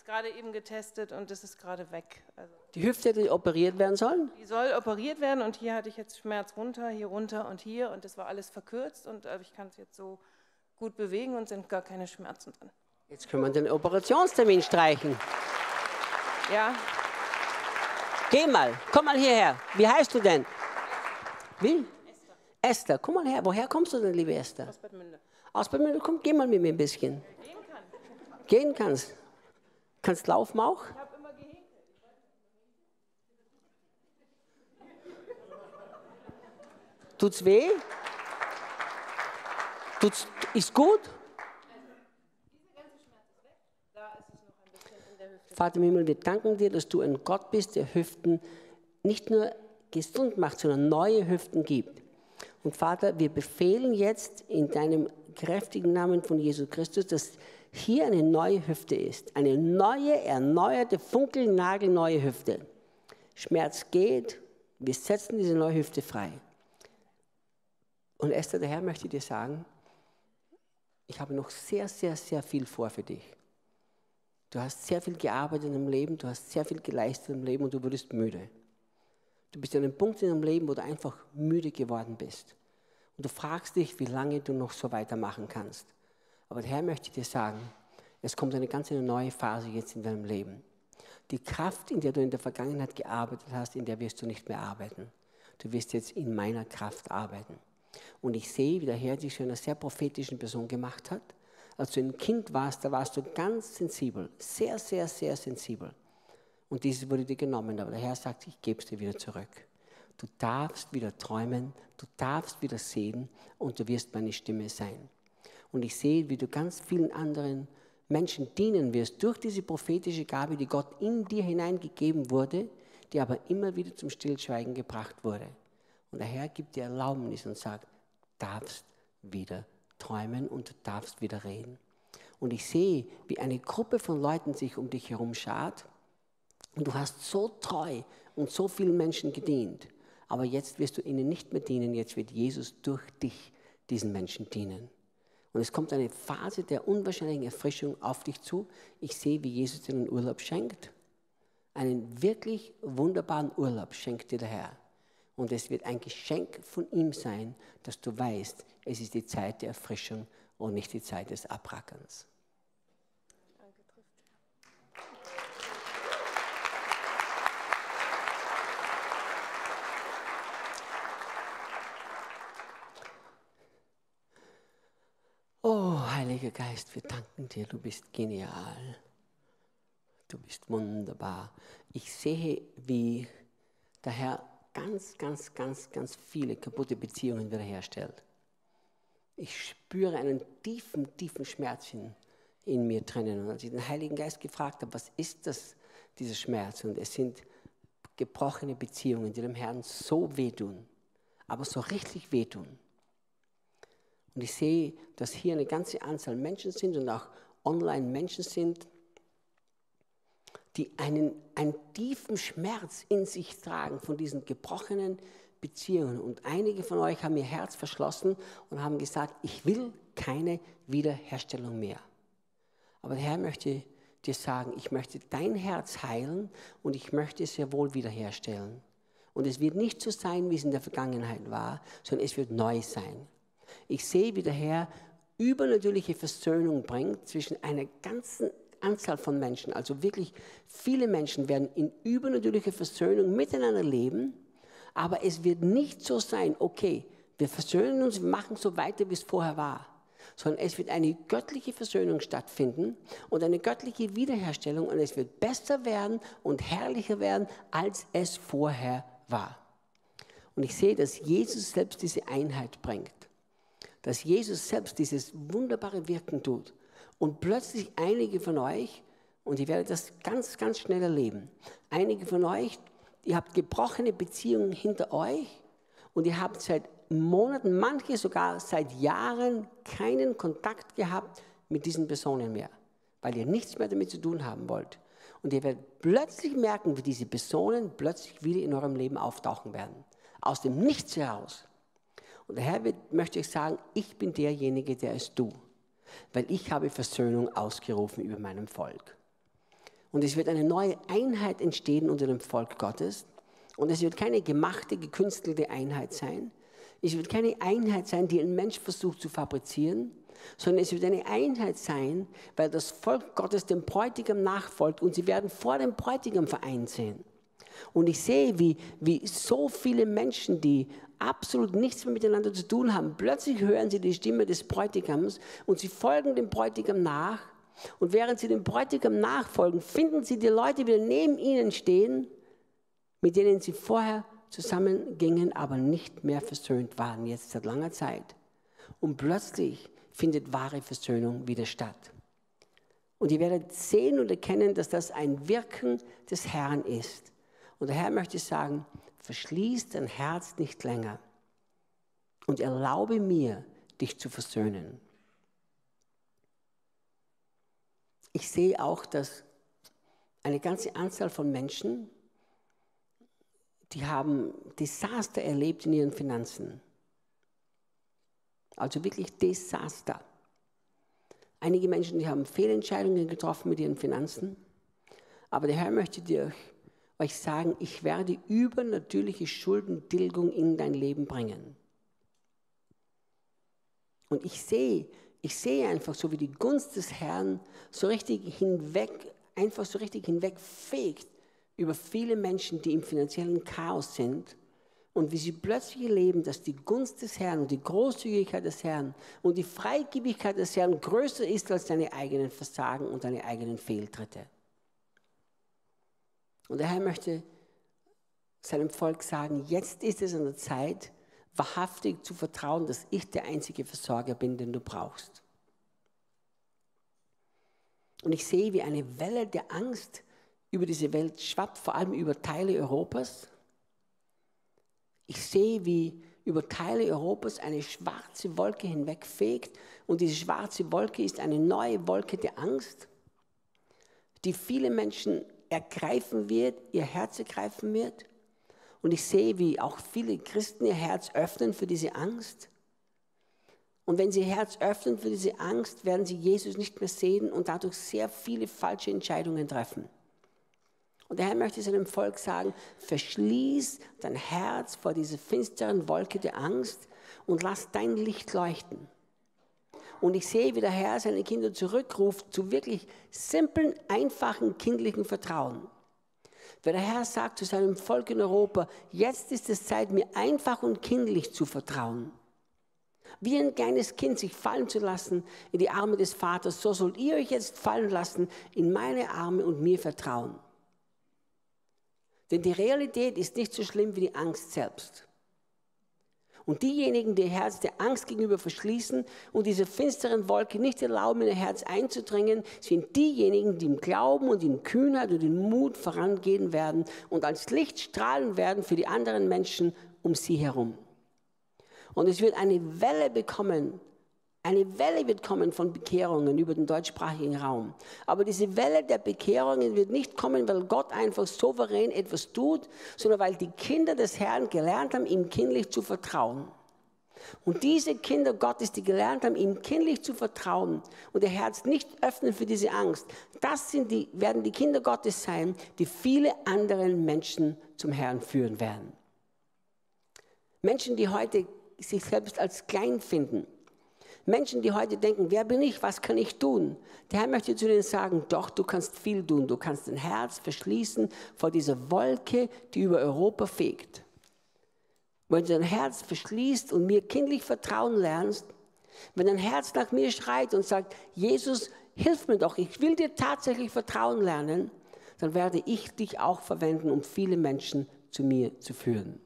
B: Das gerade eben getestet und das ist gerade weg.
A: Also die Hüfte hätte operiert werden sollen?
B: Die soll operiert werden und hier hatte ich jetzt Schmerz runter, hier runter und hier und das war alles verkürzt und äh, ich kann es jetzt so gut bewegen und sind gar keine Schmerzen drin.
A: Jetzt können wir den Operationstermin streichen.
B: Ja.
A: Geh mal, komm mal hierher. Wie heißt du denn? Wie? Esther. Esther, komm mal her. Woher kommst du denn, liebe Esther?
B: Aus Bad Münde.
A: Aus Bad Münde, komm, geh mal mit mir ein bisschen. Gehen kann. Gehen kannst. Kannst laufen auch? Ich habe immer gehinkelt. Tut's weh? Tut's, ist gut? Vater im Himmel, wir danken dir, dass du ein Gott bist, der Hüften nicht nur gesund macht, sondern neue Hüften gibt. Und Vater, wir befehlen jetzt in deinem kräftigen Namen von Jesus Christus, dass hier eine neue Hüfte ist. Eine neue, erneuerte, funkelnagelneue Hüfte. Schmerz geht, wir setzen diese neue Hüfte frei. Und Esther, der Herr möchte dir sagen, ich habe noch sehr, sehr, sehr viel vor für dich. Du hast sehr viel gearbeitet im Leben, du hast sehr viel geleistet im Leben und du wurdest müde. Du bist an einem Punkt in deinem Leben, wo du einfach müde geworden bist. Und du fragst dich, wie lange du noch so weitermachen kannst. Aber der Herr möchte dir sagen, es kommt eine ganz neue Phase jetzt in deinem Leben. Die Kraft, in der du in der Vergangenheit gearbeitet hast, in der wirst du nicht mehr arbeiten. Du wirst jetzt in meiner Kraft arbeiten. Und ich sehe, wie der Herr dich zu einer sehr prophetischen Person gemacht hat. Als du ein Kind warst, da warst du ganz sensibel, sehr, sehr, sehr sensibel. Und dieses wurde dir genommen, aber der Herr sagt, ich gebe es dir wieder zurück. Du darfst wieder träumen, du darfst wieder sehen und du wirst meine Stimme sein. Und ich sehe, wie du ganz vielen anderen Menschen dienen wirst durch diese prophetische Gabe, die Gott in dir hineingegeben wurde, die aber immer wieder zum Stillschweigen gebracht wurde. Und der Herr gibt dir Erlaubnis und sagt, darfst wieder träumen und du darfst wieder reden. Und ich sehe, wie eine Gruppe von Leuten sich um dich herum schart. Und du hast so treu und so vielen Menschen gedient. Aber jetzt wirst du ihnen nicht mehr dienen, jetzt wird Jesus durch dich diesen Menschen dienen. Und es kommt eine Phase der unwahrscheinlichen Erfrischung auf dich zu. Ich sehe, wie Jesus dir einen Urlaub schenkt. Einen wirklich wunderbaren Urlaub schenkt dir der Herr. Und es wird ein Geschenk von ihm sein, dass du weißt, es ist die Zeit der Erfrischung und nicht die Zeit des Abrackerns. Heiliger Geist, wir danken dir, du bist genial. Du bist wunderbar. Ich sehe, wie der Herr ganz, ganz, ganz, ganz viele kaputte Beziehungen wiederherstellt. Ich spüre einen tiefen, tiefen Schmerz in, in mir drinnen. Und als ich den Heiligen Geist gefragt habe, was ist das, dieser Schmerz? Und es sind gebrochene Beziehungen, die dem Herrn so wehtun, aber so richtig wehtun. Und ich sehe, dass hier eine ganze Anzahl Menschen sind und auch online Menschen sind, die einen, einen tiefen Schmerz in sich tragen von diesen gebrochenen Beziehungen. Und einige von euch haben ihr Herz verschlossen und haben gesagt, ich will keine Wiederherstellung mehr. Aber der Herr möchte dir sagen, ich möchte dein Herz heilen und ich möchte es sehr wohl wiederherstellen. Und es wird nicht so sein, wie es in der Vergangenheit war, sondern es wird neu sein. Ich sehe, wie der Herr übernatürliche Versöhnung bringt zwischen einer ganzen Anzahl von Menschen. Also wirklich viele Menschen werden in übernatürlicher Versöhnung miteinander leben, aber es wird nicht so sein, okay, wir versöhnen uns, wir machen so weiter, wie es vorher war, sondern es wird eine göttliche Versöhnung stattfinden und eine göttliche Wiederherstellung und es wird besser werden und herrlicher werden, als es vorher war. Und ich sehe, dass Jesus selbst diese Einheit bringt, dass Jesus selbst dieses wunderbare Wirken tut und plötzlich einige von euch, und ihr werdet das ganz, ganz schnell erleben, einige von euch, ihr habt gebrochene Beziehungen hinter euch und ihr habt seit Monaten, manche sogar seit Jahren keinen Kontakt gehabt mit diesen Personen mehr, weil ihr nichts mehr damit zu tun haben wollt. Und ihr werdet plötzlich merken, wie diese Personen plötzlich wieder in eurem Leben auftauchen werden. Aus dem Nichts heraus. Und daher möchte ich sagen, ich bin derjenige, der es du. Weil ich habe Versöhnung ausgerufen über meinem Volk. Und es wird eine neue Einheit entstehen unter dem Volk Gottes. Und es wird keine gemachte, gekünstelte Einheit sein, es wird keine Einheit sein, die ein Mensch versucht zu fabrizieren, sondern es wird eine Einheit sein, weil das Volk Gottes dem Bräutigam nachfolgt und sie werden vor dem Bräutigam vereint sein. Und ich sehe, wie, wie so viele Menschen, die absolut nichts mehr miteinander zu tun haben, plötzlich hören sie die Stimme des Bräutigams und sie folgen dem Bräutigam nach. Und während sie dem Bräutigam nachfolgen, finden sie die Leute, die neben ihnen stehen, mit denen sie vorher zusammengingen, aber nicht mehr versöhnt waren, jetzt seit langer Zeit. Und plötzlich findet wahre Versöhnung wieder statt. Und ihr werdet sehen und erkennen, dass das ein Wirken des Herrn ist. Und der Herr möchte sagen, verschließ dein Herz nicht länger und erlaube mir, dich zu versöhnen. Ich sehe auch, dass eine ganze Anzahl von Menschen die haben Desaster erlebt in ihren Finanzen. Also wirklich Desaster. Einige Menschen, die haben Fehlentscheidungen getroffen mit ihren Finanzen. Aber der Herr möchte dir euch sagen, ich werde übernatürliche Schuldentilgung in dein Leben bringen. Und ich sehe, ich sehe einfach so, wie die Gunst des Herrn so richtig hinweg, einfach so richtig hinwegfegt über viele Menschen, die im finanziellen Chaos sind und wie sie plötzlich erleben, dass die Gunst des Herrn und die Großzügigkeit des Herrn und die Freigebigkeit des Herrn größer ist als deine eigenen Versagen und deine eigenen Fehltritte. Und der Herr möchte seinem Volk sagen, jetzt ist es an der Zeit, wahrhaftig zu vertrauen, dass ich der einzige Versorger bin, den du brauchst. Und ich sehe, wie eine Welle der Angst über diese Welt schwappt, vor allem über Teile Europas. Ich sehe, wie über Teile Europas eine schwarze Wolke hinwegfegt und diese schwarze Wolke ist eine neue Wolke der Angst, die viele Menschen ergreifen wird, ihr Herz ergreifen wird. Und ich sehe, wie auch viele Christen ihr Herz öffnen für diese Angst. Und wenn sie ihr Herz öffnen für diese Angst, werden sie Jesus nicht mehr sehen und dadurch sehr viele falsche Entscheidungen treffen. Und der Herr möchte seinem Volk sagen, verschließ dein Herz vor dieser finsteren Wolke der Angst und lass dein Licht leuchten. Und ich sehe, wie der Herr seine Kinder zurückruft zu wirklich simplen, einfachen, kindlichen Vertrauen. Weil der Herr sagt zu seinem Volk in Europa, jetzt ist es Zeit, mir einfach und kindlich zu vertrauen. Wie ein kleines Kind sich fallen zu lassen in die Arme des Vaters, so sollt ihr euch jetzt fallen lassen in meine Arme und mir vertrauen. Denn die Realität ist nicht so schlimm wie die Angst selbst. Und diejenigen, die ihr Herz der Angst gegenüber verschließen und diese finsteren Wolke nicht erlauben, in ihr Herz einzudringen, sind diejenigen, die im Glauben und in Kühnheit und in Mut vorangehen werden und als Licht strahlen werden für die anderen Menschen um sie herum. Und es wird eine Welle bekommen eine Welle wird kommen von Bekehrungen über den deutschsprachigen Raum. Aber diese Welle der Bekehrungen wird nicht kommen, weil Gott einfach souverän etwas tut, sondern weil die Kinder des Herrn gelernt haben, ihm kindlich zu vertrauen. Und diese Kinder Gottes, die gelernt haben, ihm kindlich zu vertrauen und ihr Herz nicht öffnen für diese Angst, das sind die, werden die Kinder Gottes sein, die viele andere Menschen zum Herrn führen werden. Menschen, die heute sich selbst als klein finden, Menschen, die heute denken, wer bin ich, was kann ich tun? Der Herr möchte zu denen sagen, doch, du kannst viel tun. Du kannst dein Herz verschließen vor dieser Wolke, die über Europa fegt. Wenn du dein Herz verschließt und mir kindlich vertrauen lernst, Wenn dein Herz nach mir schreit und sagt, Jesus, hilf mir doch, ich will dir tatsächlich vertrauen lernen, dann werde ich dich auch verwenden, um viele Menschen zu mir zu führen.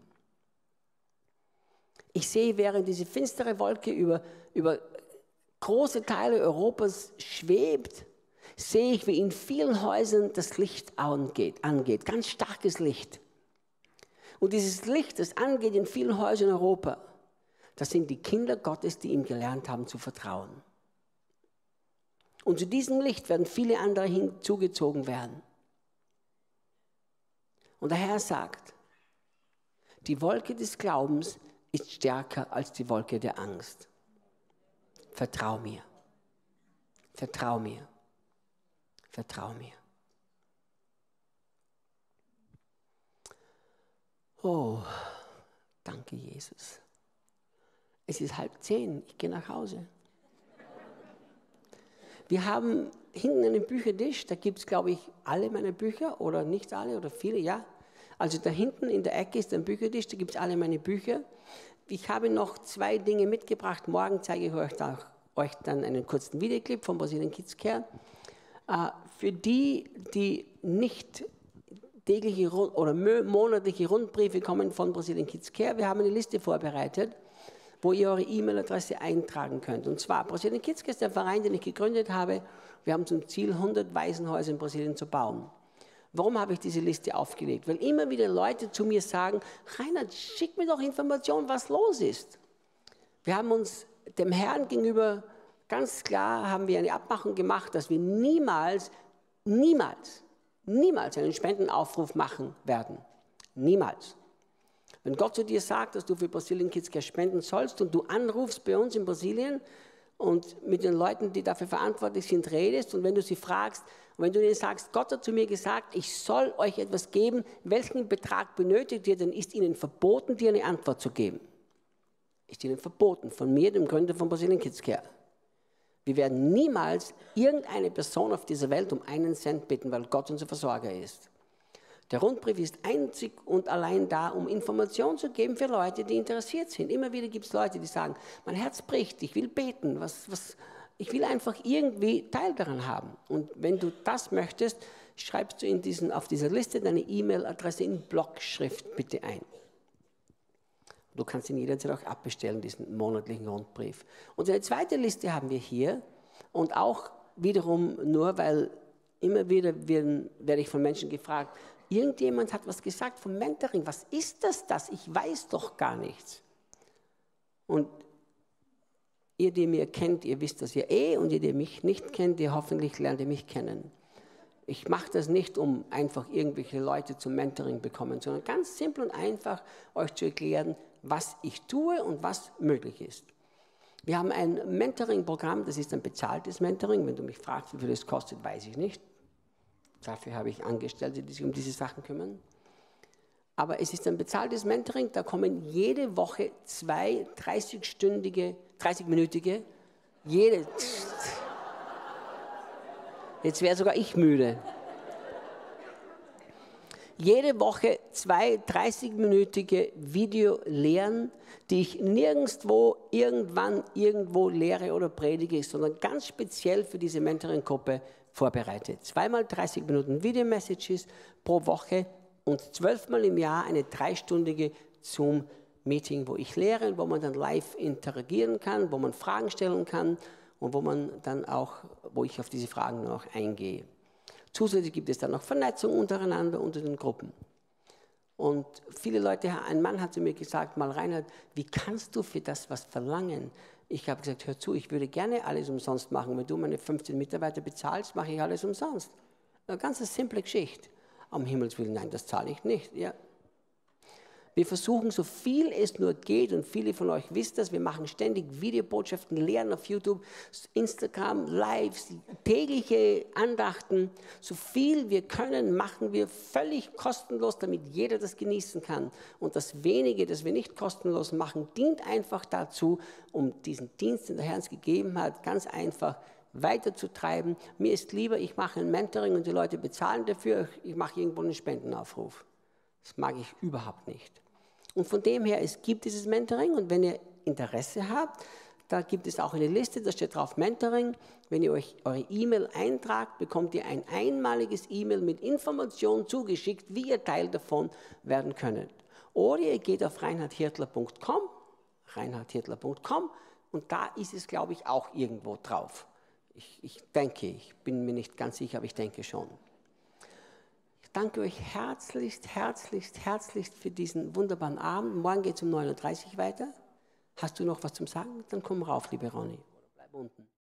A: Ich sehe, während diese finstere Wolke über, über große Teile Europas schwebt, sehe ich, wie in vielen Häusern das Licht angeht, angeht, ganz starkes Licht. Und dieses Licht, das angeht in vielen Häusern in Europa, das sind die Kinder Gottes, die ihm gelernt haben zu vertrauen. Und zu diesem Licht werden viele andere hinzugezogen werden. Und der Herr sagt, die Wolke des Glaubens ist stärker als die Wolke der Angst. Vertrau mir. Vertrau mir. Vertrau mir. Oh, danke Jesus. Es ist halb zehn, ich gehe nach Hause. Wir haben hinten einen Büchertisch, da gibt es, glaube ich, alle meine Bücher oder nicht alle oder viele, ja. Also da hinten in der Ecke ist ein Büchertisch, da gibt es alle meine Bücher. Ich habe noch zwei Dinge mitgebracht. Morgen zeige ich euch, da, euch dann einen kurzen Videoclip von Brasilien Kids Care. Äh, für die, die nicht tägliche oder monatliche Rundbriefe kommen von Brasilien Kids Care, wir haben eine Liste vorbereitet wo ihr eure E-Mail-Adresse eintragen könnt. Und zwar, Brasilien Kids ist der Verein, den ich gegründet habe. Wir haben zum Ziel, 100 Waisenhäuser in Brasilien zu bauen. Warum habe ich diese Liste aufgelegt? Weil immer wieder Leute zu mir sagen, Reinhard, schick mir doch Informationen, was los ist. Wir haben uns dem Herrn gegenüber ganz klar, haben wir eine Abmachung gemacht, dass wir niemals, niemals, niemals einen Spendenaufruf machen werden. Niemals. Wenn Gott zu dir sagt, dass du für Brasilien Kids Care spenden sollst und du anrufst bei uns in Brasilien und mit den Leuten, die dafür verantwortlich sind, redest und wenn du sie fragst, und wenn du ihnen sagst, Gott hat zu mir gesagt, ich soll euch etwas geben, welchen Betrag benötigt ihr, dann ist ihnen verboten, dir eine Antwort zu geben. Ist ihnen verboten, von mir, dem Gründer von Brasilien Kids Care. Wir werden niemals irgendeine Person auf dieser Welt um einen Cent bitten, weil Gott unser Versorger ist. Der Rundbrief ist einzig und allein da, um Informationen zu geben für Leute, die interessiert sind. Immer wieder gibt es Leute, die sagen, mein Herz bricht, ich will beten, was, was, ich will einfach irgendwie Teil daran haben. Und wenn du das möchtest, schreibst du in diesen, auf dieser Liste deine E-Mail-Adresse in Blockschrift bitte ein. Du kannst ihn jederzeit auch abbestellen, diesen monatlichen Rundbrief. Und eine zweite Liste haben wir hier und auch wiederum nur, weil immer wieder werden, werde ich von Menschen gefragt, Irgendjemand hat was gesagt vom Mentoring. Was ist das das? Ich weiß doch gar nichts. Und ihr, die mir kennt, ihr wisst das ja eh und ihr, die mich nicht kennt, ihr hoffentlich lernt ihr mich kennen. Ich mache das nicht, um einfach irgendwelche Leute zum Mentoring bekommen, sondern ganz simpel und einfach euch zu erklären, was ich tue und was möglich ist. Wir haben ein Mentoring-Programm, das ist ein bezahltes Mentoring. Wenn du mich fragst, wie viel das kostet, weiß ich nicht. Dafür habe ich Angestellte, die sich um diese Sachen kümmern. Aber es ist ein bezahltes Mentoring, da kommen jede Woche zwei 30-stündige, 30-minütige, jede. Jetzt wäre sogar ich müde. Jede Woche zwei 30-minütige Videolehren, die ich nirgendwo, irgendwann, irgendwo lehre oder predige, sondern ganz speziell für diese Mentoring-Gruppe vorbereitet. Zweimal 30 Minuten Video-Messages pro Woche und zwölfmal im Jahr eine dreistündige Zoom-Meeting, wo ich lehre wo man dann live interagieren kann, wo man Fragen stellen kann und wo man dann auch, wo ich auf diese Fragen noch eingehe. Zusätzlich gibt es dann noch Vernetzung untereinander unter den Gruppen. Und viele Leute, ein Mann hat zu mir gesagt, mal Reinhard, wie kannst du für das was verlangen? Ich habe gesagt, hör zu, ich würde gerne alles umsonst machen. Wenn du meine 15 Mitarbeiter bezahlst, mache ich alles umsonst. Eine ganz simple Geschichte. Am Himmels Willen, nein, das zahle ich nicht. Ja, wir versuchen, so viel es nur geht, und viele von euch wissen das, wir machen ständig Videobotschaften, Lehren auf YouTube, Instagram, Lives, tägliche Andachten. So viel wir können, machen wir völlig kostenlos, damit jeder das genießen kann. Und das wenige, das wir nicht kostenlos machen, dient einfach dazu, um diesen Dienst, den der Herr uns gegeben hat, ganz einfach weiterzutreiben. Mir ist lieber, ich mache ein Mentoring und die Leute bezahlen dafür, ich mache irgendwo einen Spendenaufruf. Das mag ich überhaupt nicht. Und von dem her, es gibt dieses Mentoring und wenn ihr Interesse habt, Da gibt es auch eine Liste, da steht drauf Mentoring. Wenn ihr euch eure E-Mail eintragt, bekommt ihr ein einmaliges E-Mail mit Informationen zugeschickt, wie ihr Teil davon werden könnt. Oder ihr geht auf reinhardhirtler.com, reinhardhirtler.com und da ist es, glaube ich, auch irgendwo drauf. Ich, ich denke, ich bin mir nicht ganz sicher, aber ich denke schon. Danke euch herzlichst, herzlichst, herzlichst für diesen wunderbaren Abend. Morgen geht es um 9.30 Uhr weiter. Hast du noch was zum Sagen? Dann komm rauf, liebe Ronny. Bleib unten.